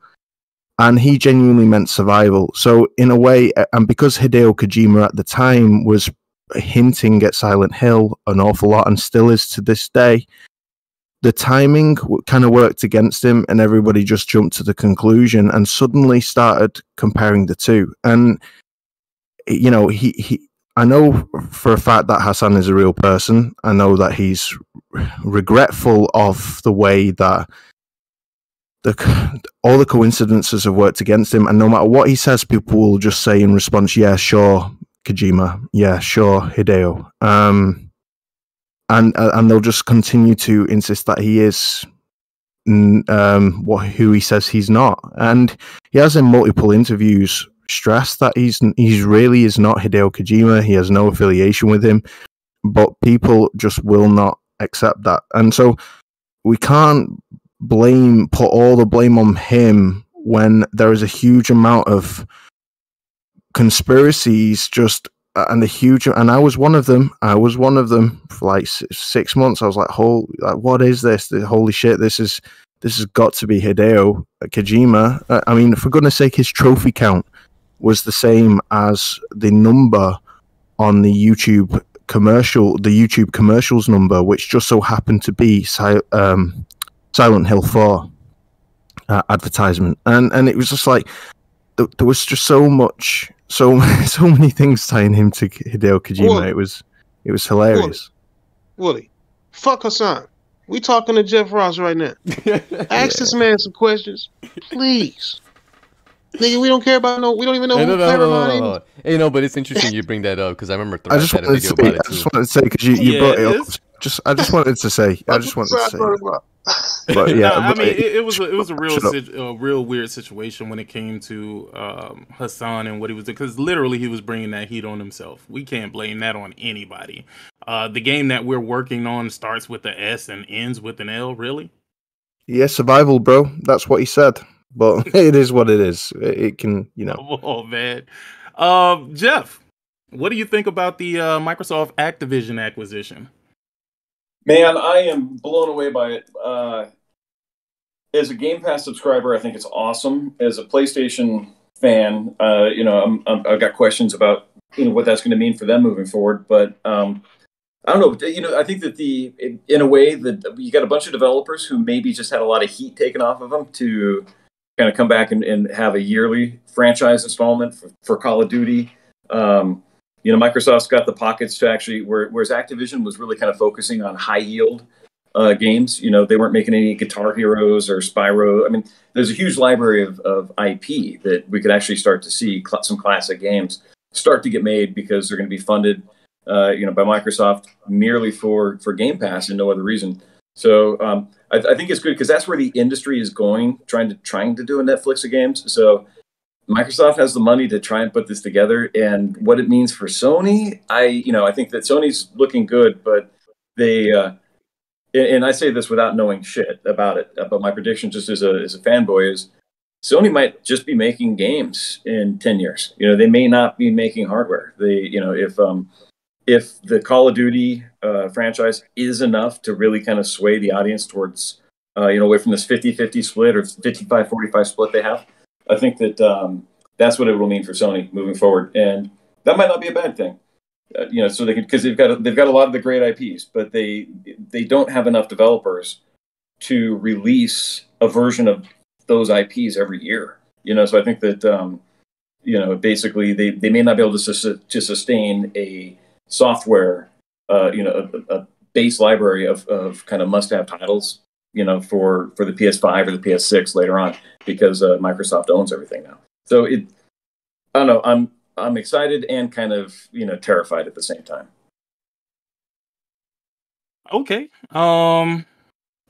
And he genuinely meant survival. So in a way, and because Hideo Kojima at the time was hinting at Silent Hill an awful lot and still is to this day, the timing kind of worked against him and everybody just jumped to the conclusion and suddenly started comparing the two. And you know, he, he I know for a fact that Hassan is a real person. I know that he's regretful of the way that the all the coincidences have worked against him, and no matter what he says, people will just say in response, "Yeah, sure, Kojima. Yeah, sure, Hideo." Um, and uh, and they'll just continue to insist that he is um what who he says he's not, and he has in multiple interviews stressed that he's he's really is not Hideo Kojima. He has no affiliation with him, but people just will not accept that, and so we can't blame put all the blame on him when there is a huge amount of conspiracies just and a huge and I was one of them. I was one of them for like six months. I was like, "Holy, like, what is this? The- Holy shit! This is this has got to be Hideo Kojima." I mean, for goodness' sake, his trophy count was the same as the number on the YouTube commercial, the YouTube commercials number, which just so happened to be um, Silent Hill Four uh, advertisement, and and it was just like th- there was just so much, so *laughs* so many things tying him to Hideo Kojima. Well- it was it was hilarious. Willie, fuck Hassan. We talking to Jeff Ross right now. *laughs* Ask this man some questions, please. Nigga, we don't care about no. We don't even know Hey, who no, no, no, no, no, no. Hey, no, but it's interesting you bring that up because I remember I just had a wanted to video say, about it I just wanted to say because you, you Yeah, brought it it up. is. Just I just wanted to say, I just wanted to say, brought him up. but *laughs* yeah, Nah, I mean, it- it, it was a, it was a real Shut a real weird situation when it came to um, Hassan and what he was because literally he was bringing that heat on himself. We can't blame that on anybody. Uh, the game that we're working on starts with the S and ends with an L. Really? yeah, survival, bro. That's what he said. But *laughs* it is what it is. It, it can, you know. Oh man, um, Jeff, what do you think about the uh, Microsoft Activision acquisition? Man, I am blown away by it. Uh, as a Game Pass subscriber, I think it's awesome. As a PlayStation fan, uh, you know, I'm, I'm, I've got questions about you know what that's going to mean for them moving forward. But um, I don't know. You know, I think that the in, in a way that you got a bunch of developers who maybe just had a lot of heat taken off of them to kind of come back and, and have a yearly franchise installment for, for Call of Duty. Um, you know, Microsoft's got the pockets to actually, where, whereas Activision was really kind of focusing on high yield uh, games. You know, they weren't making any Guitar Heroes or Spyro. I mean, there's a huge library of, of IP that we could actually start to see cl- some classic games start to get made because they're going to be funded uh, you know, by Microsoft merely for for Game Pass and no other reason. So um, I, I, think it's good because that's where the industry is going, trying to trying to do a Netflix of games. So Microsoft has the money to try and put this together, and what it means for Sony, I you know I think that Sony's looking good, but they uh, and I say this without knowing shit about it, but my prediction just as a as a fanboy is Sony might just be making games in 10 years. You know, they may not be making hardware. They, you know, if um if the Call of Duty uh, franchise is enough to really kind of sway the audience towards uh, you know, away from this 50-50 split or 55-45 split they have, I think that um, that's what it will mean for Sony moving forward. And that might not be a bad thing. Uh, you know, so they can because they've got they've got a lot of the great IPs, but they they don't have enough developers to release a version of those IPs every year. You know, so I think that um, you know basically they, they may not be able to su- to sustain a software, uh, you know, a, a base library of, of kind of must have titles, you know, for for the PS5 or the PS6 later on because uh, Microsoft owns everything now. So it, I don't know, I'm I'm excited and kind of you know terrified at the same time. Okay. Um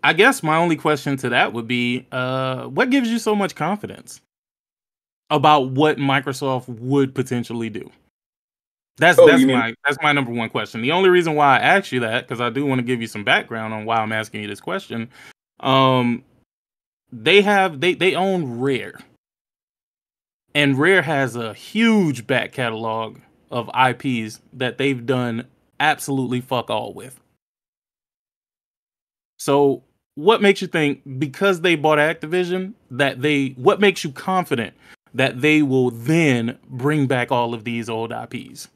I guess my only question to that would be uh, what gives you so much confidence about what Microsoft would potentially do? That's oh, that's my mean- that's my number one question. The only reason why I asked you that because I do want to give you some background on why I'm asking you this question. Um, they have they they own Rare, and Rare has a huge back catalog of IPs that they've done absolutely fuck all with. So what makes you think because they bought Activision that they what makes you confident that they will then bring back all of these old IPs?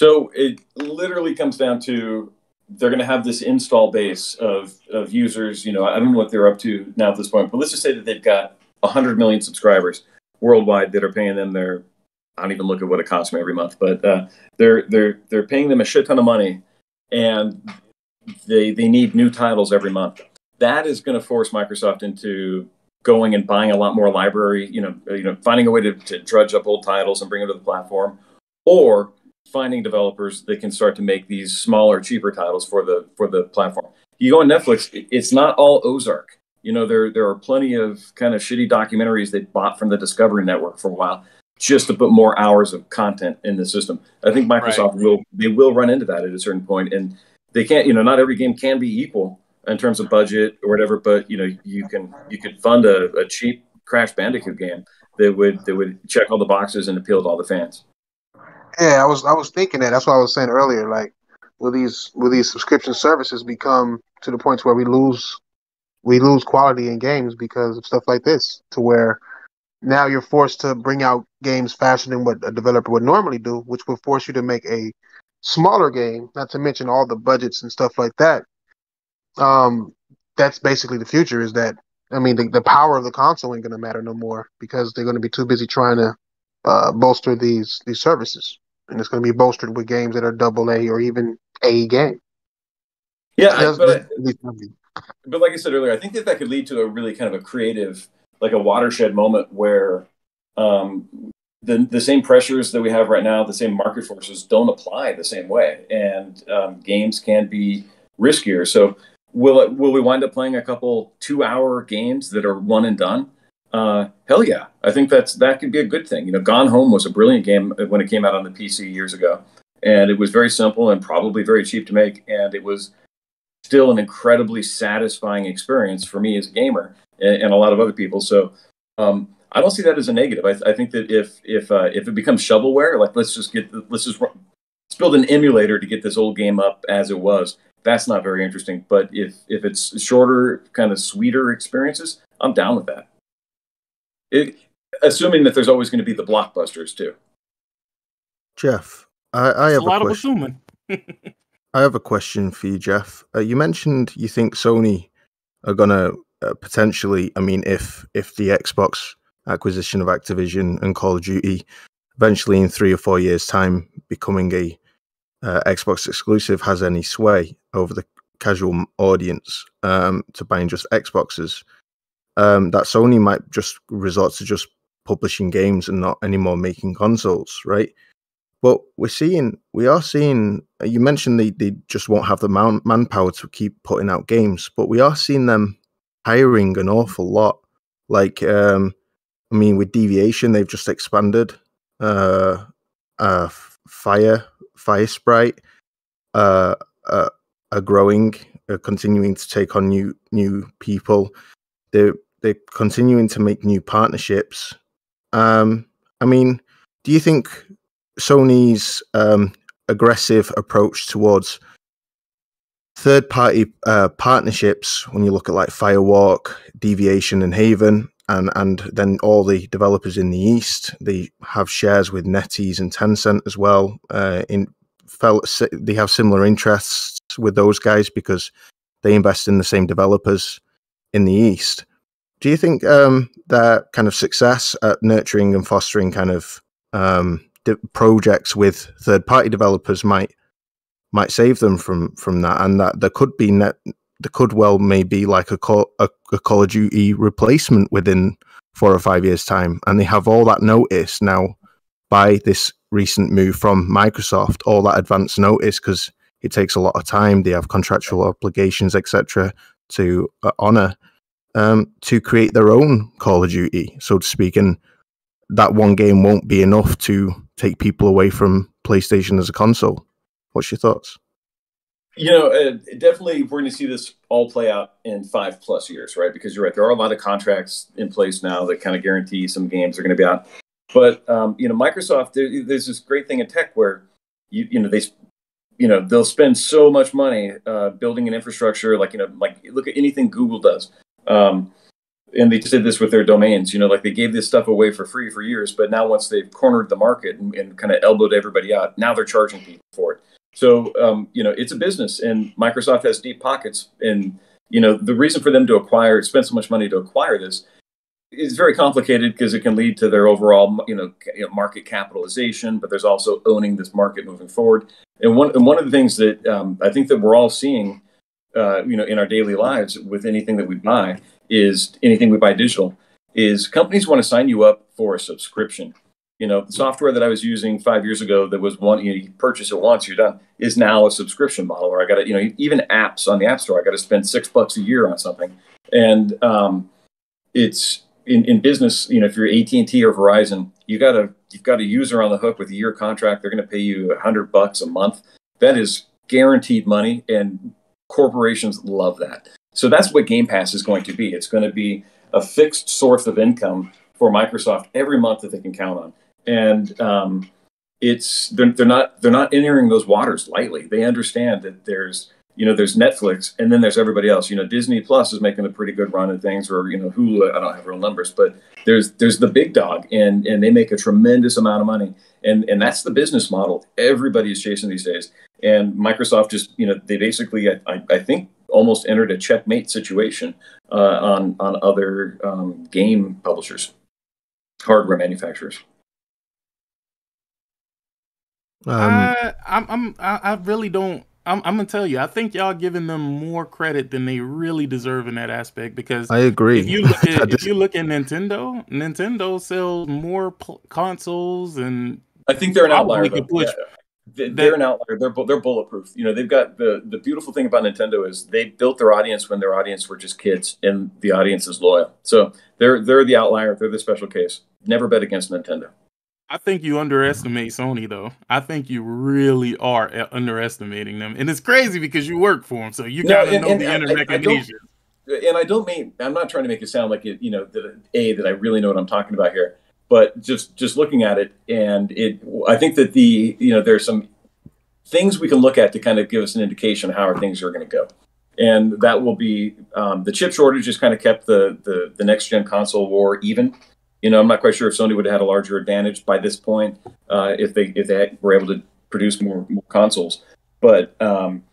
So it literally comes down to they're going to have this install base of of users. You know, I don't know what they're up to now at this point, but let's just say that they've got 100 million subscribers worldwide that are paying them their. I don't even look at what it costs me every month, but uh, they're they're they're paying them a shit ton of money, and they they need new titles every month that is going to force Microsoft into going and buying a lot more library, you know, you know, finding a way to, to drudge up old titles and bring them to the platform, or finding developers that can start to make these smaller, cheaper titles for the for the platform. You go on Netflix, it's not all Ozark. You know, there there are plenty of kind of shitty documentaries they bought from the Discovery Network for a while, just to put more hours of content in the system. I think Microsoft right. will they will run into that at a certain point, and they can't. You know, not every game can be equal in terms of budget or whatever, but you know, you can you could fund a, a cheap Crash Bandicoot game that would that would check all the boxes and appeal to all the fans. Yeah, I was I was thinking that. That's what I was saying earlier. Like, will these will these subscription services become to the point where we lose we lose quality in games because of stuff like this? To where now you're forced to bring out games faster than what a developer would normally do, which would force you to make a smaller game. Not to mention all the budgets and stuff like that um, that's basically the future. Is that I mean, the, the power of the console ain't going to matter no more because they're going to be too busy trying to uh, bolster these these services, and it's going to be bolstered with games that are double A or even A game. Yeah, I, but, but like I said earlier, I think that that could lead to a really kind of a creative, like a watershed moment where um, the the same pressures that we have right now, the same market forces, don't apply the same way, and um, games can be riskier. So Will it, will we wind up playing a couple two hour games that are one and done? Uh, hell yeah, I think that's that could be a good thing. You know, Gone Home was a brilliant game when it came out on the PC years ago, and it was very simple and probably very cheap to make, and it was still an incredibly satisfying experience for me as a gamer and, and a lot of other people. So um, I don't see that as a negative. I, th- I think that if if uh, if it becomes shovelware, like let's just get let's just run, let's build an emulator to get this old game up as it was that's not very interesting. But if if it's shorter, kind of sweeter experiences, I'm down with that. It, assuming that there's always going to be the blockbusters too. Jeff, I, I have a, lot a of assuming. *laughs* I have a question for you, Jeff. Uh, you mentioned you think Sony are going to uh, potentially. I mean, if if the Xbox acquisition of Activision and Call of Duty eventually in three or four years' time becoming a uh, Xbox exclusive has any sway over the casual audience um, to buying just Xboxes, um, that Sony might just resort to just publishing games and not anymore making consoles, right? but we're seeing we are seeing. You mentioned they they just won't have the man, manpower to keep putting out games, but we are seeing them hiring an awful lot. Like, um, I mean, with Deviation, they've just expanded. Uh, uh, Fire, Firesprite, uh, uh, are growing, are continuing to take on new new people. They're they're continuing to make new partnerships. Um, I mean, do you think Sony's um, aggressive approach towards third party uh, partnerships, when you look at like Firewalk, Deviation, and Haven, and and then all the developers in the East, they have shares with NetEase and Tencent as well. Uh, in they have similar interests with those guys because they invest in the same developers in the East. Do you think um, that kind of success at nurturing and fostering kind of um, projects with third party developers might might save them from from that, and that there could be net there could well maybe like a call, a, a Call of Duty replacement within four or five years time, and they have all that notice now by this recent move from Microsoft, all that advance notice because it takes a lot of time. They have contractual obligations, etc., to uh, honor um, to create their own Call of Duty, so to speak, and that one game won't be enough to take people away from PlayStation as a console. What's your thoughts? You know, uh, definitely we're going to see this all play out in five plus years, right? Because you're right, there are a lot of contracts in place now that kind of guarantee some games are going to be out. But um, you know, Microsoft, there, there's this great thing in tech where you you know they you know they'll spend so much money uh, building an infrastructure, like you know, like look at anything Google does. Um, and they just did this with their domains. You know, like they gave this stuff away for free for years, but now once they've cornered the market and, and kind of elbowed everybody out, now they're charging people for it. So um, you know, it's a business, and Microsoft has deep pockets. And you know, the reason for them to acquire, spend so much money to acquire this, is very complicated because it can lead to their overall, you know, market capitalization. But there's also owning this market moving forward. And one and one of the things that um, I think that we're all seeing, uh, you know, in our daily lives with anything that we buy is anything we buy digital is companies want to sign you up for a subscription. You know, the software that I was using five years ago that was one, you know, you purchase it once, you're done, is now a subscription model. Or I got to, you know, even apps on the App Store, I got to spend six bucks a year on something. And um, it's in, in business, you know, if you're AT&T or Verizon, you got a you've got a user on the hook with a year contract. They're going to pay you a hundred bucks a month. That is guaranteed money, and corporations love that. So that's what Game Pass is going to be. It's going to be a fixed source of income for Microsoft every month that they can count on. And um, it's they're, they're not they're not entering those waters lightly. They understand that there's you know there's Netflix and then there's everybody else. You know Disney Plus is making a pretty good run of things, or you know Hulu. I don't have real numbers, but there's there's the big dog, and and they make a tremendous amount of money, and and that's the business model everybody is chasing these days. And Microsoft just you know they basically I, I think almost entered a checkmate situation uh, on on other um, game publishers, hardware manufacturers. Um, I, I'm, I'm, I really don't. I'm, I'm, gonna tell you. I think y'all giving them more credit than they really deserve in that aspect because I agree. If you look *laughs* at, if you look at Nintendo, Nintendo sells more pl- consoles and I think they're an outlier. Could push, yeah they're an outlier. They're they're bulletproof. You know, they've got the the beautiful thing about Nintendo is they built their audience when their audience were just kids, and the audience is loyal. So they're they're the outlier. They're the special case. Never bet against Nintendo. I think you underestimate Sony, though. I think you really are uh, underestimating them, and it's crazy because you work for them, so you gotta know and the inner mechanisms. And I don't mean I'm not trying to make it sound like it, you know, that a that I really know what I'm talking about here but just just looking at it and it i think that the you know there's some things we can look at to kind of give us an indication of how things are going to go. And that will be um, the chip shortage just kind of kept the, the the next gen console war even. You know i'm not quite sure if sony would have had a larger advantage by this point uh, if they if they were able to produce more, more consoles. But um,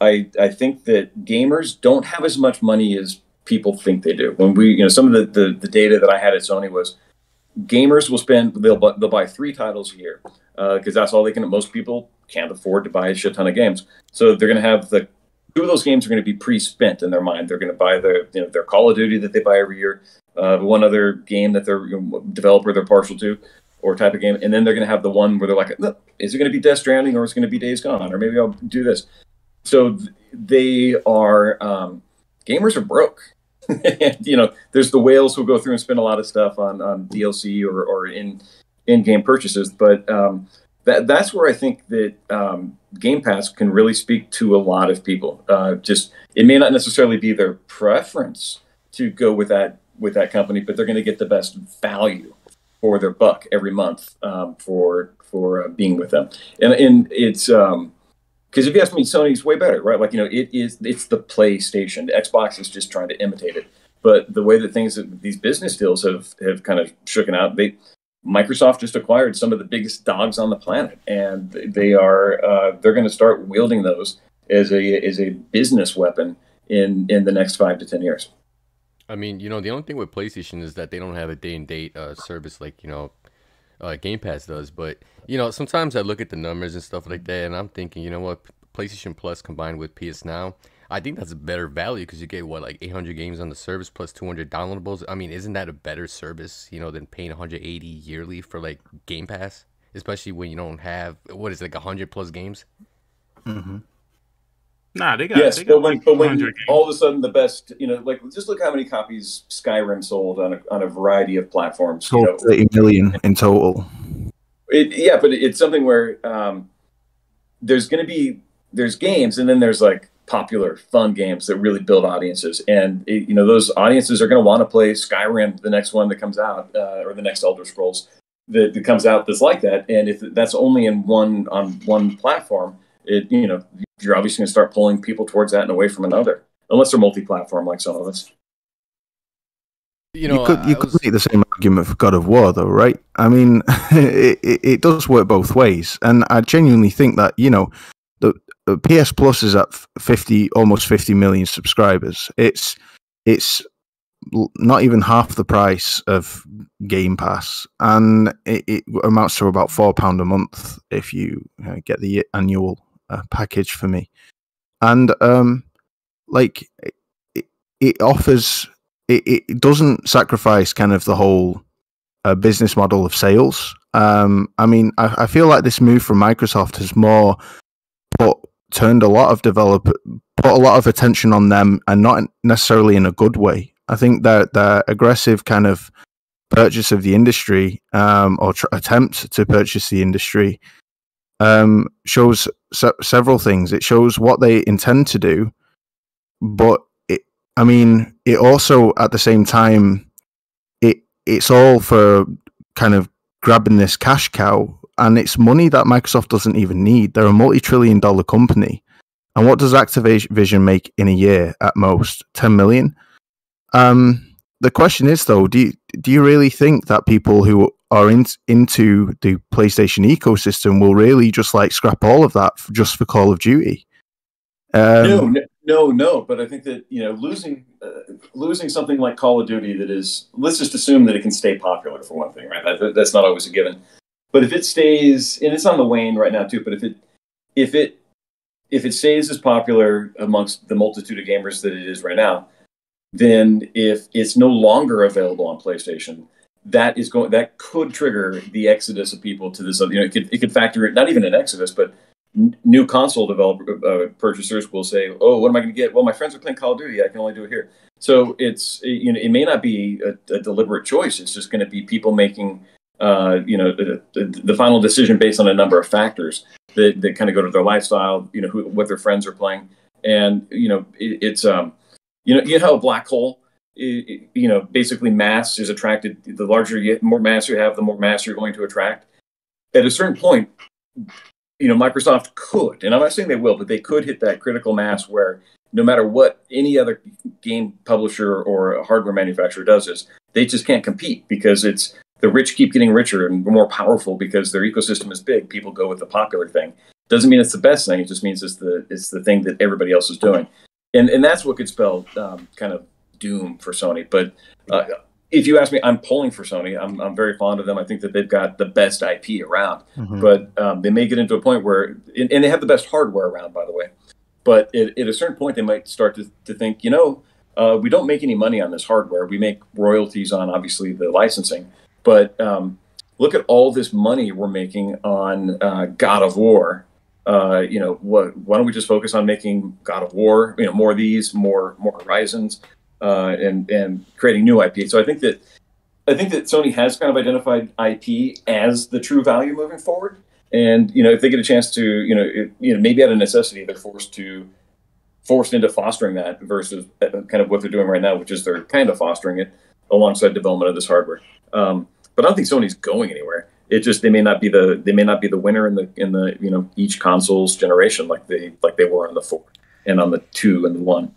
I, I think that gamers don't have as much money as people think they do. When we, you know, some of the, the, the data that I had at Sony was gamers will spend they'll they'll buy three titles a year because uh, that's all they can. Most people can't afford to buy a shit ton of games, so they're going to have the two of those games are going to be pre-spent in their mind. They're going to buy their you know their Call of Duty that they buy every year, uh, one other game that they're you know, developer they're partial to, or type of game, and then they're going to have the one where they're like, "Look, is it going to be Death Stranding or is it going to be Days Gone or maybe I'll do this. So th- they are um, gamers are broke. And, *laughs* you know, there's the whales who go through and spend a lot of stuff on on DLC or or in in game purchases, but um, that that's where I think that um, Game Pass can really speak to a lot of people. Uh, just it may not necessarily be their preference to go with that with that company, but they're going to get the best value for their buck every month um, for for uh, being with them. And and it's um, because if you ask me, Sony's way better, right? Like you know, it is it's the PlayStation. The Xbox is just trying to imitate it. But the way that things these business deals have have kind of shooken out, they Microsoft just acquired some of the biggest dogs on the planet, and they are uh, they're going to start wielding those as a as a business weapon in in the next five to ten years. I mean, you know, the only thing with PlayStation is that they don't have a day and date uh, service like you know uh, Game Pass does. But you know, sometimes I look at the numbers and stuff like that, and I'm thinking, you know what, PlayStation Plus combined with PS Now, I think that's a better value because you get what like 800 games on the service plus 200 downloadables. I mean, isn't that a better service, you know, than paying 180 yearly for like Game Pass, especially when you don't have what is it, like 100 plus games? Mm-hmm. Nah, they got. yes, they but when like but when 100 games. all of a sudden the best, you know, like just look how many copies Skyrim sold on a on a variety of platforms. You Sold know, 30 million in total. It, yeah, but it's something where um, there's going to be there's games, and then there's like popular, fun games that really build audiences, and it, you know those audiences are going to want to play Skyrim, the next one that comes out, uh, or the next Elder Scrolls that, that comes out that's like that. And if that's only in one on one platform, it you know you're obviously going to start pulling people towards that and away from another, unless they're multi-platform like some of us. You know, you could you could was- make the same argument for God of War, though, right? I mean, *laughs* it, it, it does work both ways, and I genuinely think that you know, the, the PS Plus is at fifty, almost fifty million subscribers. It's it's not even half the price of Game Pass, and it, it amounts to about four pound a month if you uh, get the annual uh, package for me. And um, like it, it offers it, it doesn't sacrifice kind of the whole uh, business model of sales. Um, I mean, I, I feel like this move from Microsoft has more put turned a lot of developer put a lot of attention on them, and not necessarily in a good way. I think that their aggressive kind of purchase of the industry um, or attempt to purchase the industry um, shows se- several things. It shows what they intend to do, but I mean, it also at the same time, it it's all for kind of grabbing this cash cow, and it's money that Microsoft doesn't even need. They're a multi-trillion-dollar company, and what does Activision make in a year at most? Ten million. Um, the question is though, do you, do you really think that people who are in, into the PlayStation ecosystem will really just like scrap all of that f- just for Call of Duty? Um, no, no, no. But I think that you know, losing uh, losing something like Call of Duty that is, let's just assume that it can stay popular for one thing, right? That, that's not always a given. But if it stays, and it's on the wane right now too. But if it if it if it stays as popular amongst the multitude of gamers that it is right now, then if it's no longer available on PlayStation, that is going that could trigger the exodus of people to this. You know, it could it could factor not even an exodus, but new console developer uh, purchasers will say, "Oh, what am I going to get? Well, my friends are playing Call of Duty. I can only do it here." So it's you know it may not be a, a deliberate choice. It's just going to be people making uh, you know the, the, the final decision based on a number of factors that, that kind of go to their lifestyle. You know who, what their friends are playing, and you know it, it's um you know you know how a black hole. i- i- You know, basically, mass is attracted. The larger, you, get, more mass you have, the more mass you're going to attract. At a certain point, you know, Microsoft could, and I'm not saying they will, but they could hit that critical mass where no matter what any other game publisher or hardware manufacturer does is they just can't compete because it's the rich keep getting richer and more powerful because their ecosystem is big. People go with the popular thing. Doesn't mean it's the best thing. It just means it's the it's the thing that everybody else is doing, and and that's what could spell um, kind of doom for Sony. But uh, if you ask me, I'm pulling for Sony. I'm I'm very fond of them. I think that they've got the best IP around mhm. but um, they may get into a point where, and, and they have the best hardware around, by the way. But at, at a certain point, they might start to, to think, you know, uh, we don't make any money on this hardware. We make royalties on obviously the licensing, but um, look at all this money we're making on uh, God of War. Uh, you know, what, why don't we just focus on making God of War? You know, more of these, more more Horizons, uh, and and creating new IP. So I think that I think that Sony has kind of identified IP as the true value moving forward. And you know, if they get a chance to, you know, it, you know, maybe out of necessity, they're forced to forced into fostering that versus uh, kind of what they're doing right now, which is they're kind of fostering it alongside development of this hardware. Um, but I don't think Sony's going anywhere. It just they may not be the they may not be the winner in the in the you know each console's generation like they like they were on the four and on the two and the one.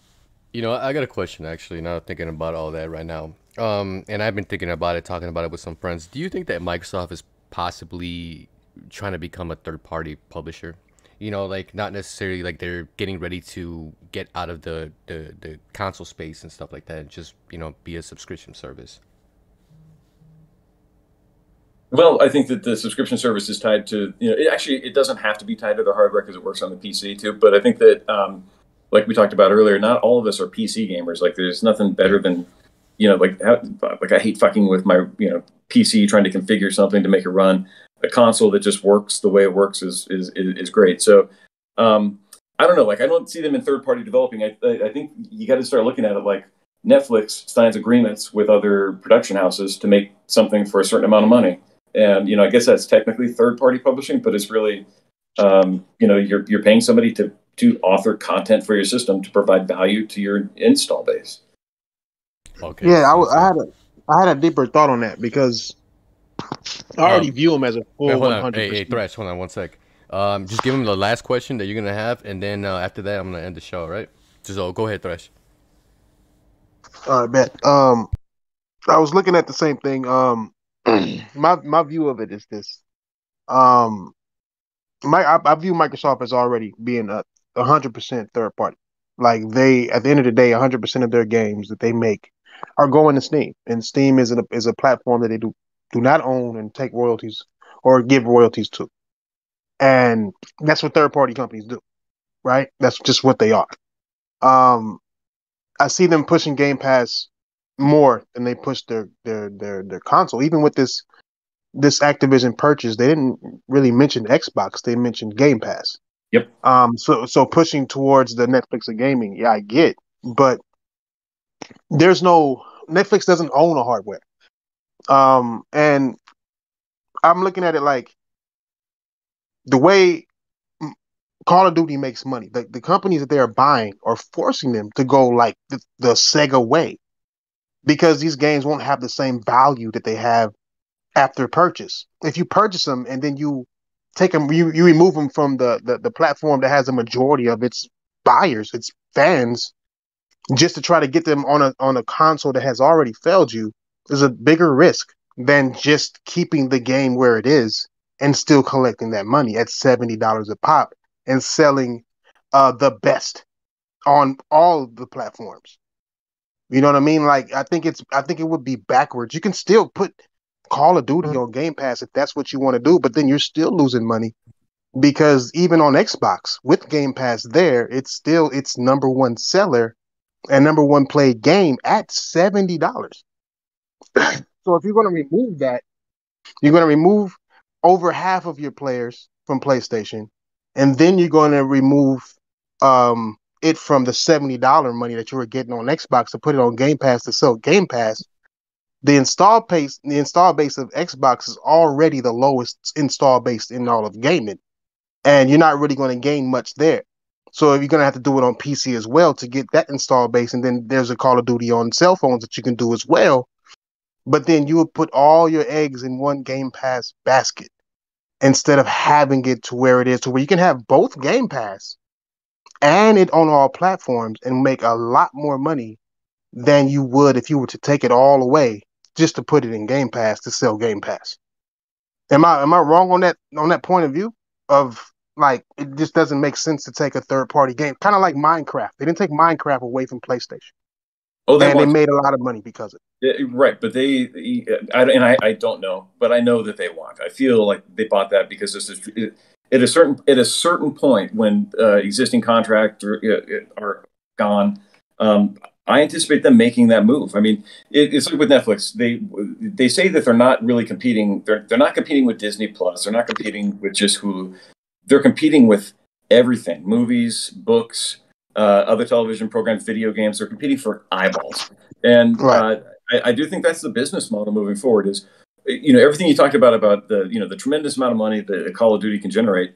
You know, I got a question actually. Now thinking about all that right now, um, and I've been thinking about it, talking about it with some friends. Do you think that Microsoft is possibly trying to become a third-party publisher? You know, like not necessarily like they're getting ready to get out of the the, the console space and stuff like that, and just you know be a subscription service. Well, I think that the subscription service is tied to, you know, it actually, it doesn't have to be tied to the hardware because it works on the PC too. But I think that, um, like we talked about earlier, not all of us are PC gamers. Like, there's nothing better than, you know, like, how, like I hate fucking with my, you know, PC trying to configure something to make it run. A console that just works the way it works is is is, great. So, um, I don't know. Like, I don't see them in third party developing. I I think you got to start looking at it like Netflix signs agreements with other production houses to make something for a certain amount of money and you know, I guess that's technically third-party publishing, but it's really, um, you know, you're you're paying somebody to to author content for your system to provide value to your install base. Okay. Yeah, I, I had a I had a deeper thought on that because I already um, view them as a full. Hey, hold on. Hey, hey, Thresh, hold on one sec. Um, just give him the last question that you're gonna have, and then uh, after that, I'm gonna end the show. Right? Just oh, go ahead, Thresh. All right, bet. Um, I was looking at the same thing. Um, *clears throat* my my view of it is this. Um, my I, I view Microsoft as already being a hundred percent third party. Like they, at the end of the day, hundred percent of their games that they make are going to Steam, and Steam is a is a platform that they do do not own and take royalties or give royalties to, and that's what third party companies do, right? That's just what they are. Um, I see them pushing Game Pass more than they push their their their their console. Even with this this Activision purchase, they didn't really mention Xbox. They mentioned Game Pass. Yep. Um. So so pushing towards the Netflix of gaming, yeah, I get, but there's no Netflix doesn't own a hardware. Um. And I'm looking at it like the way Call of Duty makes money. The the companies that they are buying are forcing them to go like the, the Sega way because these games won't have the same value that they have after purchase. If you purchase them and then you take them, you, you remove them from the, the, the platform that has a majority of its buyers, its fans, just to try to get them on a on a console that has already failed you is a bigger risk than just keeping the game where it is and still collecting that money at seventy dollars a pop and selling uh, the best on all the platforms. You know what I mean? Like I think it's I think it would be backwards. You can still put Call of Duty mm-hmm. on Game Pass if that's what you want to do, but then you're still losing money because even on Xbox with Game Pass there, it's still its number one seller and number one played game at seventy dollars. *coughs* so if you're going to remove that, you're going to remove over half of your players from PlayStation, and then you're going to remove um, it from the seventy dollar money that you were getting on Xbox to put it on Game Pass to sell Game Pass, the install base the install base of Xbox is already the lowest install base in all of gaming, and you're not really going to gain much there. So you're going to have to do it on PC as well to get that install base, and then there's a Call of Duty on cell phones that you can do as well. But then you would put all your eggs in one Game Pass basket instead of having it to where it is to where you can have both Game Pass and it on all platforms and make a lot more money than you would if you were to take it all away just to put it in Game Pass to sell Game Pass. Am I am I wrong on that on that point of view of like it just doesn't make sense to take a third party game, kind of like Minecraft. They didn't take Minecraft away from PlayStation. Oh, they and they made a lot of money because of it. Yeah, right, but they, I, and I, I don't know, but I know that they want. I feel like they bought that because this is at a certain at a certain point when uh, existing contracts are, are gone, um, I anticipate them making that move. I mean, it, it's like with Netflix. They they say that they're not really competing. They're they're not competing with Disney Plus. They're not competing with just Hulu. They're competing with everything: movies, books, uh, other television programs, video games. They're competing for eyeballs, and Right. uh, I, I do think that's the business model moving forward. Is you know everything you talked about about the you know the tremendous amount of money that Call of Duty can generate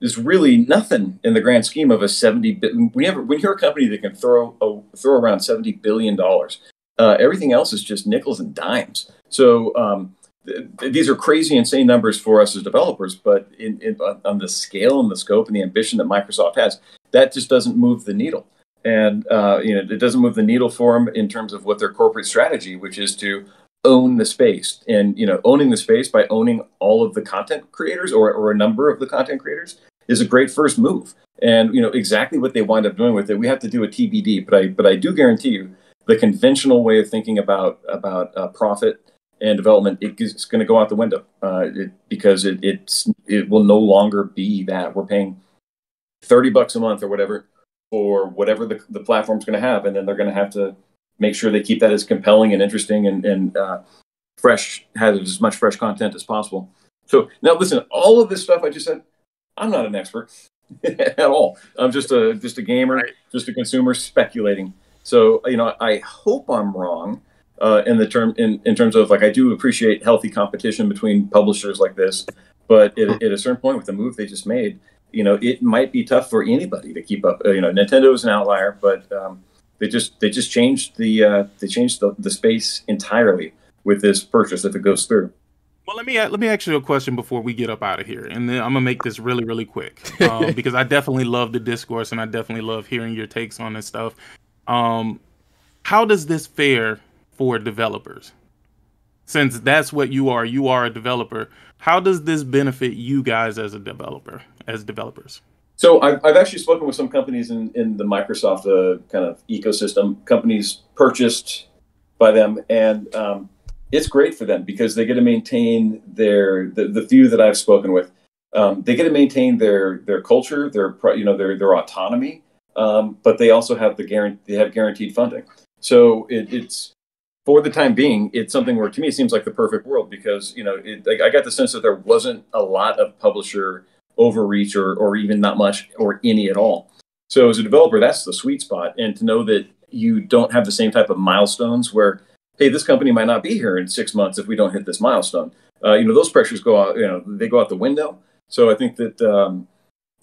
is really nothing in the grand scheme of a 70 bi- when you when you're a company that can throw a, throw around 70 billion dollars uh, everything else is just nickels and dimes. So um, th- th- these are crazy insane numbers for us as developers but in, in, on- on the scale and the scope and the ambition that microsoft has that just doesn't move the needle. And uh, you know it doesn't move the needle for them in terms of what their corporate strategy which is to own the space and you know owning the space by owning all of the content creators or, or a number of the content creators is a great first move. And you know exactly what they wind up doing with it. We have to do a TBD, but I but I do guarantee you the conventional way of thinking about about uh, profit and development it is going to go out the window uh, it, because it it's it will no longer be that we're paying thirty bucks a month or whatever for whatever the the platform's going to have, and then they're going to have to make sure they keep that as compelling and interesting and and uh, fresh, has as much fresh content as possible. So now listen, all of this stuff I just said I'm not an expert *laughs* at all. I'm just a just a gamer, Right. just a consumer speculating. So you know, I hope I'm wrong uh, in the term in, in terms of like I do appreciate healthy competition between publishers like this, but at, at a certain point with the move they just made, you know, it might be tough for anybody to keep up. Uh, you know, Nintendo is an outlier, but um, they just they just changed the uh, they changed the, the space entirely with this purchase if it goes through. Well, let me let me ask you a question before we get up out of here, and then I'm gonna make this really really quick *laughs* um, because I definitely love the discourse and I definitely love hearing your takes on this stuff. Um, how does this fare for developers? Since that's what you are, you are a developer. How does this benefit you guys as a developer, as developers? So I've, I've actually spoken with some companies in, in the Microsoft uh, kind of ecosystem, companies purchased by them, and um, it's great for them because they get to maintain their the, the few that I've spoken with. Um, they get to maintain their their culture, their you know their their autonomy, um, but they also have the guarantee they have guaranteed funding. So it, it's for the time being, it's something where to me it seems like the perfect world because you know it, I got the sense that there wasn't a lot of publisher overreach or, or even not much or any at all. So as a developer, that's the sweet spot. And to know that you don't have the same type of milestones where, hey, this company might not be here in six months if we don't hit this milestone. Uh, you know, those pressures go out, you know, they go out the window. So I think that um,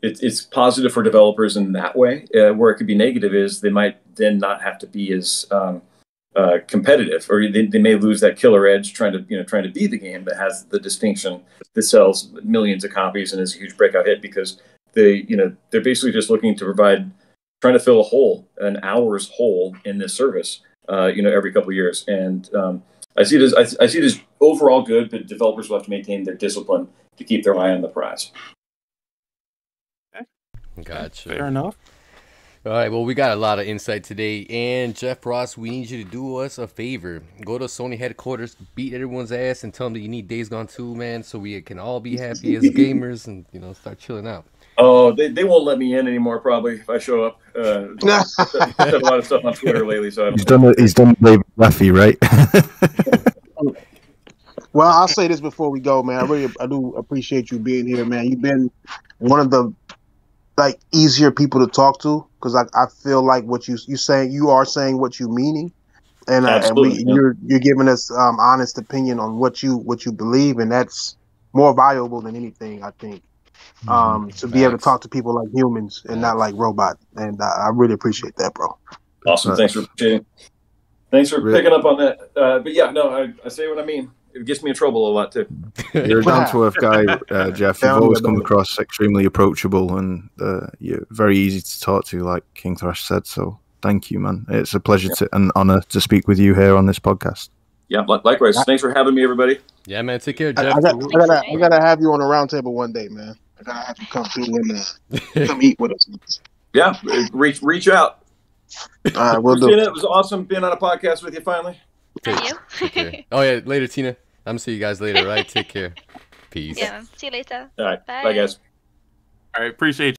it, it's positive for developers in that way. Uh, where it could be negative is they might then not have to be as um, uh, competitive, or they, they may lose that killer edge trying to you know trying to be the game that has the distinction that sells millions of copies and is a huge breakout hit because they you know they're basically just looking to provide trying to fill a hole an hour's hole in this service uh, you know every couple of years and um, I see it as I, I see it as overall good, but developers will have to maintain their discipline to keep their eye on the prize. Gotcha. Fair enough. All right, well, we got a lot of insight today. And Jeff Ross, we need you to do us a favor. Go to Sony headquarters, beat everyone's ass, and tell them that you need Days Gone 2, man, so we can all be happy as gamers and, you know, start chilling out. Oh, they, they won't let me in anymore probably if I show up. Uh, *laughs* said a lot of stuff on Twitter lately, so I He's don't. done. He's done David Jaffe, right? *laughs* Well, I'll say this before we go, man. I really, I do appreciate you being here, man. You've been one of the like easier people to talk to because I, I feel like what you you saying you are saying what you meaning, and, uh, and we yeah. you're you're giving us um, honest opinion on what you what you believe, and that's more valuable than anything. I think um, to be able to talk to people like humans and not like robots, and I, I really appreciate that, bro. Awesome. Thanks for appreciating. Thanks for Really- picking up on that. Uh, but yeah, no, I, I say what I mean. It gets me in trouble a lot too. *laughs* You're a down to earth guy, uh, Jeff. You've always come across extremely approachable and uh, you're very easy to talk to, like King Thrash said. So thank you, man. It's a pleasure to, and honor to speak with you here on this podcast. Yeah, likewise. Thanks for having me, everybody. Yeah, man, take care, Jeff. I, got, I gotta I gotta have you on a round table one day, man. I gotta have you come through and uh, *laughs* come eat with us. Yeah, uh, reach reach out. All right, we'll do. Christina, it was awesome being on a podcast with you finally. And Take you? Oh, yeah, later, Tina. I'm going to see you guys later, all right? Take care. *laughs* Peace. yeah. See you later. All right, Bye. bye guys. All right, appreciate